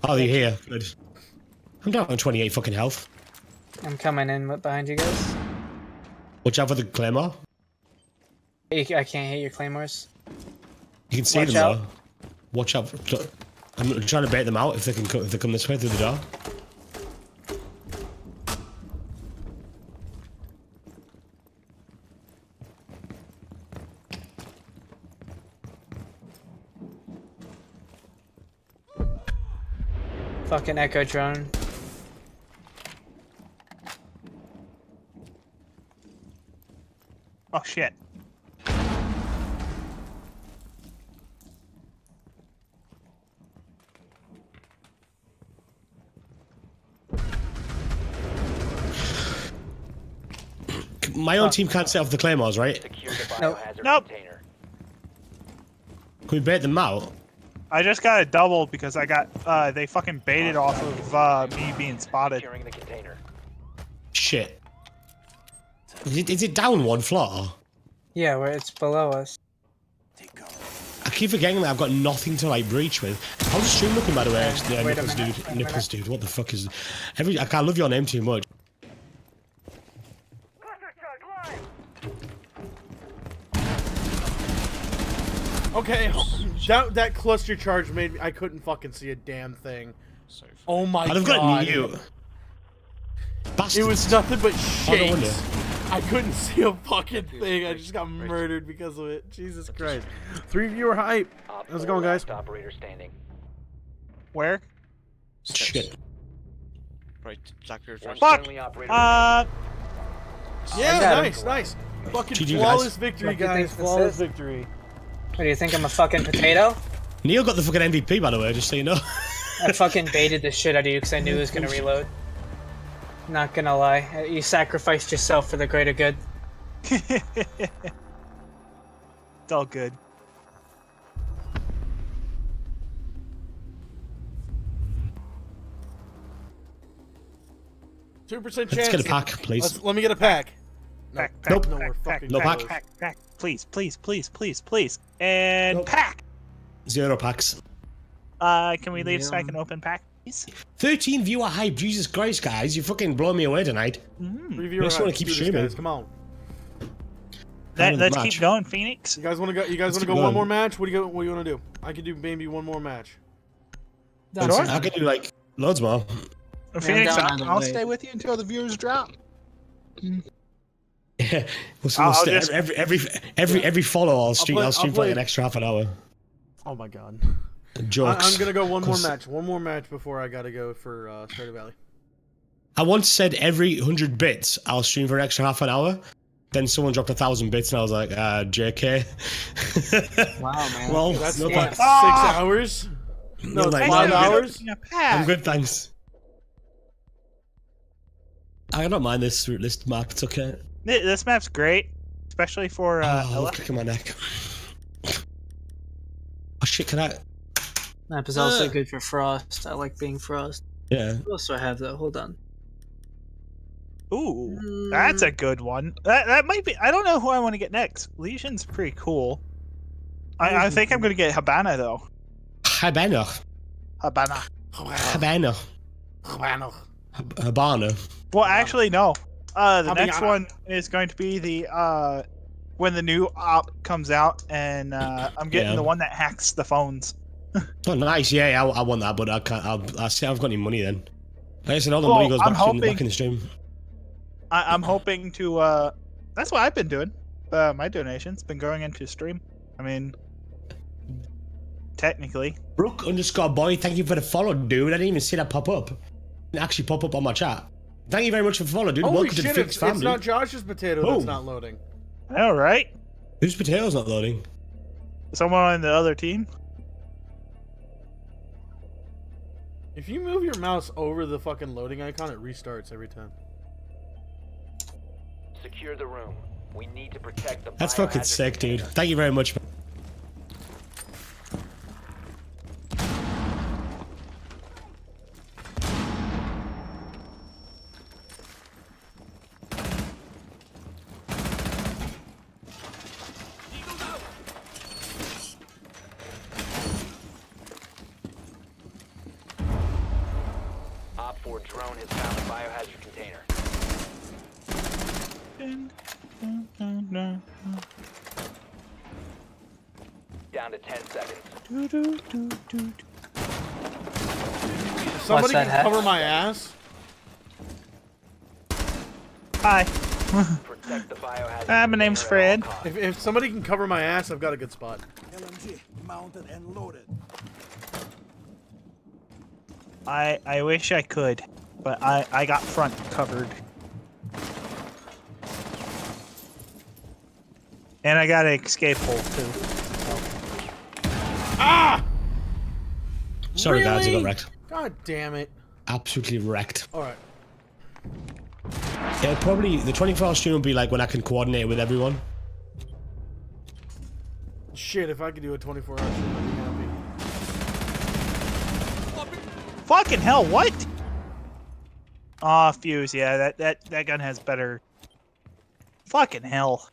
Oh, they're here. Good. I'm down on 28 fucking health. I'm coming in with- behind you guys. Watch out for the claymore. I can't hit your claymores. You can see Watch them out. though. Watch out. I'm trying to bait them out if they can co- if they come this way through the door. Fucking echo drone. Oh shit. My own team can't set off the claymores, right? Secure the Nope. biohazard Nope. Can we bait them out? I just got a double because I got uh they fucking baited off of uh me being spotted. Securing the container. Shit. Is it, is it down one floor? Yeah, where it's below us. I keep forgetting that I've got nothing to like breach with. How's the stream looking by the way? Actually, uh, Wait a Nicholas dude, wait a Nicholas dude, what the fuck is? Every I can't love your name too much. Okay, that that cluster charge made me. I couldn't fucking see a damn thing. Oh my god! I'd have god! got new. Bastards. It was nothing but Oh, no shakes. I couldn't see a fucking thing. I just got murdered because of it. Jesus Christ. Three of viewer hype. Op How's it going, guys? Operator standing. Where? Shit. Right, Doctor. One Fuck! friendly operator Uh Yeah, nice, nice. Fucking GG, flawless guys. victory, What do you guys. this Flawless is? victory. What do you think? I'm a fucking potato? Neil got the fucking MVP by the way, just so you know. I fucking baited the shit out of you because I knew it was gonna reload. Not gonna lie, you sacrificed yourself for the greater good. it's all good. Two percent chance. Let's chance. get a pack, please. Let's- let me get a pack. No, Pack, pack, Nope. no, pack, No pack, pack. pack, pack. Please, please, please, please, please, and Nope. pack. Zero packs. Uh, can we leave so I can open pack, please? 13 viewer hype. Jesus Christ, guys. You fucking blow me away tonight. Review I just wanna keep do streaming. guys. Come on. That, let's match. keep going, Phoenix. You guys want to go? You guys want to keep go one more match? What do you What do you want to do? I could do maybe one more match. Down Sure. I could do like loads more. Phoenix, I'll, I'll stay with you until the viewers drop. Yeah, we'll, we'll I'll stay- just- every, every every every follow I'll stream play- I'll stream I'll for like an extra half an hour. Oh my god. I, Jokes. I'm gonna go one more match. One more match before I gotta go for uh, Stardew Valley. I once said every hundred bits I'll stream for an extra half an hour. Then someone dropped a thousand bits and I was like, uh, JK. Wow, man. well, That's no what six Ah! hours. No, No, thanks. five I'm good. hours. I'm good, thanks. I don't mind this this map. It's okay. Th- This map's great, especially for uh, oh, Ela. kicking my neck. Oh shit! Can I? Map is also Uh. good for Frost. I like being Frost. Yeah. What else do I have though? Hold on. Ooh, that's a good one. That that might be. I don't know who I want to get next. Lesion's pretty cool. I, I think I'm gonna get Hibana though. Hibana. Hibana. Hibana. Hibana. Hab- Hibana. Well, actually, no. Uh, the next one is going to be the uh, when the new op comes out, and uh, I'm getting Yeah. the one that hacks the phones. Oh, nice. Yeah, yeah, I, I want that, but I can't. I'll, I'll see. I've got any money then. Like I said, all the Well, money goes I'm back, in, hoping- back in the stream. I, I'm hoping to. Uh, that's what I've been doing. Uh, my donations been going into stream. I mean, technically. Brooke underscore boy, thank you for the follow, dude. I didn't even see that pop up. It didn't actually pop up on my chat. Thank you very much for the follow, dude. Holy Welcome to the shit! Fixed It's, family. it's not Josh's potato Oh. that's not loading. All right. Whose potato's not loading? Someone on the other team. If you move your mouse over the fucking loading icon, it restarts every time. Secure the room. We need to protect the That's fucking sick, dude. Thank you very much. Op 4 drone has found the biohazard container. Down to 10 seconds. If somebody that can hat? cover my ass. Hi. The Ah, my name's container at all Fred. If, if somebody can cover my ass, I've got a good spot. LMG mounted and loaded. I I wish I could, but I I got front covered. And I got an escape hole too. Ah! Sorry, guys, I got wrecked. God damn it! Absolutely wrecked. All right. It'll probably the 24 hour stream will be like when I can coordinate with everyone. Shit, if I could do a 24 hour stream, I'd be happy. Fucking hell! What? Aw, Fuze. Yeah, that that that gun has better. Fucking hell.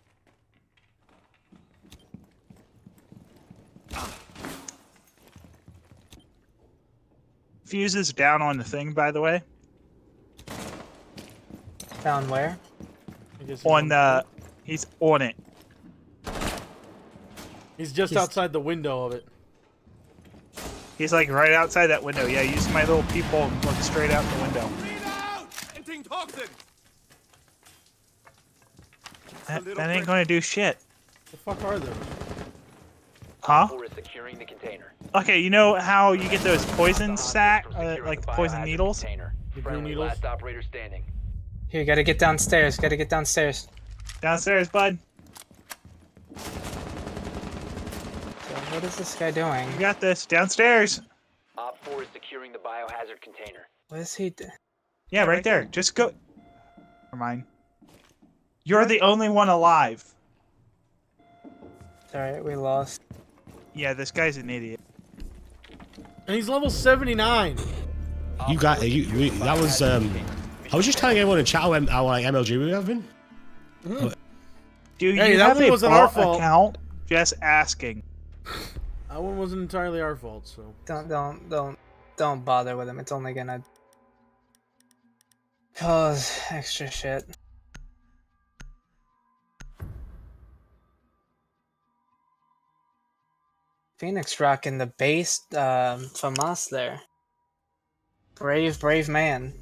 Fuze is down on the thing, by the way. Down where? I he's On the, he's on it. He's just he's- outside the window of it. He's like right outside that window. Yeah, use my little peephole and look straight out the window. That, that ain't gonna do shit. The fuck are those? Huh? 4 is securing the container. Okay, you know how you get those poison Stop sack, uh, like the the poison needles? The green needles? last operator standing. Here, you gotta get downstairs. Gotta get downstairs. Downstairs, bud. So what is this guy doing? You got this. Downstairs. Op 4 is securing the biohazard container. What is he? Do- Yeah, right there. Just go. Never mind. You're the only one alive. Alright, we lost. Yeah, this guy's an idiot. And he's level 79. You got you. you that was um. I was just telling everyone in chat how, M- how like MLG we have been. Dude, Hey, you that have one a wasn't our bot fault. account? Just asking. That one wasn't entirely our fault, so. Don't don't don't don't bother with him. It's only gonna cause extra shit. Phoenix rocking the base um, from us there. Brave, brave man.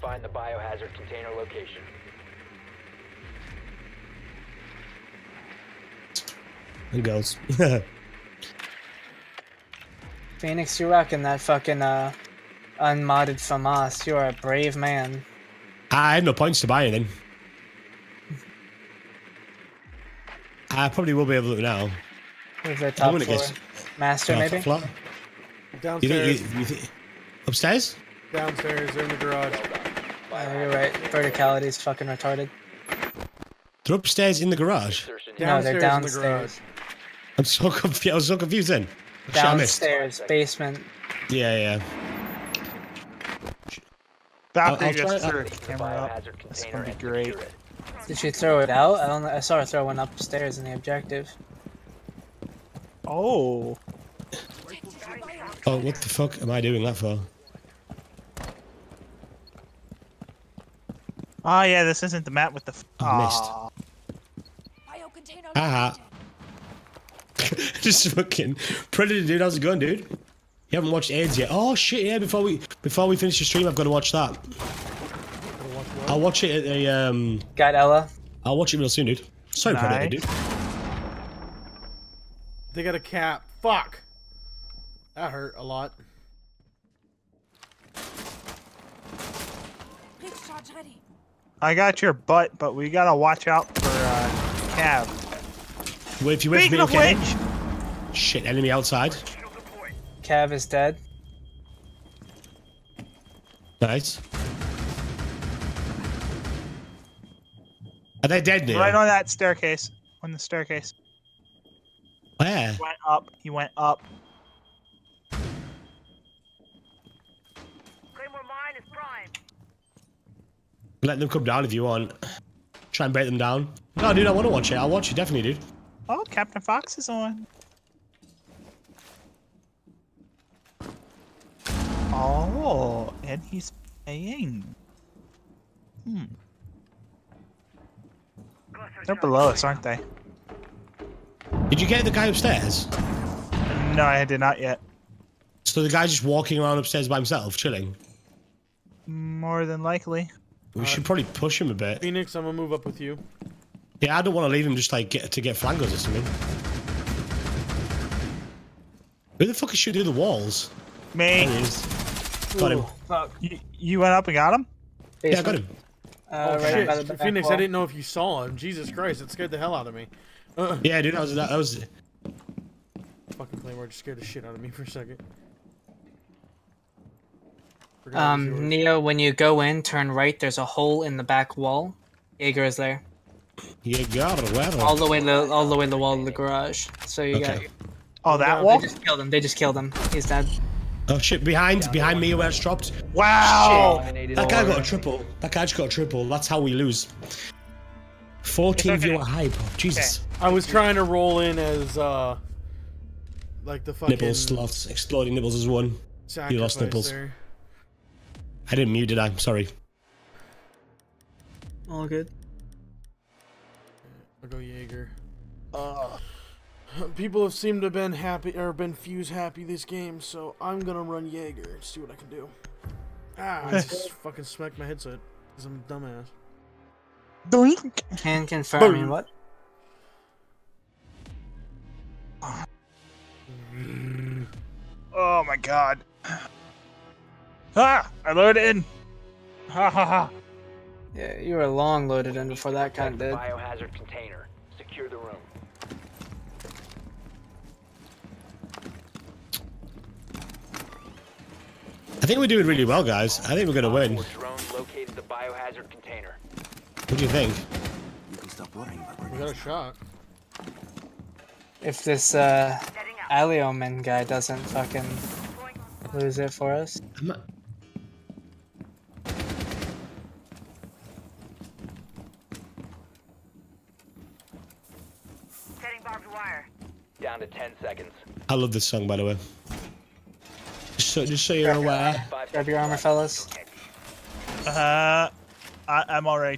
Find the biohazard container location. And girls. Phoenix, you're rocking that fucking uh, unmodded FAMAS. You're a brave man. I had no points to buy anything. I probably will be able to now. Who's their I'm top gonna floor? guess. Master, Uh, maybe? flat. You Downstairs. think, you, you think, upstairs? Downstairs, they're in the garage. Uh, you're right. Verticality's fucking retarded. They're upstairs in the garage. Insertion No, they're Downstairs in the garage. I'm so confused. I was so confused then. Shit, I missed. Downstairs, basement. Yeah, yeah. Valkyrie I'll try just it. threw the camera up. biohazard That's gonna be great. Did she throw it out? I don't. I saw her throw one upstairs in the objective. Oh. Oh, what the fuck am I doing that for? Oh yeah, this isn't the map with the. F- I missed. Ah. Aw. Bio container Haha. located. Just fucking Predator, dude. How's it going, dude? You haven't watched ads yet? Oh shit! Yeah, before we before we finish the stream, I've got to watch that. I'll watch it at the um. Got Ela. I'll watch it real soon, dude. Sorry, Predator, dude. They got a cap. Fuck. That hurt a lot. Breach charge ready. I got your butt, but we gotta watch out for uh, Cav. Wait, if you wait for Speaking me, of okay? which, Shit, enemy outside. Cav is dead. Nice. Are they dead now? right on that staircase, on the staircase, Where? He went up. He went up. Let them come down if you want. Try and bait them down. No, dude, I want to watch it. I'll watch it, definitely, dude. Oh, Captain Fox is on. Oh, and he's paying. Hmm. They're below us, aren't they? Did you get the guy upstairs? No, I did not yet. So the guy's just walking around upstairs by himself, chilling. More than likely. We should probably push him a bit. Phoenix, I'm gonna move up with you. Yeah, I don't want to leave him just like get to get flangers or something. Who the fuck is shooting through the walls? Me. There he is. Got him. Fuck. You, you went up and got him? Yeah, I got him. Uh, Oh, right shit. the Phoenix, wall. I didn't know if you saw him. Jesus Christ, it scared the hell out of me. Uh, Yeah, dude, that was that, that was. fucking Claymore just scared the shit out of me for a second. Forgot it was yours. Um, Neo, when you go in, turn right. There's a hole in the back wall. Jaeger is there, You got it. Where? all the way to all the way to the wall of the garage. So you Okay. Oh, that Yeah, wall? They just killed him. They just killed him. He's dead. Oh shit! Behind, behind me, where it's dropped. Wow! Eliminated That guy got a triple. That guy just got a triple. That's how we lose. 14 okay. viewer hype. Jesus. I was trying to roll in as, uh, like the fucking Nipples, sloths, exploding nipples is one. You lost nipples. there. I didn't mute, did I? Sorry. All good. I'll go Jaeger. Uh, people have seemed to have been happy or been Fuze happy this game, so I'm gonna run Jaeger and see what I can do. Ah, I just fucking smacked my headset because I'm a dumbass. Doink! Can confirm Boom. what? Oh my god. Ah! I loaded in! Ha ha ha! Yeah, you were long loaded in before that kind cunt the did. biohazard container. Secure the room. I think we're doing really well, guys. I think we're gonna win. 4 drone located the biohazard container. What do you think? You can stop worrying about We got a shot. If this uh, Alioman guy doesn't fucking lose it for us. Down to 10 seconds. I love this song, by the way. Just so, just so you're aware. Five Grab your armor, fellas. Uh, I, I'm already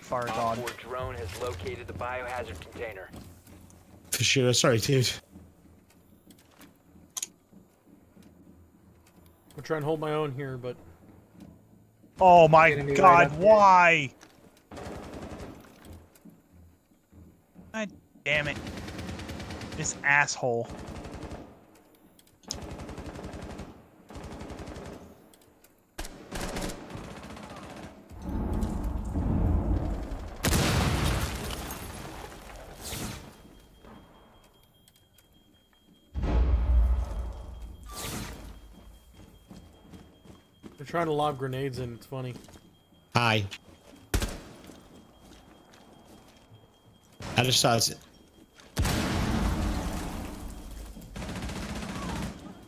far gone. 4 drone has located the biohazard container. For sure. Sorry, dude. I'm trying to hold my own here, but Oh my Gonna right god, why? God damn it. This asshole. they're trying to lob grenades in. It's funny. Hi. I just started.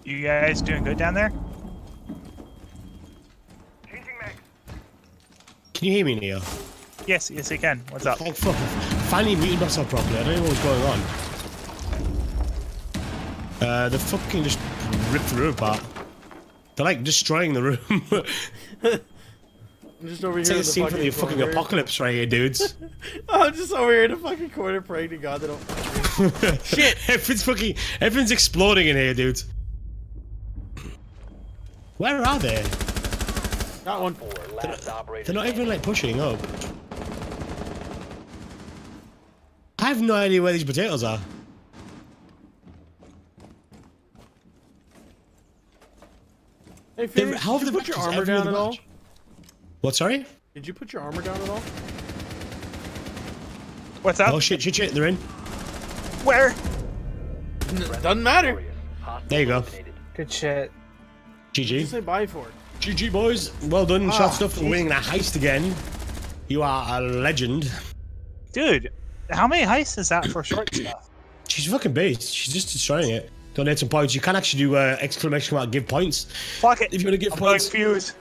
You guys doing good down there? Can you hear me, Neo? Yes, yes, I can. What's up? Thank fuck. Finally muted myself properly. I don't know what was going on. Uh, they fucking just ripped the room apart. They're like destroying the room. I'm just over here. it's in like a scene from the fucking apocalypse right here, dudes. I'm just over here in the fucking corner praying to God they don't. Shit! Everything's fucking. Everything's exploding in here, dudes. Where are they? Got one. 4 last operator. They're not even like pushing up. I have no idea where these potatoes are. Hey, They- Phoenix, how have did you they put your armor down other at all? What? Sorry? Did you put your armor down at all? What's up? Oh shit! Shit! Shit! They're in. Where? Doesn't matter. There you go. Good shit. Did you GG. say bye for it? GG boys. Well done, Ah, shot stuff for winning that heist again. You are a legend. Dude, how many heists is that for short stuff? She's fucking based. She's just destroying it. Donate some points. You can actually do uh, exclamation mark give points Fuck it. if you want to give I'm going points. Fuze.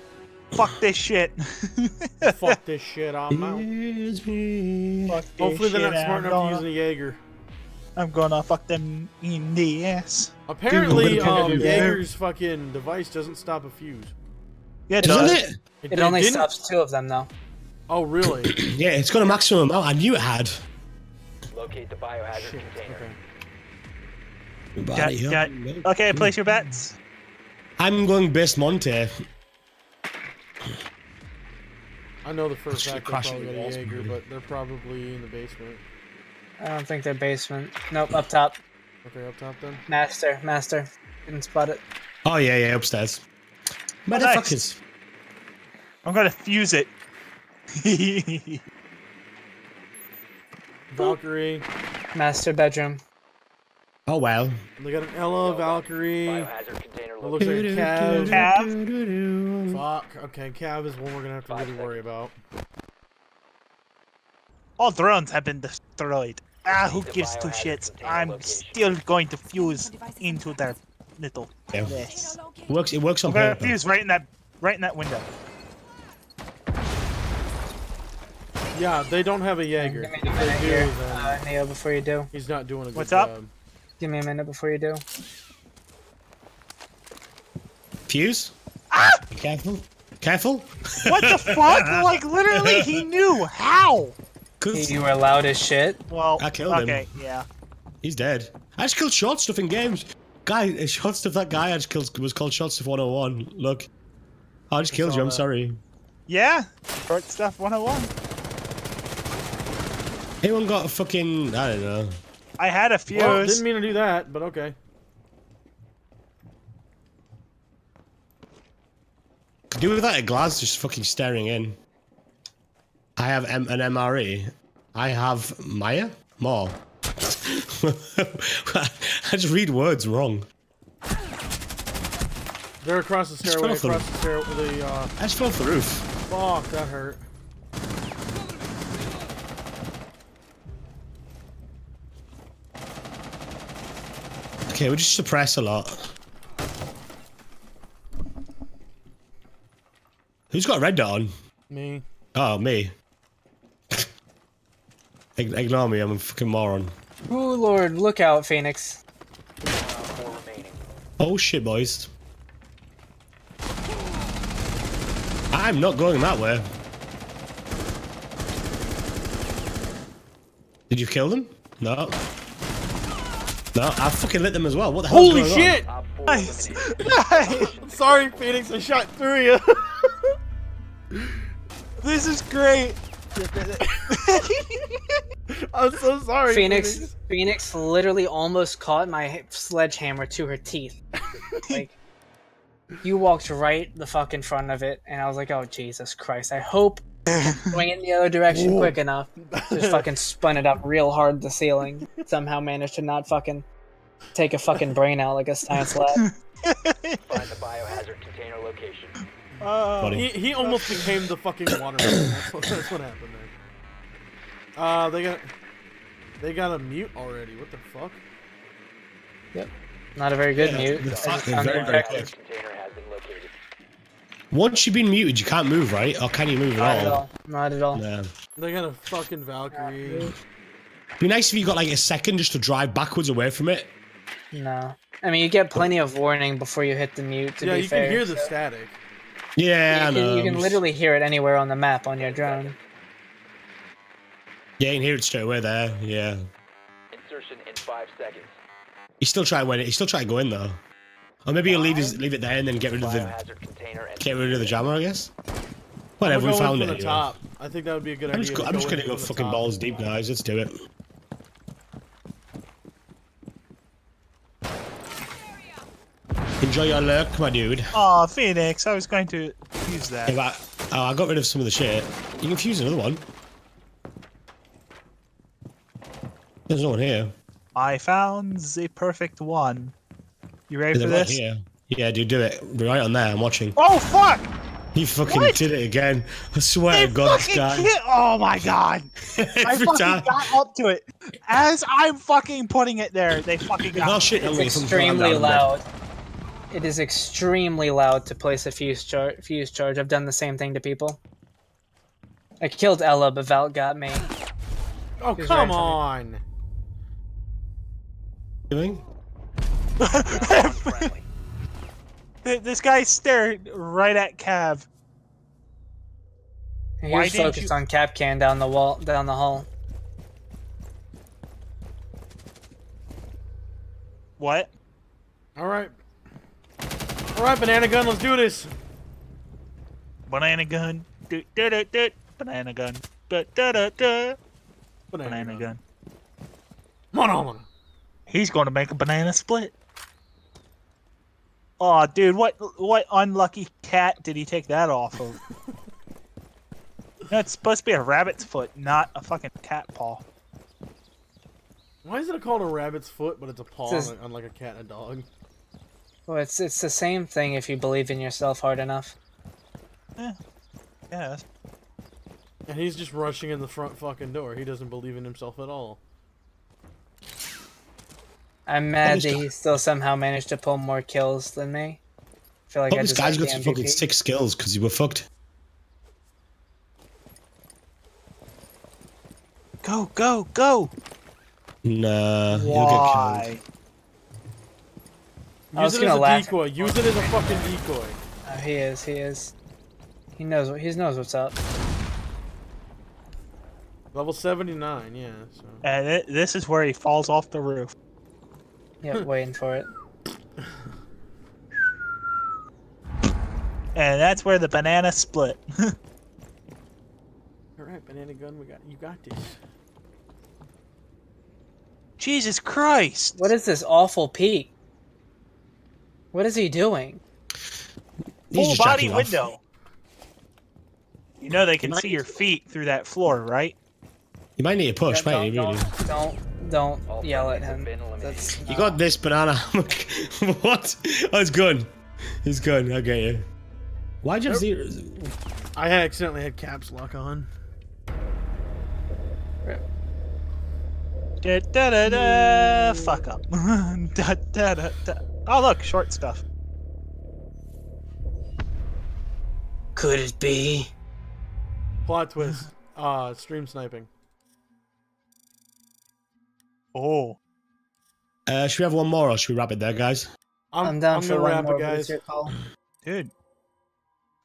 Fuck this shit. Fuck this shit. I'm out. Me. Fuck this Hopefully they're not smart enough to gonna- use a Jaeger. I'm gonna fuck them in the ass. Apparently, Dude, um. Jaeger's fucking device doesn't stop a Fuze. Yeah, it Doesn't does. it? It only didn't? stops two of them though. Oh, really? Yeah, it's got a maximum amount. I knew it had. Locate the biohazard Shit, container. okay. Got- got- Okay, place your bets. I'm going best Monte. I know the first Shit, fact they crashing probably the got a walls, Jaeger, but they're probably in the basement. I don't think they're basement. Nope, up top. Okay, up top then. Master, master. Didn't spot it. Oh yeah, yeah, upstairs. Oh, nice. Motherfuckers. I'm gonna fuse it. Valkyrie. Master bedroom. Oh well. They got an Ela, Valkyrie. Biohazard It looks located. like Cav. Cav? Fuck. Okay, Cav is one we're gonna have to really worry about. All drones have been destroyed. Ah, who gives two shits? I'm location. still going to fuse into their little Yeah. mess. It works. It works on I'm gonna paper. fuse right in that right in that window. Yeah, they don't have a Jaeger. Give me a minute do, here, then uh, Neo, before you do. he's not doing a good What's up? job. Give me a minute before you do. Fuse. Ah! Be Careful. Careful. What the fuck? Like literally, he knew how. Cause You were loud as shit. Well, I killed him. okay, yeah. he's dead. I just killed short stuff in games. Guy, uh, short stuff. That guy I just killed was called short stuff 101. Look. I just killed you. I'm that. sorry. Yeah, short stuff 101. Anyone got a fucking? I don't know. I had a fuse. Well, didn't mean to do that, but okay. Could do without a glass just fucking staring in. I have M- an MRE. I have Maya? More. I just read words wrong. They're across the stairway, across the stairway. The uh, I just fell off the roof. fuck that hurt. Okay, we just suppress a lot. Who's got a red dot on? Me. Oh, me. Ig- Ignore me, I'm a fucking moron. Ooh, Lord, look out, Phoenix. Oh shit, boys. I'm not going that way. Did you kill them? No. No, I fucking lit them as well. What the hell? Holy shit! Op four Nice. nice. Sorry, Phoenix, I shot through you. This is great. I'm so sorry, Phoenix, Phoenix. Phoenix literally almost caught my sledgehammer to her teeth. like, you walked right the fuck in front of it, and I was like, "Oh Jesus Christ! I hope going in the other direction quick enough." Just fucking spun it up real hard the ceiling. Somehow managed to not fucking take a fucking brain out like a science lab. Find the biohazard container location. Uh, He, he almost became the fucking waterman. That's what, that's what happened there. Uh, they got they got a mute already. What the fuck? Yep. Not a very good Yeah, mute. the I fuck just is found very, very infected. quick. Container has been located. Once you've been muted, you can't move, right? Or can you move Not at at all? all. Not at all. No. They got a fucking Valkyrie. Be nice if you got like a second just to drive backwards away from it. No. I mean, you get plenty of warning before you hit the mute. To yeah, be you fair, can hear the so- static. Yeah, I You know. can, you can literally hear it anywhere on the map on your drone. Yeah, you can hear it straight away there. Yeah. Insertion in five seconds. You still try to win it. You still try to go in though. Or maybe you'll leave, his, leave it there and then get rid of the Biohazard container get rid of the jammer, I guess. I'm Whatever, we found it. the know. top. I think that would be a good I'm idea. just, go, I'm just gonna go fucking top. balls deep, guys. Let's do it. Enjoy your lurk, my dude. Aw, Phoenix, I was going to use that. Yeah, but, oh, I got rid of some of the shit. You can fuse another one. There's no one here. I found the perfect one. You ready for this? here. Yeah, dude, do it. Be right on there. I'm watching. Oh fuck! He fucking What? did it again. I swear They to God, this guy. Oh my god! I fucking time. got up to it as I'm fucking putting it there. They fucking got. Oh shit, It's I'm some- I'm extremely loud. It is extremely loud to place a fuse charge. Fuse charge. I've done the same thing to people. I killed Ela, but Val got me. Oh come right for me. on! Doing? this guy stared right at Cav. He Why was focused you- on Kapkan down the wall, down the hall. What? All right, all right, banana gun. Let's do this. Banana gun. Do, do, do, do. Banana gun. Da, da, da, da. Banana gun. Mono, mono. He's going to make a banana split. Oh, dude, what what unlucky cat did he take that off of? no, it's supposed to be a rabbit's foot, not a fucking cat paw. Why is it called a rabbit's foot, but it's a paw, Says- like- unlike a cat and a dog? Well, it's it's the same thing if you believe in yourself hard enough. Eh, yeah, Yeah. And he's just rushing in the front fucking door. He doesn't believe in himself at all. I'm mad that he still somehow managed to pull more kills than me. I feel like Hope I this just guy's got got some fucking MVP. sick skills because you were fucked. Go, go, go! Nah, you'll get Why? killed. I was Use it gonna as a laugh. decoy. Use it as a fucking decoy. Oh, he is. He is. He knows. what He knows what's up. Level 79, yeah. So. Uh, and it, this is where he falls off the roof. Yeah, waiting for it. And that's where the banana split. All right, banana gun. We got you. Got this. Jesus Christ! What is this awful peak? What is he doing? He's Full just body jacking off. window. You know they can see your feet through that floor, right? You might need a push, Yeah, mate. don't, you really. don't, don't, All yell at him. That's You got this banana. what? Oh, it's good. It's good. I get you. Why'd you have zero? I accidentally had caps lock on. Da, da, da, da, fuck up. da, da, da, da. Oh look, short stuff. Could it be? Plot twist. Uh, stream sniping. Oh. Uh, should we have one more or should we wrap it there, guys? I'm, I'm down I'm for one wrap more. it, guys. it's your call. Dude.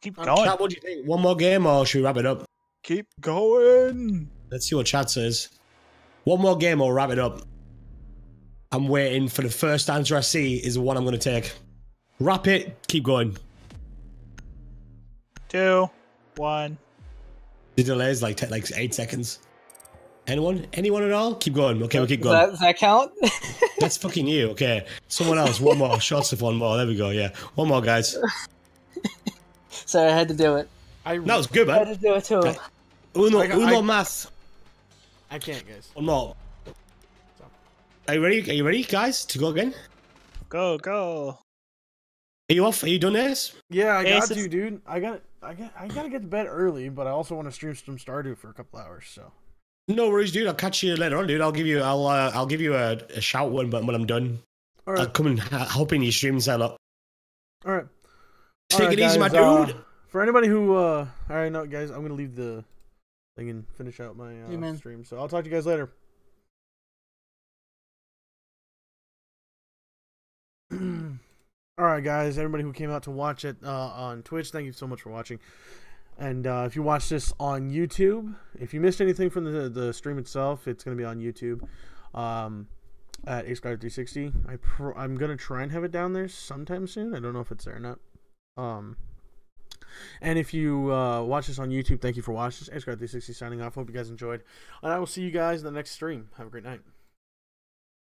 Keep I'm going. Chat, what do you think? One more game or should we wrap it up? Keep going. Let's see what chat says. One more game or wrap it up. I'm waiting for the first answer I see is the one I'm going to take. Wrap it. Keep going. Two. One. The delay is like te- like eight seconds. Anyone? Anyone at all? Keep going. Okay, we'll keep Does going. that, does that count? That's fucking you. Okay. Someone else. One more. Shots of one more. There we go. Yeah. One more, guys. Sorry, I had to do it. I, That was good, I had to do it too. Uh, uno, I uno I- math. I can't, guys. One more. Are you ready? Are you ready, guys, to go again? Go, go. Are you off? Are you done, Ace? Yeah, I got Ace is- to, dude. I got, I got, I gotta get to bed early, but I also want to stream some Stardew for a couple hours. So No worries, dude. I'll catch you later on, dude. I'll give you. I'll. Uh, I'll give you a, a shout when, when I'm done. all I'll right, come and ha- hop in your stream and sign up. all right. Take All right, it easy, my guys, dude. uh, for anybody who, uh, all right, no, guys, I'm gonna leave the thing and finish out my uh, Yeah, man. stream. So I'll talk to you guys later. all right, guys, everybody who came out to watch it uh, on Twitch, thank you so much for watching. And uh, if you watch this on YouTube, if you missed anything from the the stream itself, it's gonna be on YouTube. Um, at aceglyder360. I pr- I'm gonna try and have it down there sometime soon. I don't know if it's there or not. Um, and if you uh, watch this on YouTube, thank you for watching. aceglyder360 signing off. Hope you guys enjoyed, and I will see you guys in the next stream. Have a great night.